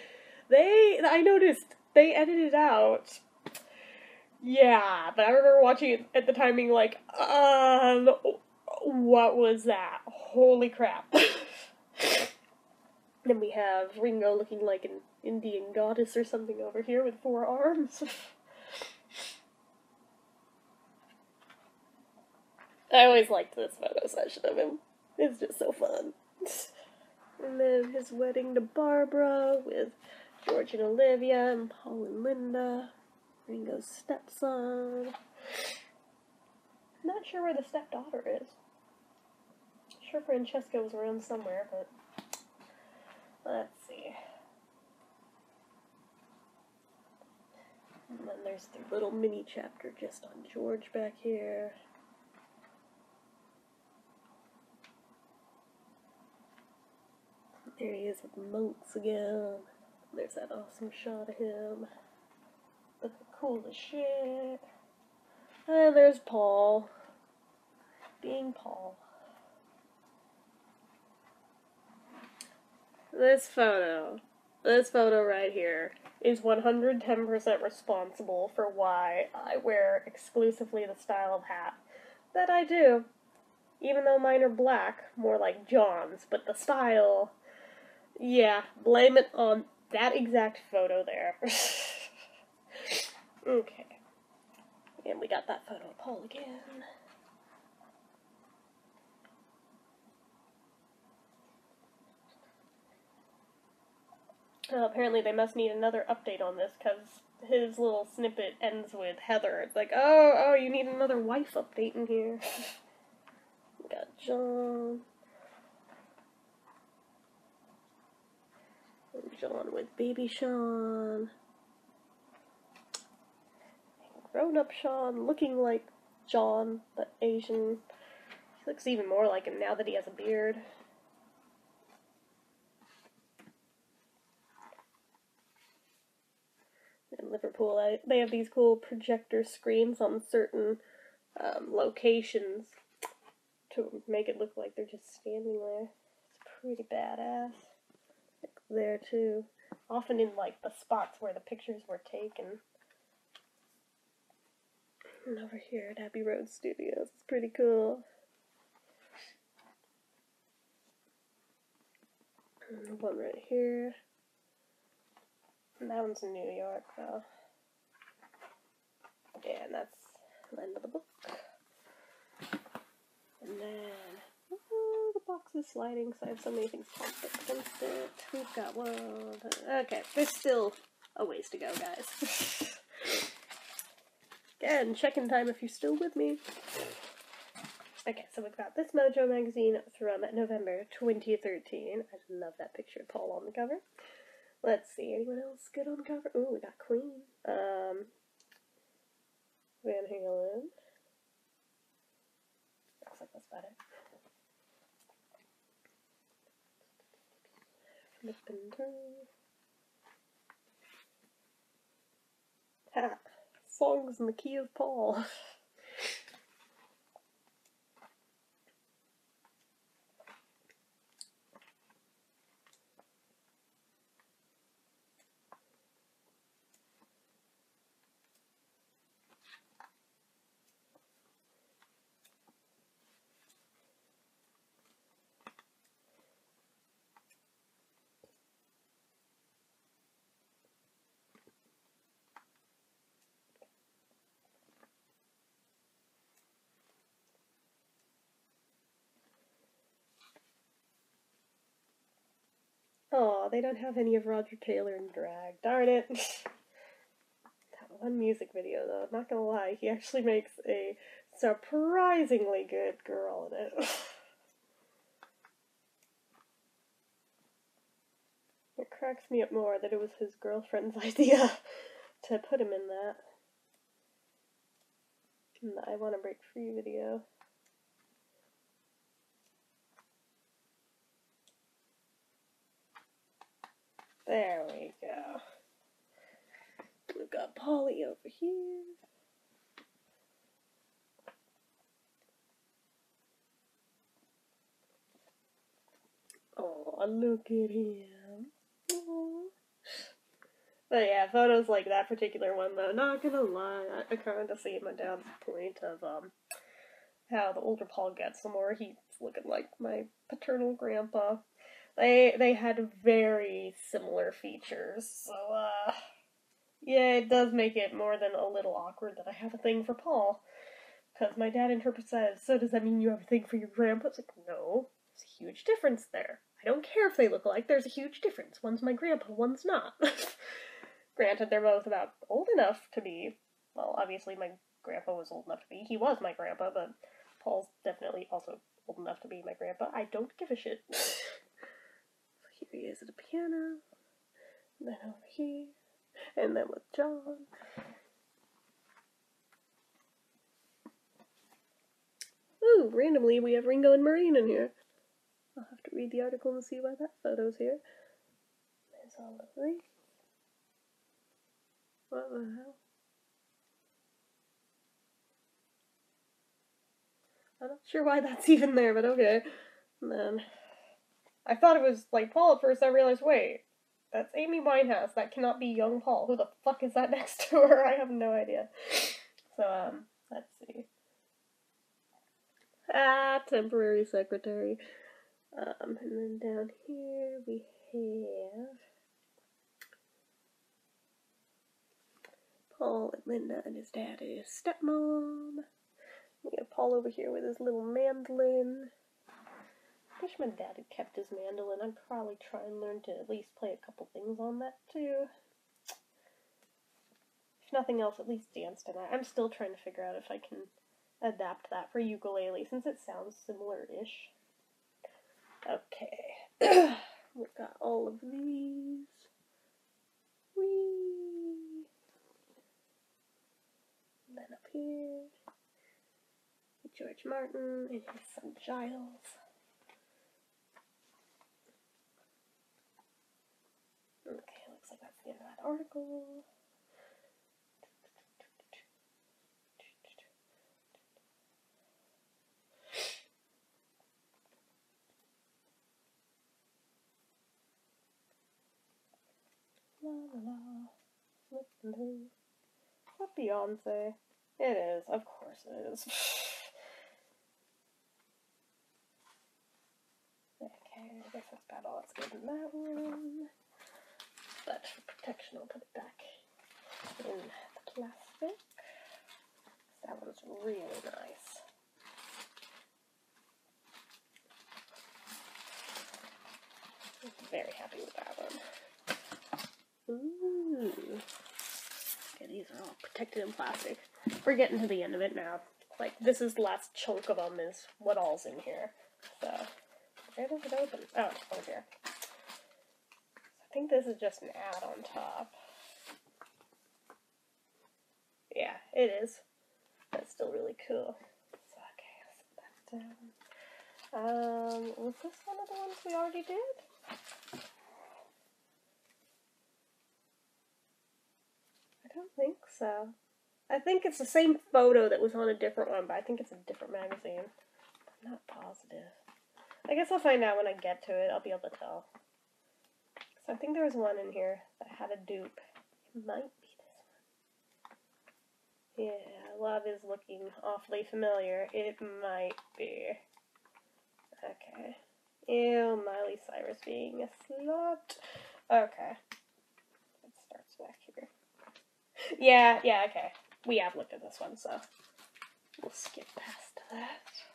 they I noticed they edited out. Yeah, but I remember watching it at the time being like, um, what was that? Holy crap. then we have Ringo looking like an Indian goddess or something over here with four arms. I always liked this photo session of him. It's just so fun. And then his wedding to Barbara with George and Olivia and Paul and Linda. Ringo's stepson. Not sure where the stepdaughter is. Sure Francesca was around somewhere, but let's see. And then there's the little mini chapter just on George back here. There he is with monks again. There's that awesome shot of him. Looking cool as shit. And there's Paul. Being Paul. This photo, this photo right here, is 110% responsible for why I wear exclusively the style of hat that I do. Even though mine are black, more like John's, but the style yeah, blame it on that exact photo there. okay. And we got that photo of Paul again. Apparently they must need another update on this because his little snippet ends with Heather. It's like, oh, oh, you need another wife update in here. we got John. John with Baby Sean. grown up Sean, looking like John, but Asian. He looks even more like him now that he has a beard. In Liverpool, I, they have these cool projector screens on certain um, locations to make it look like they're just standing there. It's pretty badass. There too. Often in like the spots where the pictures were taken. And over here at Abbey Road Studios. It's pretty cool. And one right here. And that one's in New York though. Yeah, and that's the end of the book. And then, the box is sliding because I have so many things pumped up against it. We've got one. Okay, there's still a ways to go, guys. Again, check-in time if you're still with me. Okay, so we've got this Mojo magazine from November 2013. I love that picture of Paul on the cover. Let's see, anyone else good on the cover? Ooh, we got Queen. Um, Van Halen. Looks like that's better. Flip and turn. Ha! Songs in the key of Paul. Oh, they don't have any of Roger Taylor in drag. Darn it. that one music video, though, not gonna lie, he actually makes a surprisingly good girl in it. it cracks me up more that it was his girlfriend's idea to put him in that. In the I Wanna Break Free video. There we go. We've got Paulie over here. Oh, look at him. Aww. But yeah, photos like that particular one, though, not gonna lie, I, I kind of see my dad's point of um how the older Paul gets, the more he's looking like my paternal grandpa. They they had very similar features, so uh, yeah, it does make it more than a little awkward that I have a thing for Paul. Because my dad interprets that as, so does that mean you have a thing for your grandpa? It's like, no, there's a huge difference there. I don't care if they look alike, there's a huge difference. One's my grandpa, one's not. Granted, they're both about old enough to be, well, obviously my grandpa was old enough to be, he was my grandpa, but Paul's definitely also old enough to be my grandpa. I don't give a shit. He is at the piano. And then over here. And then with John. Ooh, randomly we have Ringo and Maureen in here. I'll have to read the article and see why that photo's here. There's all these. What the hell? I'm not sure why that's even there, but okay. And then I thought it was like Paul at first. I realized, wait, that's Amy Winehouse. That cannot be young Paul. Who the fuck is that next to her? I have no idea. So um, let's see. Ah, temporary secretary. Um, and then down here we have Paul and Linda and his dad and his stepmom. We have Paul over here with his little mandolin wish my dad had kept his mandolin. I'd probably try and learn to at least play a couple things on that too. If nothing else, at least dance tonight. I'm still trying to figure out if I can adapt that for ukulele since it sounds similar-ish. Okay. We've got all of these. Whee! here. George Martin and his son Giles. Okay, of that article. La la la. Is that Beyonce? It is, of course it is. okay, I guess that's about all that's good in that one. But for protection, I'll put it back in the plastic. That one's really nice. I'm very happy with that one. Ooh. Okay, these are all protected in plastic. We're getting to the end of it now. Like, this is the last chunk of them is what all's in here. So, where does it open? Oh, over here. I think this is just an ad on top. Yeah, it is. That's still really cool. So, okay, set that down. Um, was this one of the ones we already did? I don't think so. I think it's the same photo that was on a different one, but I think it's a different magazine. I'm not positive. I guess I'll find out when I get to it. I'll be able to tell. So I think there was one in here that had a dupe. It might be this one. Yeah, love is looking awfully familiar. It might be. Okay. Ew, Miley Cyrus being a slut. Okay. It starts back here. Yeah, yeah, okay. We have looked at this one, so we'll skip past that.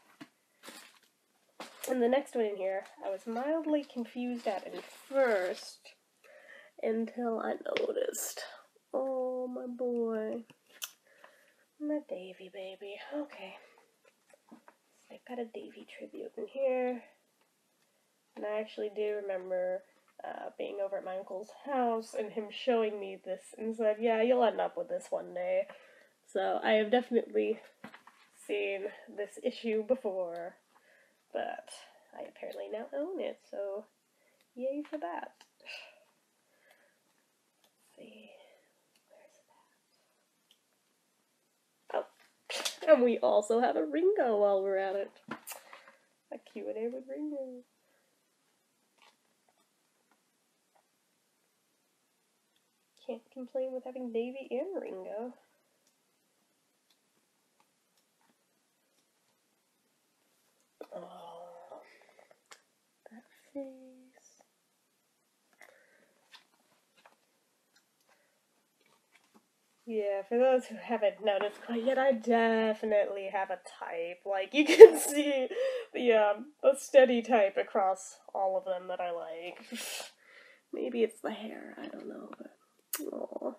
And the next one in here, I was mildly confused at in first until I noticed. Oh, my boy. My Davy baby. Okay. So I got a Davy tribute in here. And I actually do remember uh, being over at my uncle's house and him showing me this and said, Yeah, you'll end up with this one day. So I have definitely seen this issue before, but I apparently now own it, so yay for that. Let's see. Where's that? Oh, and we also have a Ringo while we're at it. A Q&A with Ringo. Can't complain with having Davy and Ringo. Oh, that face. Yeah, for those who haven't noticed quite yet, I definitely have a type. Like, you can see the, um, the steady type across all of them that I like. Maybe it's the hair, I don't know, but... Aww.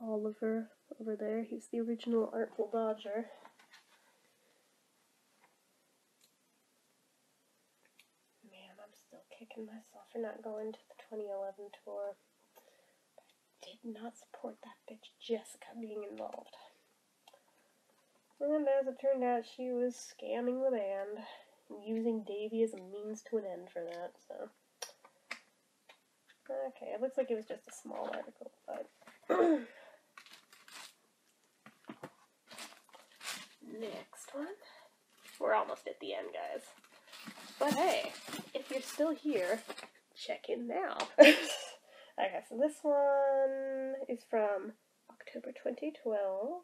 Oliver over there, he's the original Artful Dodger. Man, I'm still kicking myself for not going to the 2011 tour. I did not support that bitch Jessica being involved. And as it turned out, she was scamming the band, using Davy as a means to an end for that, so. Okay, it looks like it was just a small article, but. Next one. We're almost at the end, guys. But hey, you're still here, check in now. okay, so this one is from October 2012.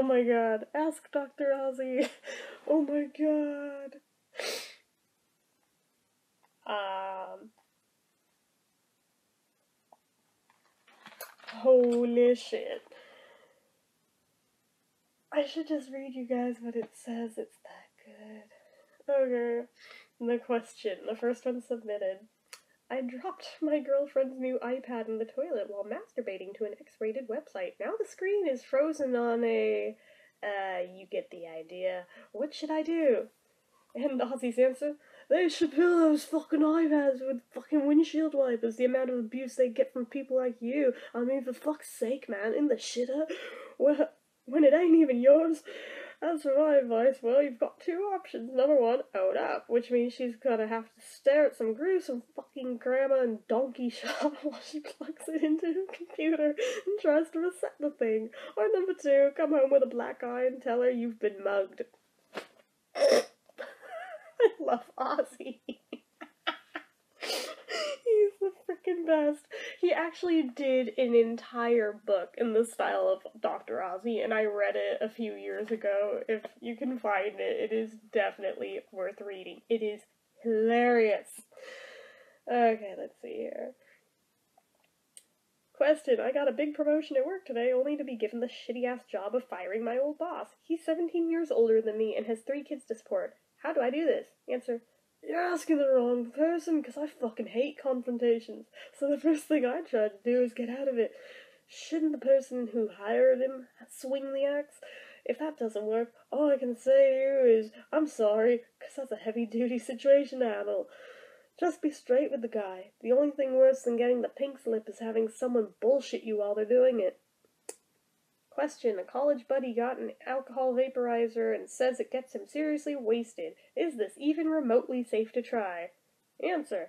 Oh my god. Ask Dr. Ozzy. Oh my god. Um. Holy shit. I should just read you guys what it says. It's that good. Okay. The question. The first one submitted. I dropped my girlfriend's new iPad in the toilet while masturbating to an X rated website. Now the screen is frozen on a. Uh, you get the idea. What should I do? And Ozzy's answer they should fill those fucking iPads with fucking windshield wipers. The amount of abuse they get from people like you. I mean, for fuck's sake, man, in the shitter. When it ain't even yours. As for my advice, well, you've got two options. Number one, own up, which means she's gonna have to stare at some gruesome fucking grandma and donkey shot while she plugs it into her computer and tries to reset the thing. Or number two, come home with a black eye and tell her you've been mugged. I love Ozzy. Freaking best. He actually did an entire book in the style of Dr. Ozzy, and I read it a few years ago. If you can find it, it is definitely worth reading. It is hilarious. Okay, let's see here. Question I got a big promotion at work today, only to be given the shitty ass job of firing my old boss. He's 17 years older than me and has three kids to support. How do I do this? Answer you're asking the wrong person because I fucking hate confrontations. So the first thing I try to do is get out of it. Shouldn't the person who hired him swing the axe? If that doesn't work, all I can say to you is, I'm sorry, because that's a heavy duty situation handle. Just be straight with the guy. The only thing worse than getting the pink slip is having someone bullshit you while they're doing it. Question A college buddy got an alcohol vaporizer and says it gets him seriously wasted. Is this even remotely safe to try? Answer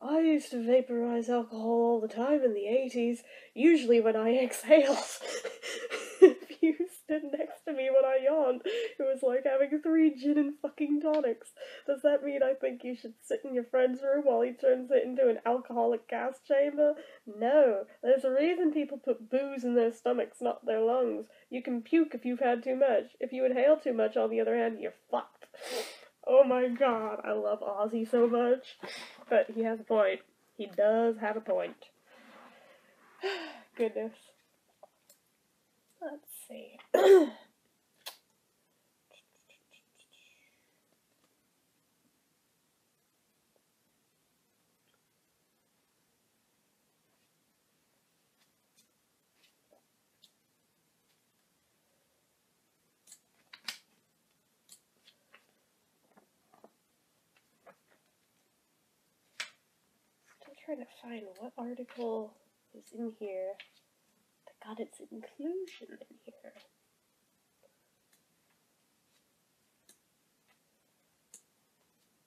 I used to vaporize alcohol all the time in the 80s, usually when I exhaled. if you stood next to me when I yawned, it was like having three gin and fucking tonics. Does that mean I think you should sit in your friend's room while he turns it into an alcoholic gas chamber? No. There's a reason people put booze in their stomachs, not their lungs. You can puke if you've had too much. If you inhale too much, on the other hand, you're fucked. Oh my god, I love Ozzy so much. But he has a point. He does have a point. Goodness. See. trying to find what article is in here got its inclusion in here.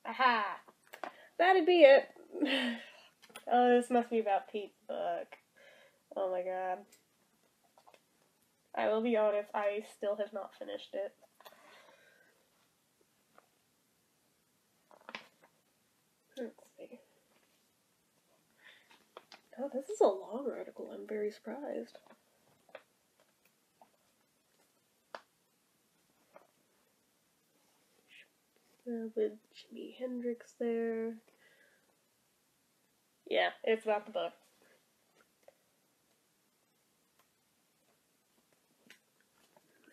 Aha! That'd be it. oh, this must be about Pete's book. Oh my god. I will be honest, I still have not finished it. Let's see. Oh, this is a long article. I'm very surprised. Uh, with Jimi Hendrix there. Yeah, it's about the book.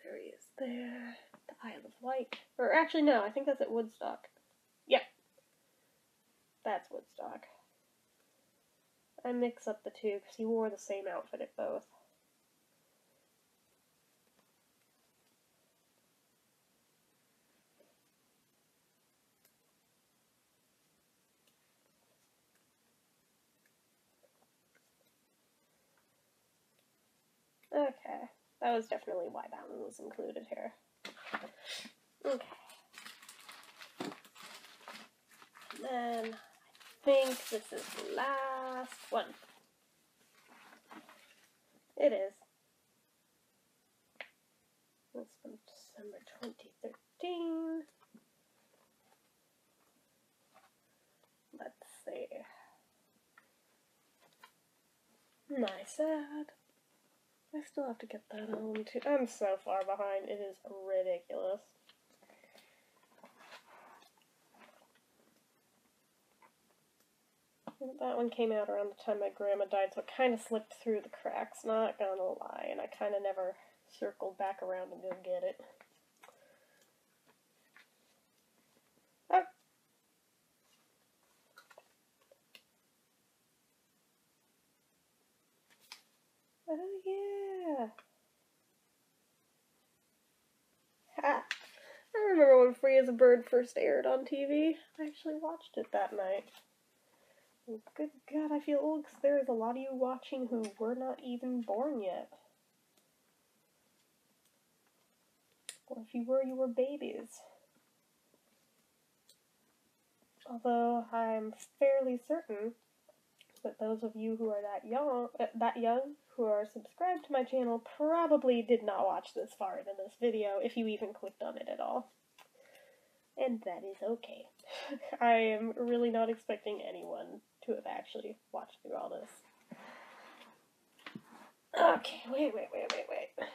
There he is there. The Isle of Wight. Or actually, no, I think that's at Woodstock. Yep. That's Woodstock. I mix up the two because he wore the same outfit at both. Okay, that was definitely why that one was included here. Okay. Then I think this is the last one. It is. This from December 2013. Let's see. Nice ad. I still have to get that home too. I'm so far behind. It is ridiculous. That one came out around the time my grandma died, so it kind of slipped through the cracks, not gonna lie, and I kind of never circled back around to go get it. Oh. Oh yeah. Ha. I remember when Free as a Bird first aired on TV. I actually watched it that night. good God, I feel old because there is a lot of you watching who were not even born yet. Or if you were, you were babies. Although I'm fairly certain that those of you who are that young, uh, that young, who are subscribed to my channel probably did not watch this far into this video, if you even clicked on it at all. And that is okay. I am really not expecting anyone to have actually watched through all this. Okay, wait, wait, wait, wait, wait.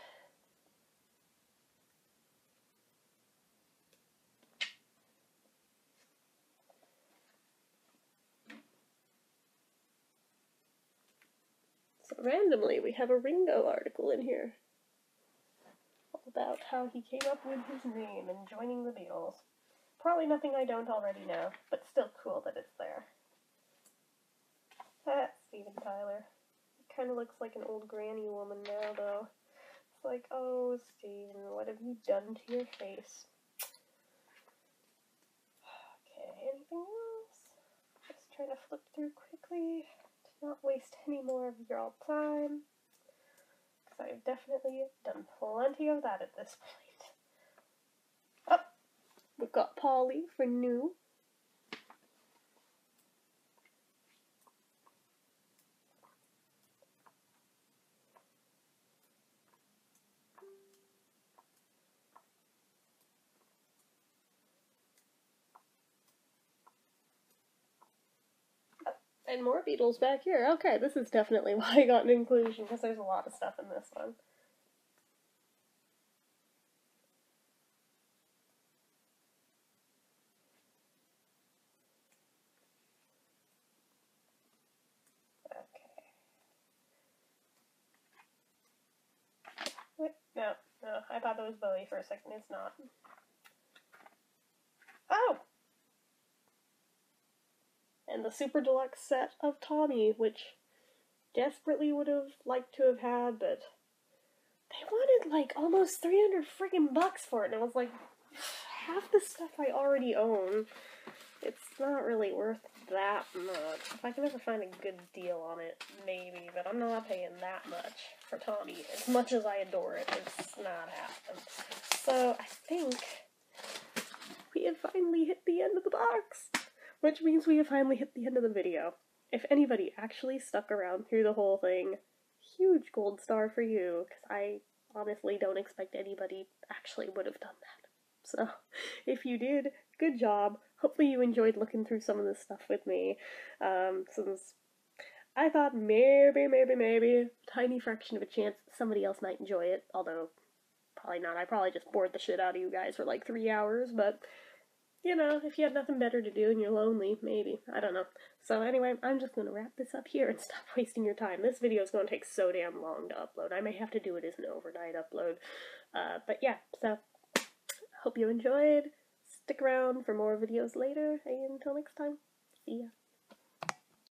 Randomly, we have a Ringo article in here about how he came up with his name and joining the Beatles. Probably nothing I don't already know, but still cool that it's there. That's Steven Tyler. He kind of looks like an old granny woman now, though. It's like, oh, Steven, what have you done to your face? Okay, anything else? Just trying to flip through quickly not waste any more of your old time. Because I've definitely done plenty of that at this point. Oh, we've got Polly for new. And more Beatles back here. Okay, this is definitely why I got an inclusion, because there's a lot of stuff in this one. Okay. No, no, I thought that was Bowie for a second, it's not. Oh! And the super deluxe set of Tommy, which desperately would have liked to have had, but they wanted like almost 300 friggin' bucks for it, and I was like, half the stuff I already own, it's not really worth that much. If I can ever find a good deal on it, maybe, but I'm not paying that much for Tommy. As much as I adore it, it's not happening. So I think we have finally hit the end of the box. Which means we have finally hit the end of the video. If anybody actually stuck around through the whole thing, huge gold star for you, because I honestly don't expect anybody actually would have done that. So, if you did, good job. Hopefully you enjoyed looking through some of this stuff with me, um, since I thought maybe, maybe, maybe, tiny fraction of a chance somebody else might enjoy it, although probably not. I probably just bored the shit out of you guys for like three hours, but you know, if you had nothing better to do and you're lonely, maybe. I don't know. So anyway, I'm just going to wrap this up here and stop wasting your time. This video is going to take so damn long to upload. I may have to do it as an overnight upload. Uh, but yeah, so hope you enjoyed. Stick around for more videos later. Until next time, see ya.